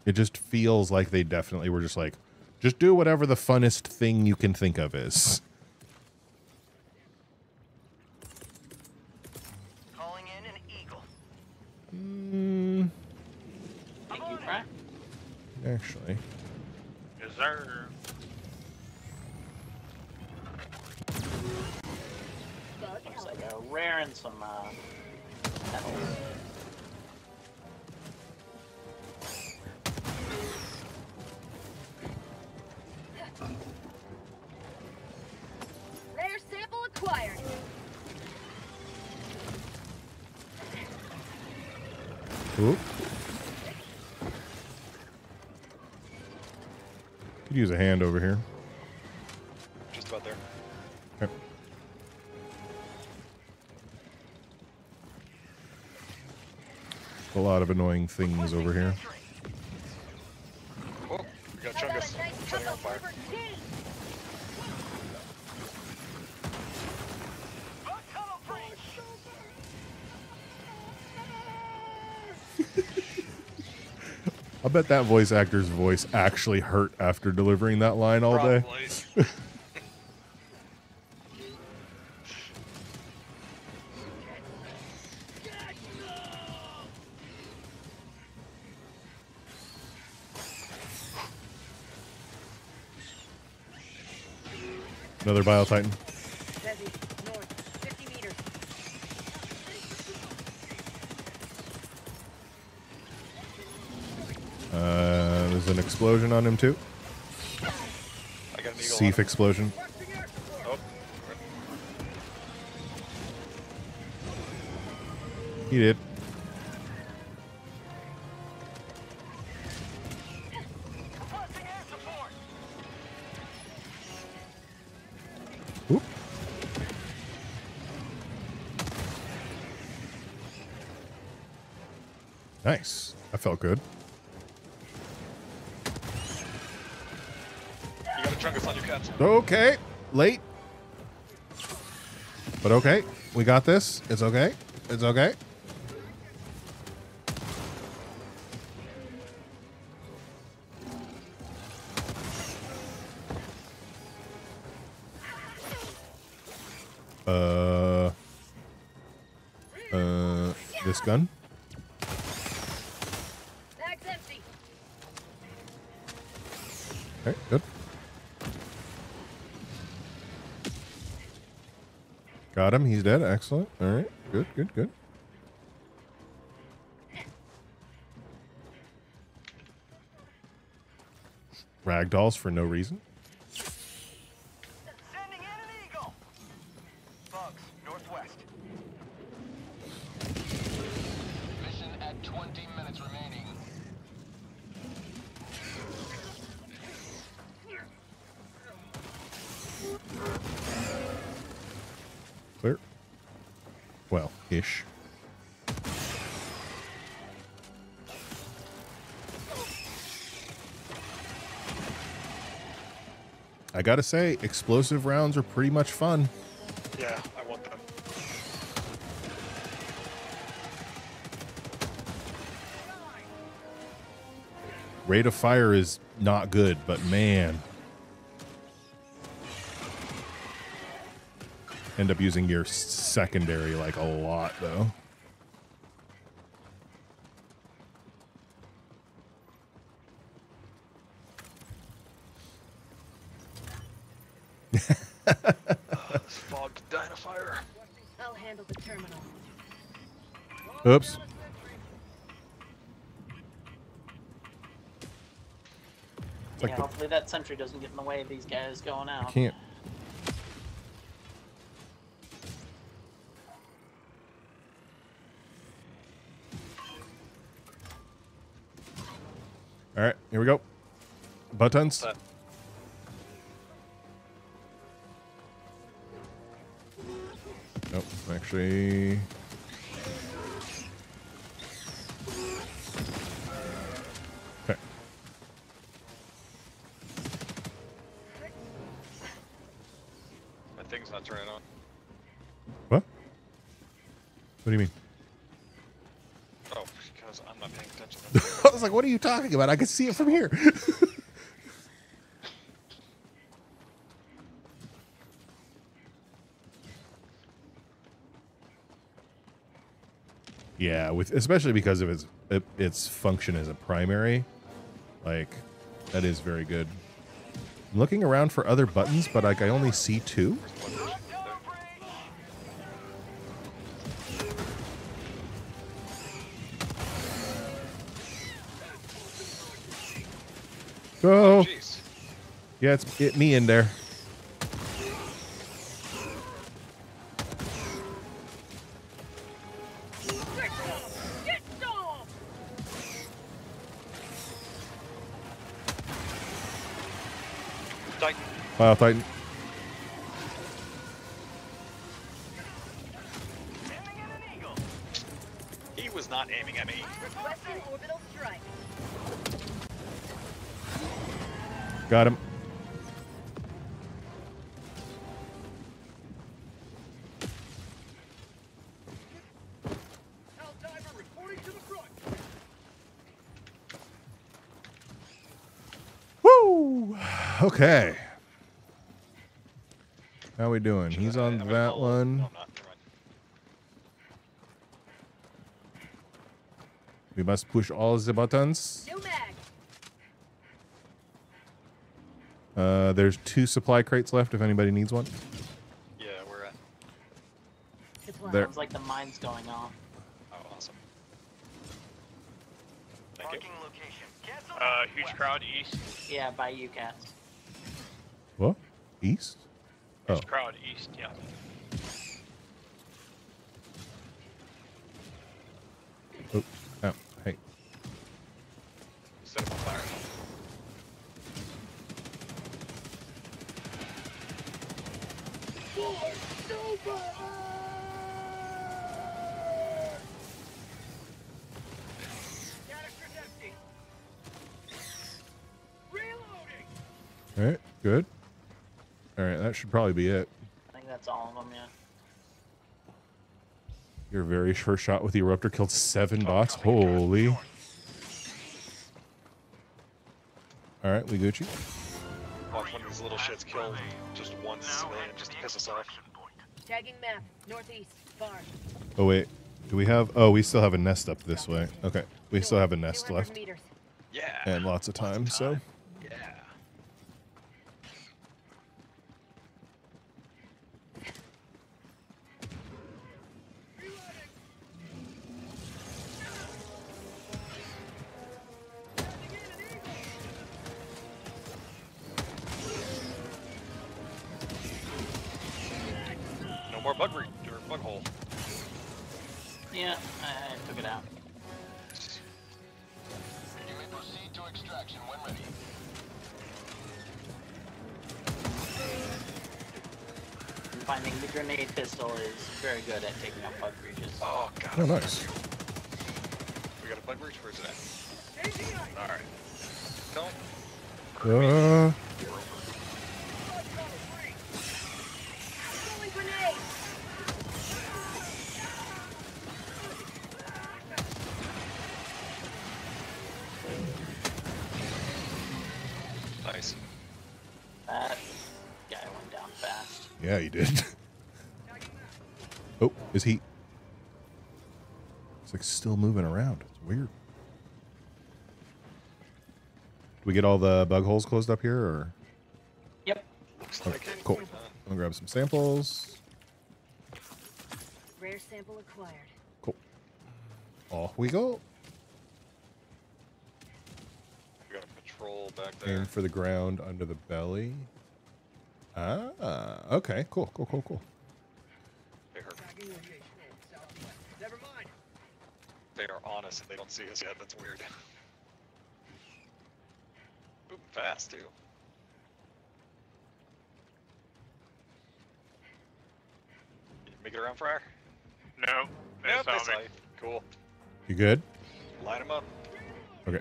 it just feels like they definitely were just like, just do whatever the funnest thing you can think of is. Calling in an eagle. Mm, Thank you, Frank. Actually, Yes, sir. Looks like a rare and some uh, metals. Hand over here. Just about there. Okay. A lot of annoying things over here. I bet that voice actor's voice actually hurt after delivering that line all day. Another Bile Titan. Desi, north, 50 meters. Uh, there's an explosion on him too. I got an eagle. Seif explosion. Oh, He did. Got this. It's okay. It's okay. Dead. Excellent. All right. Good, good, good. Ragdolls for no reason. Gotta say, explosive rounds are pretty much fun. Yeah, I want them. Rate of fire is not good, but man. End up using your secondary like a lot though. This fogged dynafire. I'll handle the terminal. Oops. It's like yeah, the- hopefully that sentry doesn't get in the way of these guys going out. I can't. All right, here we go. Buttons. That- Nope, actually. Talking about? I can see it from here. yeah, with especially because of its it, its function as a primary, like that is very good. I'm looking around for other buttons, but like I only see two. Yeah, it's it, me in there. Titan. Wow, Titan. Sending in an eagle. He was not aiming at me. Requesting orbital strike. Got him. Okay. How we doing? He's on I'm that follow- one. No, I'm not. Never mind. We must push all the buttons. Uh, there's two supply crates left if anybody needs one. Yeah, we're at. Supply. There. Sounds like the mine's going off. Oh, awesome. Thank you. Location. Uh, huge crowd east. Yeah, by you cats. East? Oh. Huge crowd east, yeah. Should probably be it. I think that's all of them, yeah. Your very first shot with the eruptor killed seven oh, bots. Holy. All right, we Gucci. Watch one of these little shits kill just one civilian just to piss us off. Tagging map. Northeast. Far. Oh wait, do we have? Oh, we still have a nest up this way. Okay, we still have a nest left Yeah. and lots of time. So get all the bug holes closed up here, or? Yep. Okay, like cool. I'm gonna grab some samples. Rare sample acquired. Cool. Off we go. we got a patrol back there. Aim for the ground under the belly. Ah, okay, cool, cool, cool, cool. They, are, Tagging location. Never mind. they are on us and they don't see us yet. That's weird. Moving fast too. You Make it around fire. No, they Yep, saw they me. you. Cool. You good? Line them up. Okay.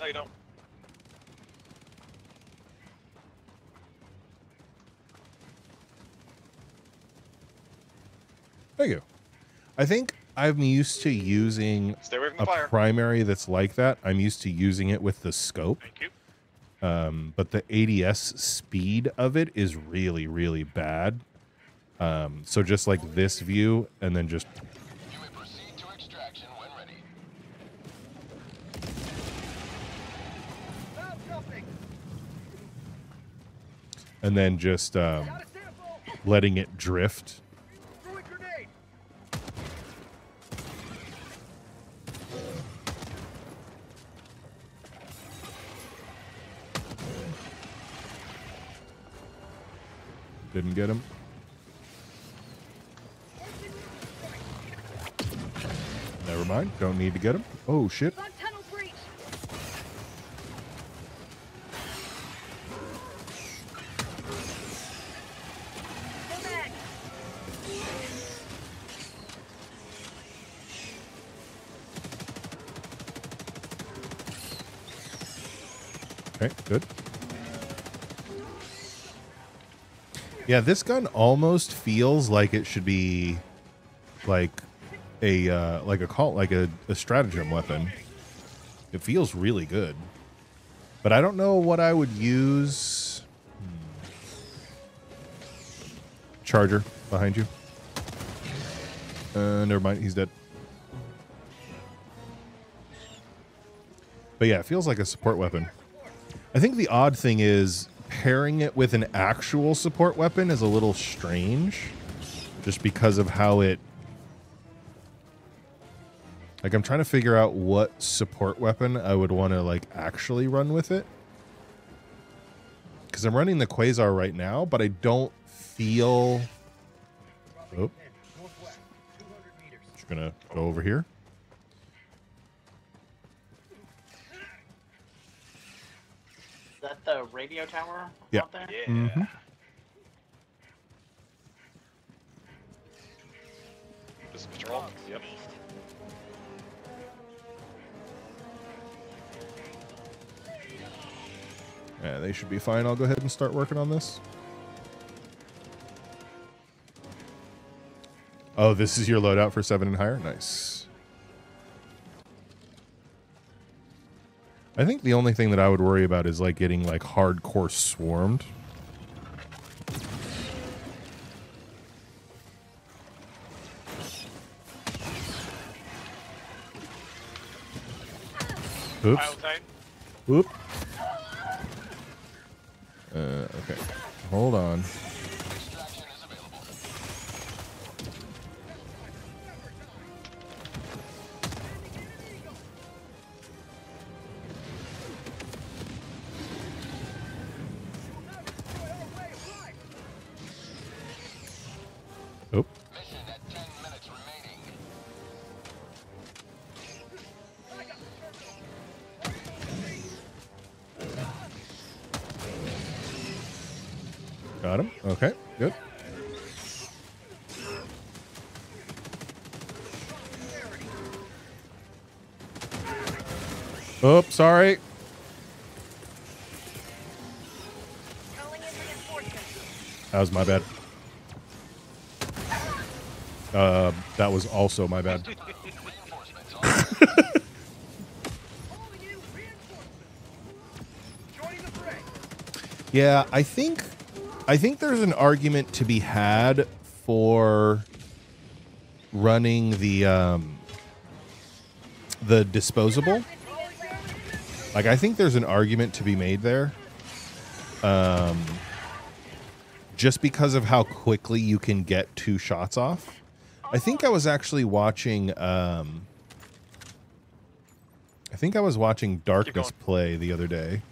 No, you don't. There you go. I think I'm used to using Stay away from the a fire. primary that's like that. I'm used to using it with the scope. Thank you. Um, but the ADS speed of it is really, really bad. Um, so just like this view, and then just You may proceed to extraction when ready. And then just um, Got a sample. letting it drift. Didn't get him. Never mind. Don't need to get him. Oh shit. Bug tunnel breach. New mag. Okay, good. Yeah, this gun almost feels like it should be like a uh, like a call like a, a stratagem weapon. It feels really good. But I don't know what I would use. Hmm. Charger behind you. Uh, never mind, he's dead. But yeah, it feels like a support weapon. I think the odd thing is pairing it with an actual support weapon is a little strange. Just because of how it like I'm trying to figure out what support weapon I would want to like actually run with it. Cuz I'm running the Quasar right now, but I don't feel Oh. Just going to go over here. Radio tower Yeah. out there? Yeah. Mhm. This patrol. Yep. Yeah, they should be fine. I'll go ahead and start working on this. Oh, this is your loadout for seven and higher? Nice. I think the only thing that I would worry about is like getting like hardcore swarmed. Oops. Whoop. Uh, okay. Hold on. Sorry. That was my bad. Uh, that was also my bad. Yeah, I think I think there's an argument to be had for running the um the disposable. Like I think there's an argument to be made there. Um just because of how quickly you can get two shots off. I think I was actually watching um I think I was watching Darkness play the other day.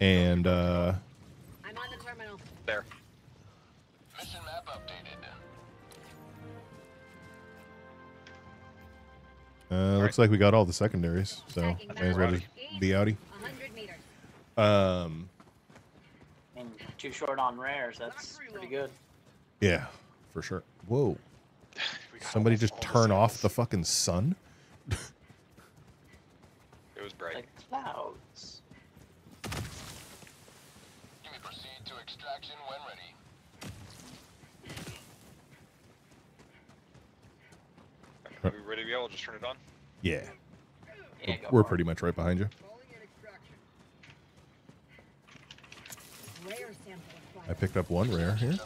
And uh looks like we got all the secondaries, so may as well just be outie. Um And too short on rares. That's pretty good. yeah, for sure. Whoa. Somebody just all the turn off the fucking sun? It was bright. Like clouds. You may proceed to extraction when ready. Are we ready to go? I'll just turn it on. Yeah. Yeah, We're it. pretty much right behind you. I picked up one rare here.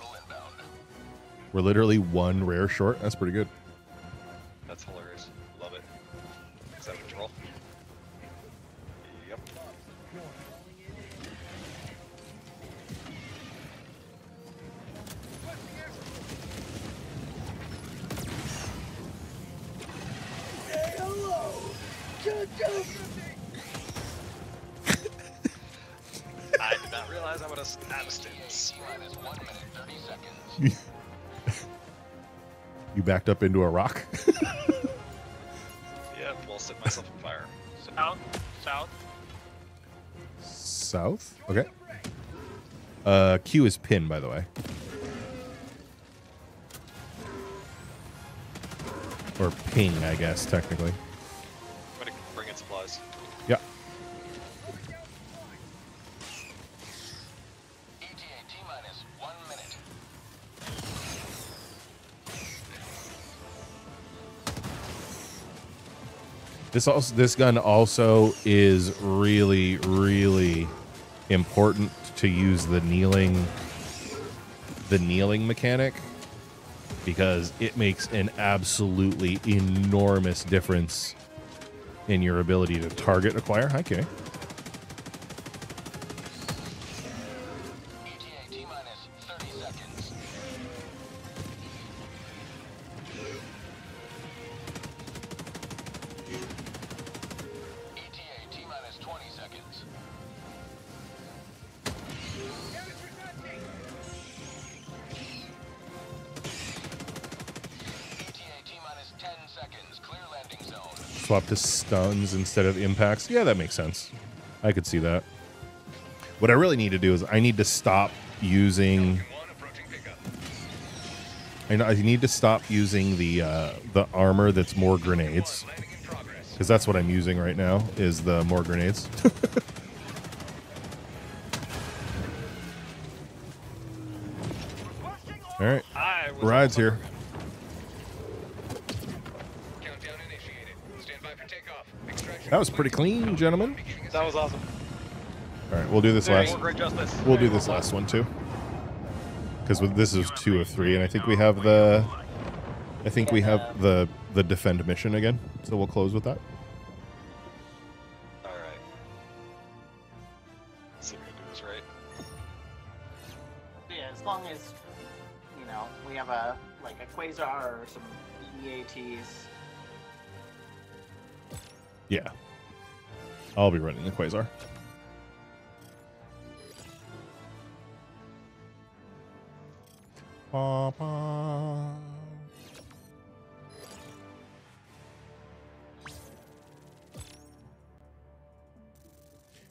We're literally one rare short. That's pretty good. Backed up into a rock. Yeah, well, set myself on fire. South. South. South? Okay. Uh Q is pin, by the way. Or ping, I guess, technically. This also this gun also is really really important to use the kneeling the kneeling mechanic because it makes an absolutely enormous difference in your ability to target acquire. Hi, Kay. Swap to stuns instead of impacts. Yeah, that makes sense. I could see that. What I really need to do is I need to stop using. I, need to stop using the uh, the armor that's more grenades, because that's what I'm using right now. Is the more grenades. All right, rides here. That was pretty clean, gentlemen. That was awesome. All right, we'll do this last. well, great justice. We'll do this last one too, because this is two of three, and I think we have the. I think we have the the defend mission again, so we'll close with that. All right. Let's see if we can do this right. Yeah, as long as you know we have a like a quasar or some EATs. I'll be running the quasar.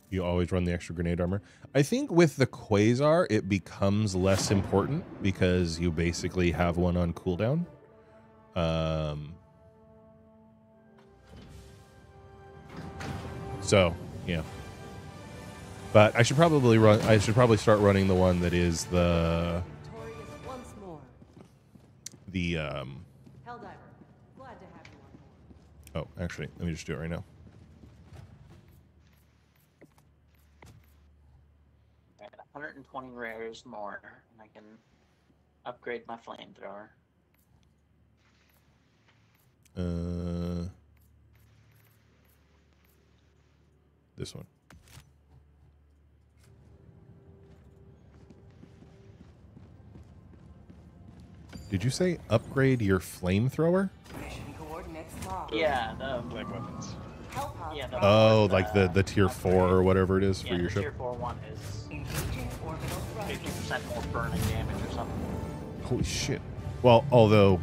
You always run the extra grenade armor. I think with the quasar, it becomes less important because you basically have one on cooldown. Um, so yeah, but I should probably run. I should probably start running the one that is the once more. the um. Helldiver, glad to have you. Oh, actually, let me just do it right now. I 120 rares more, and I can upgrade my flamethrower. Uh, this one. Did you say upgrade your flamethrower? Mission coordinates locked. Yeah, the Flame weapons. Yeah the Oh, like the uh, the tier four or whatever it is for yeah, your the tier ship. four one is engaging orbital 50 percent more burning damage or something. Holy shit! Well, although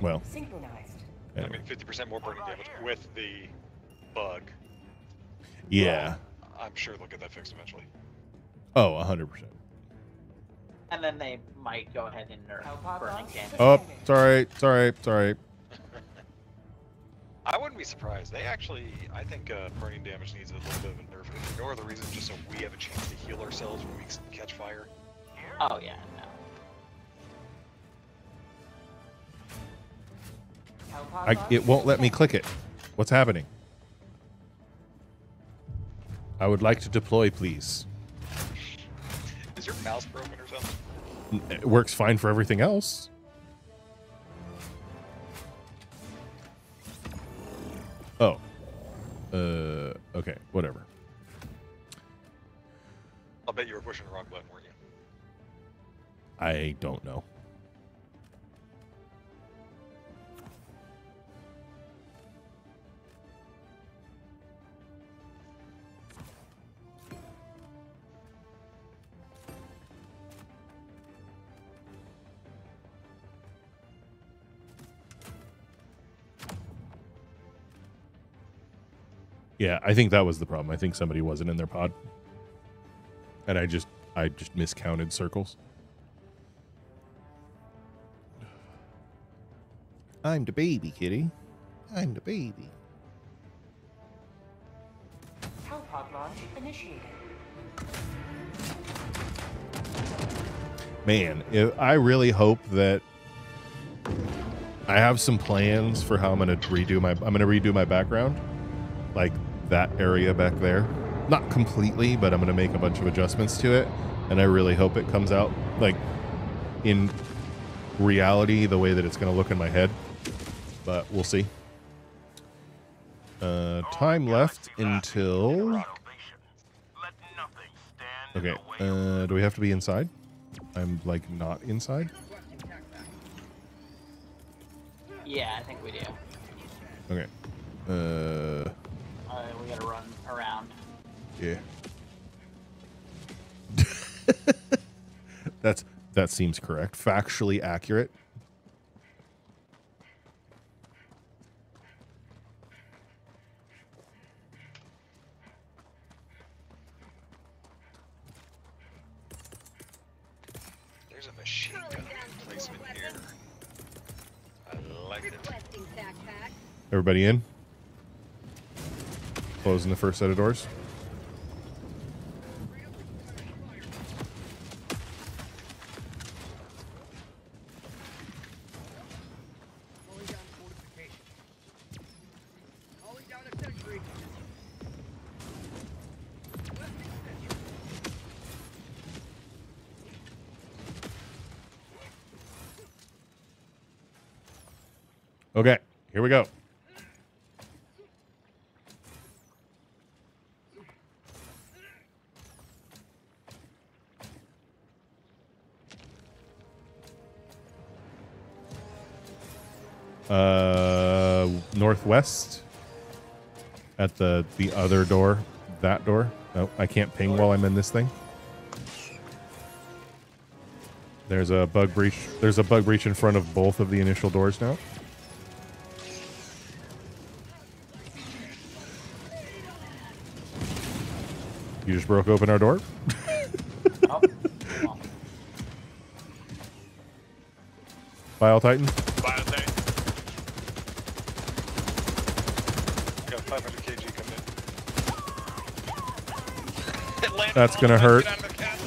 Well. synchronized. I mean, 50% more burning damage with the bug. yeah. I'm sure they'll get that fixed eventually. Oh, 100%. And then they might go ahead and nerf Hellpod burning launch damage. Oh, sorry, sorry, sorry. I wouldn't be surprised. They actually, I think uh, burning damage needs a little bit of a nerf. If no other reason, just so we have a chance to heal ourselves when we s- catch fire. Oh yeah, no. I, it won't let me click it. What's happening? I would like to deploy, please. Is your mouse broken or something? It works fine for everything else. Oh. Uh, okay, whatever. I'll bet you were pushing the wrong button, weren't you? I don't know. Yeah, I think that was the problem. I think somebody wasn't in their pod. And I just I just miscounted circles. I'm the baby, kitty. I'm the baby. Hellpod launch initiated. Man, if, I really hope that I have some plans for how I'm gonna redo my. I'm gonna redo my background, like that area back there. Not completely, but I'm gonna make a bunch of adjustments to it, and I really hope it comes out like in reality the way that it's gonna look in my head. But we'll see. Uh, time left until. Okay. Uh, do we have to be inside? I'm like not inside. Yeah, I think we do. Okay. Uh, Uh, we gotta run around. yeah. That's that seems correct. Factually accurate. There's a machine gun placement here. I like it. Everybody in? Closing the first set of doors. Okay, here we go. Uh, northwest at the the other door, that door. No, I can't ping while I'm in this thing. There's a bug breach. There's a bug breach in front of both of the initial doors now. You just broke open our door. Oh, Bile Titan. Titan. Got 500 kg coming in. It landed That's gonna hurt. get out of the cab.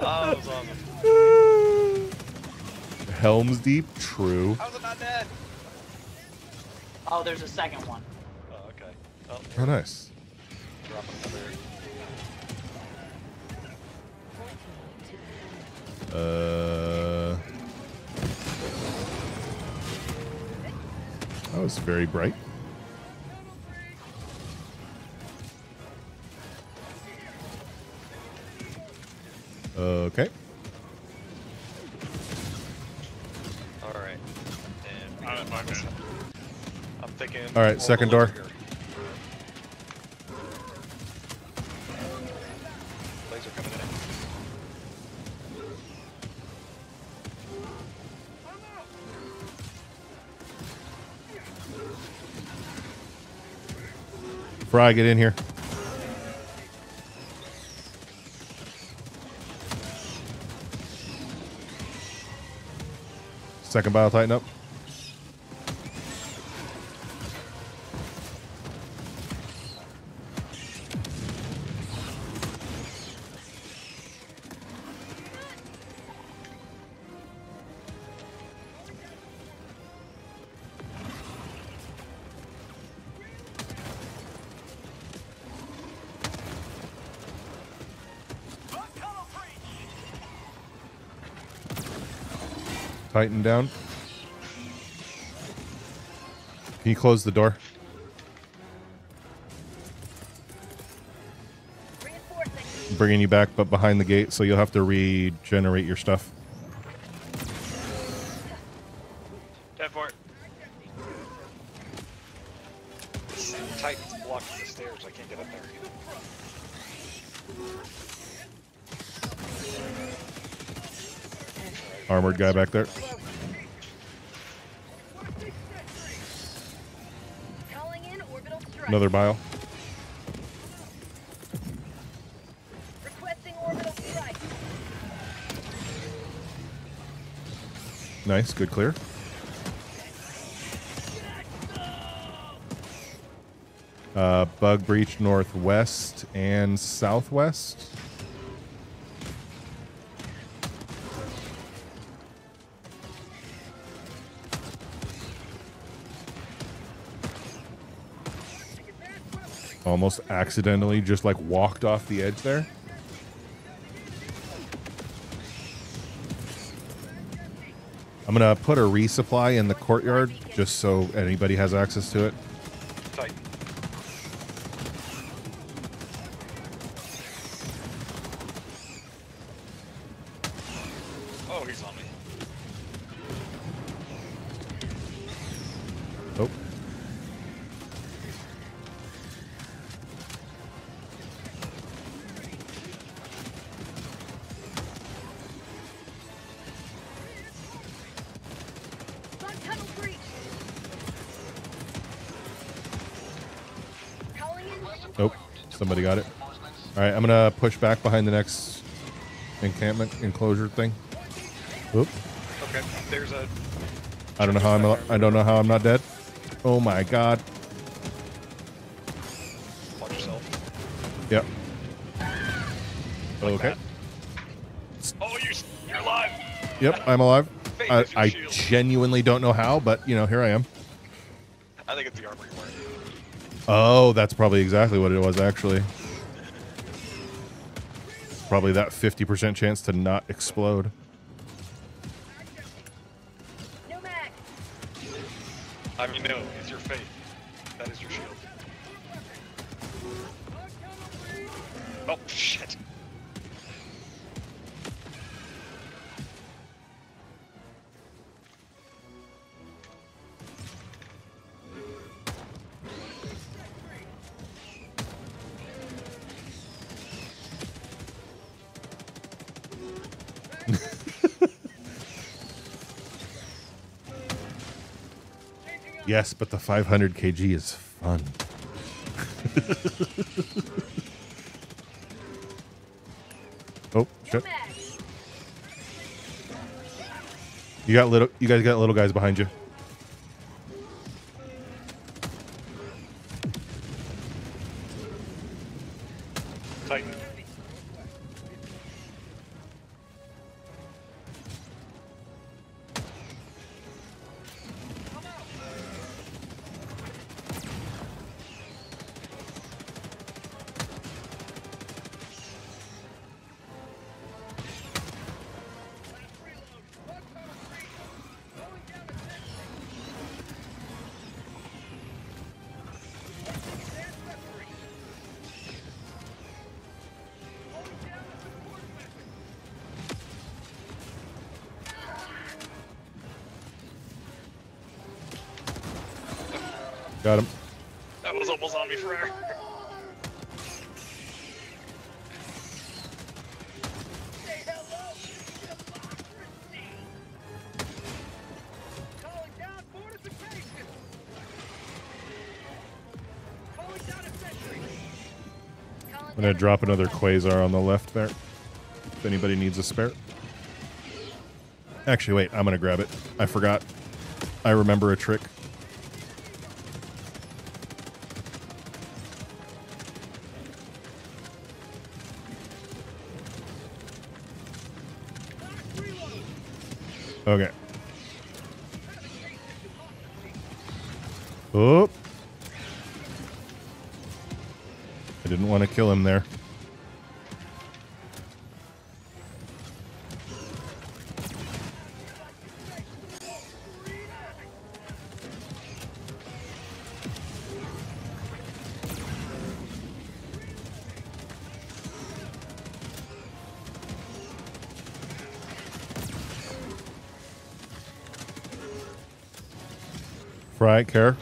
oh, that was awesome. Helms Deep. True. How's it not dead? oh, there's a second one. Oh, okay. Oh, Oh, nice. drop another. Uh, that was very bright. All right, second door. Fry, get in here. Second Bile Titan up. Titan down. Can you close the door? Bringing you back, but behind the gate, so you'll have to regenerate your stuff. It. This Titan's blocking the stairs. I can't get up there. Armored guy back there. Another bile. Requesting orbital strike. Nice, good clear. Uh, bug breach northwest and southwest. Almost accidentally just like walked off the edge there. I'm gonna put a resupply in the courtyard just so anybody has access to it. Push back behind the next encampment enclosure thing. Oop. Okay, there's a. I don't know how I'm. al- I don't know how I'm not dead. Oh my god. Watch yourself. Yep. Okay. Oh, you're, you're alive. Yep, I'm alive. I, I genuinely don't know how, but you know, here I am. I think it's the armor you're wearing. Oh, that's probably exactly what it was actually. Probably that 50% chance to not explode. Yes, but the 500 kg is fun. oh, shit. You got little you guys got little guys behind you. I'm gonna drop another quasar on the left there. If anybody needs a spare. Actually, wait, I'm gonna grab it. I forgot. I remember a trick. Him there. Fry, care.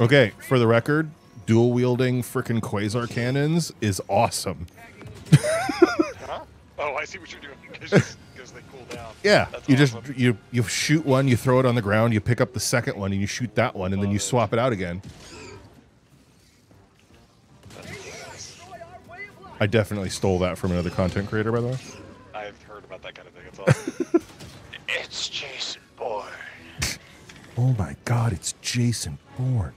Okay, for the record, dual wielding freaking quasar cannons is awesome. Huh? Oh, I see what you're doing. Because they cool down. Yeah, That's you awesome. just you you shoot one, you throw it on the ground, you pick up the second one, and you shoot that one, and then you swap it out again. I definitely stole that from another content creator, by the way. I've heard about that kind of thing. It's awesome. it's Jason Bourne. Oh my God, it's Jason Bourne.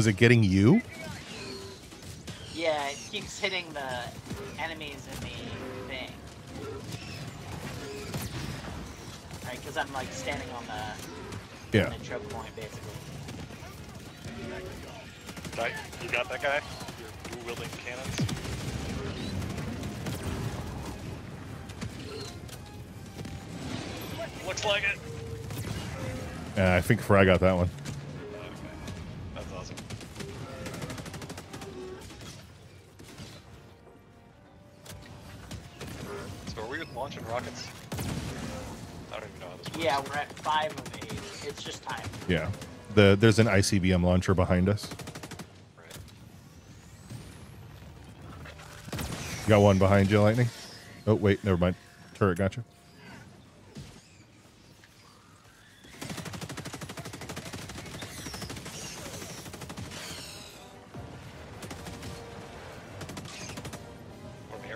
Is it getting you? Yeah, it keeps hitting the enemies in the thing. Right, because I'm like standing on the, Yeah. on the choke point basically. Right, you got that guy? You're dual wielding cannons. Looks like it. Uh, I think Fry got that one. There's an ICBM launcher behind us. Got one behind you, Lightning. Oh wait, never mind. Turret got you.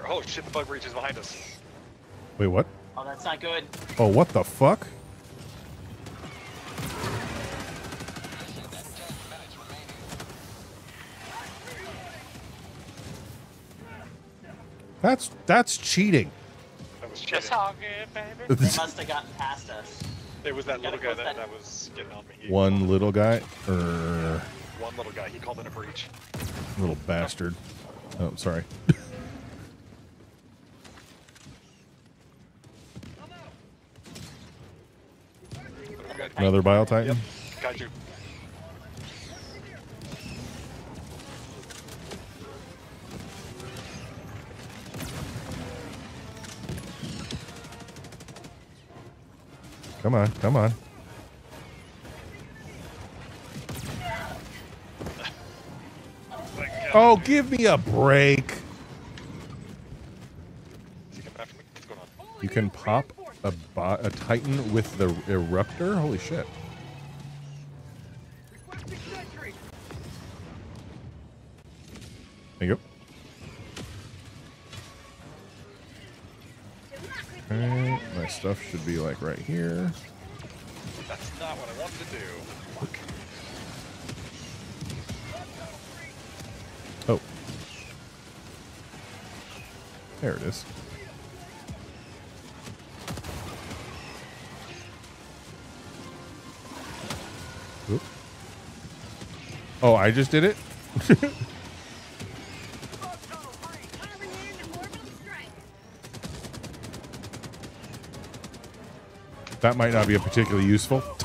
Oh shit, the bug breach is behind us. Wait, what? Oh, that's not good. Oh, what the fuck? That's that's cheating. That was That's cheating. all good, baby. they must have gotten past us. There was that little guy that, that- that was getting on me. He- One little guy, er, One little guy. He called in a breach. little bastard. Oh, sorry. Another Bile Titan. Come on, come on. Oh, give me a break. You can pop a, a Titan with the Eruptor? Holy shit. Should be like right here. That's not what I wanted to do. Oh. There it is. Oop. Oh, I just did it? that might not be a particularly useful.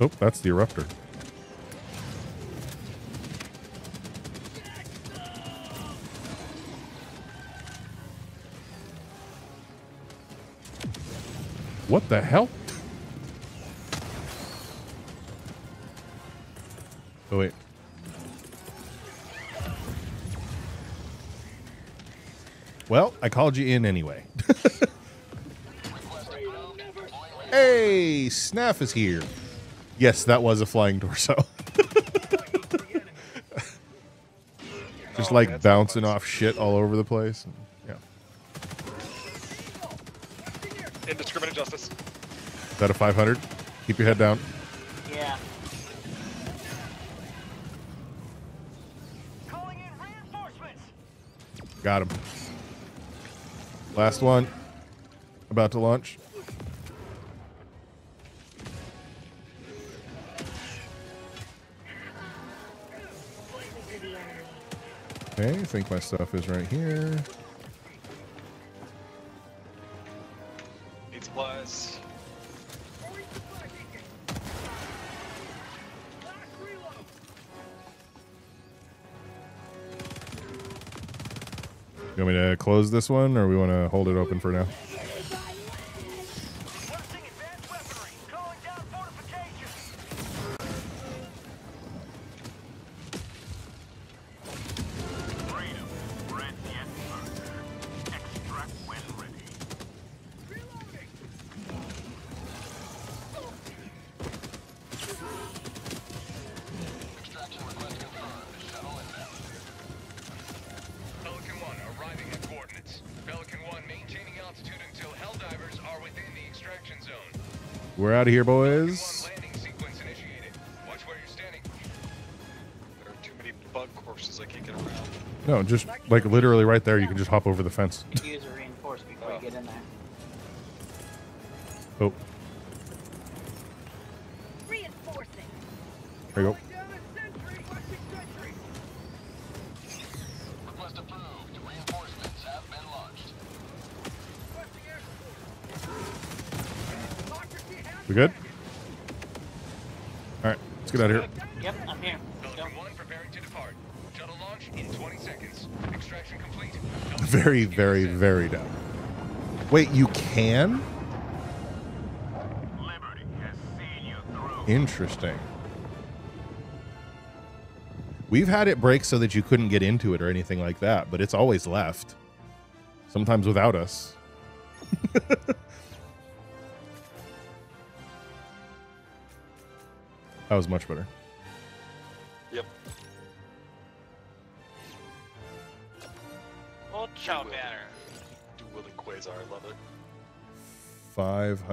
oh, that's the eruptor. What the hell? Well, I called you in anyway. hey, Snaff is here. Yes, that was a flying torso. Just Oh, like that's bouncing off shit all over the place. Yeah. Indiscriminate justice. Is that a 500? Keep your head down. Yeah. Got him. Last one. About to launch. Okay, I think my stuff is right here. Close this one, or we want to hold it open for now? Out of here, boys. There are too many bug courses I can't get around. No, just like literally right there. You can just hop over the fence. Very, very, dumb. Wait, you can? Interesting. We've had it break so that you couldn't get into it or anything like that, but it's always left. Sometimes without us. that was much better.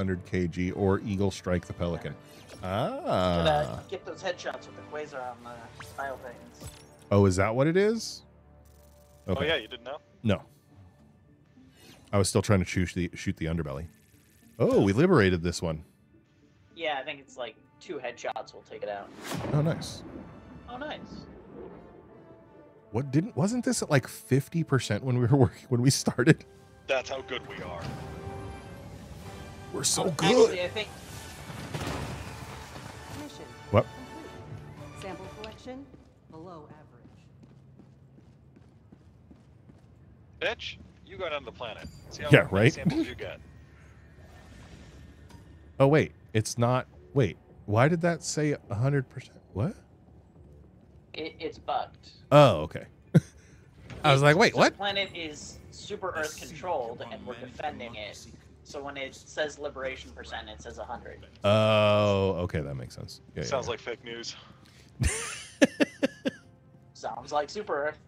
500 kg or Eagle Strike the Pelican. Get, Ah. uh, get those headshots with the quasar on the style things. Oh, is that what it is? Oh yeah, you didn't know? No. I was still trying to shoot the shoot the underbelly. Oh, we liberated this one. Yeah, I think it's like two headshots will take it out. Oh, nice. Oh, nice. What didn't wasn't this at like 50% when we were working when we started? That's how good we are. We're so good. Actually, I think Mission What? complete. Sample collection below average. Bitch, you go down to the planet. See how Yeah, many right? samples you get. Oh wait, it's not. Wait, why did that say 100%? What? it, it's bugged. Oh, okay. I was like, wait, So what? The planet is super Earth controlled, and we're defending it. So when it says liberation percent, it says 100. Oh, okay, that makes sense. Yeah, yeah, Sounds yeah. like fake news. Sounds like super Earth.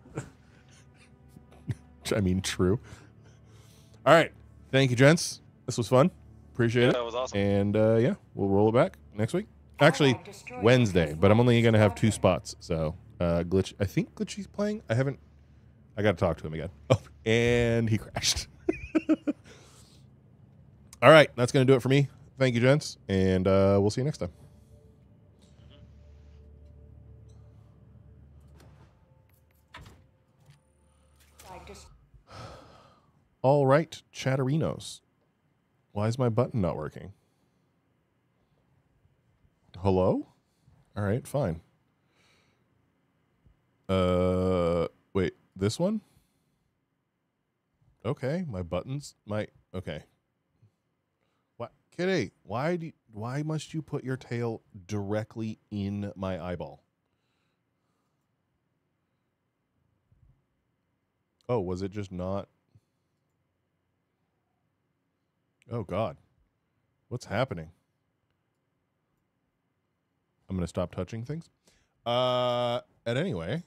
I mean, true. All right, thank you, gents. This was fun. Appreciate Yeah, it. that was awesome. And uh, yeah, we'll roll it back next week. Actually, Wednesday, but I'm only gonna have two spots. So uh, glitch. I think Glitchy's playing. I haven't. I got to talk to him again. Oh, and he crashed. All right, that's gonna do it for me. Thank you, gents, and uh, we'll see you next time. All right, Chatterinos. Why is my button not working? Hello? All right, fine. Uh, wait, this one? Okay, my buttons, my okay. Kitty? Why do? Why must you put your tail directly in my eyeball? Oh, was it just not? Oh God, what's happening? I'm gonna stop touching things. Uh, and anyway,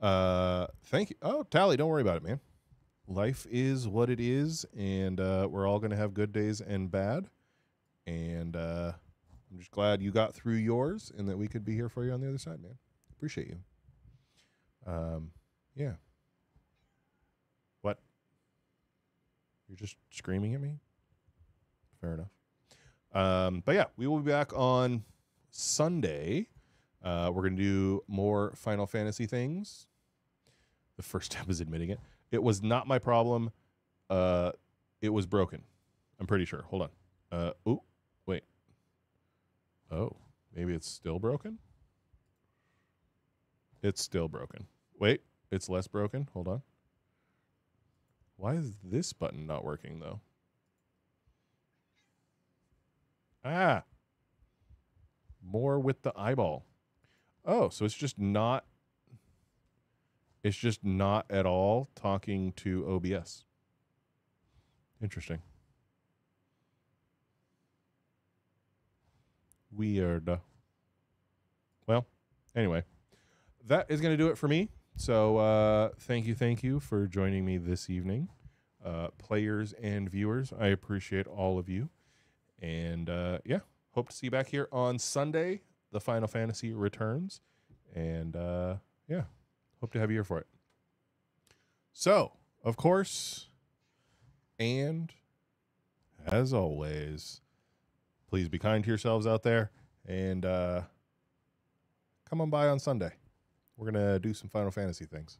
uh, thank you. Oh, Tally, don't worry about it, man. Life is what it is, and uh, we're all gonna have good days and bad. And uh, I'm just glad you got through yours, and that we could be here for you on the other side, man. Appreciate you. Um, yeah. What? You're just screaming at me? Fair enough. Um, but yeah, we will be back on Sunday. Uh, we're going to do more Final Fantasy things. The first step is admitting it. It was not my problem. Uh, it was broken. I'm pretty sure. Hold on. Uh, oh, wait. Oh, maybe it's still broken? It's still broken. Wait, it's less broken. Hold on. Why is this button not working though? Ah. More with the eyeball. Oh, so it's just not it's just not at all talking to OBS. Interesting. Weird. Well, anyway, that is going to do it for me. So, uh, thank you, thank you for joining me this evening, uh, players and viewers. I appreciate all of you, And uh, yeah, hope to see you back here on Sunday. The Final Fantasy returns. And uh, yeah, hope to have you here for it. So, of course, and as always, please be kind to yourselves out there and uh, come on by on Sunday. We're going to do some Final Fantasy things.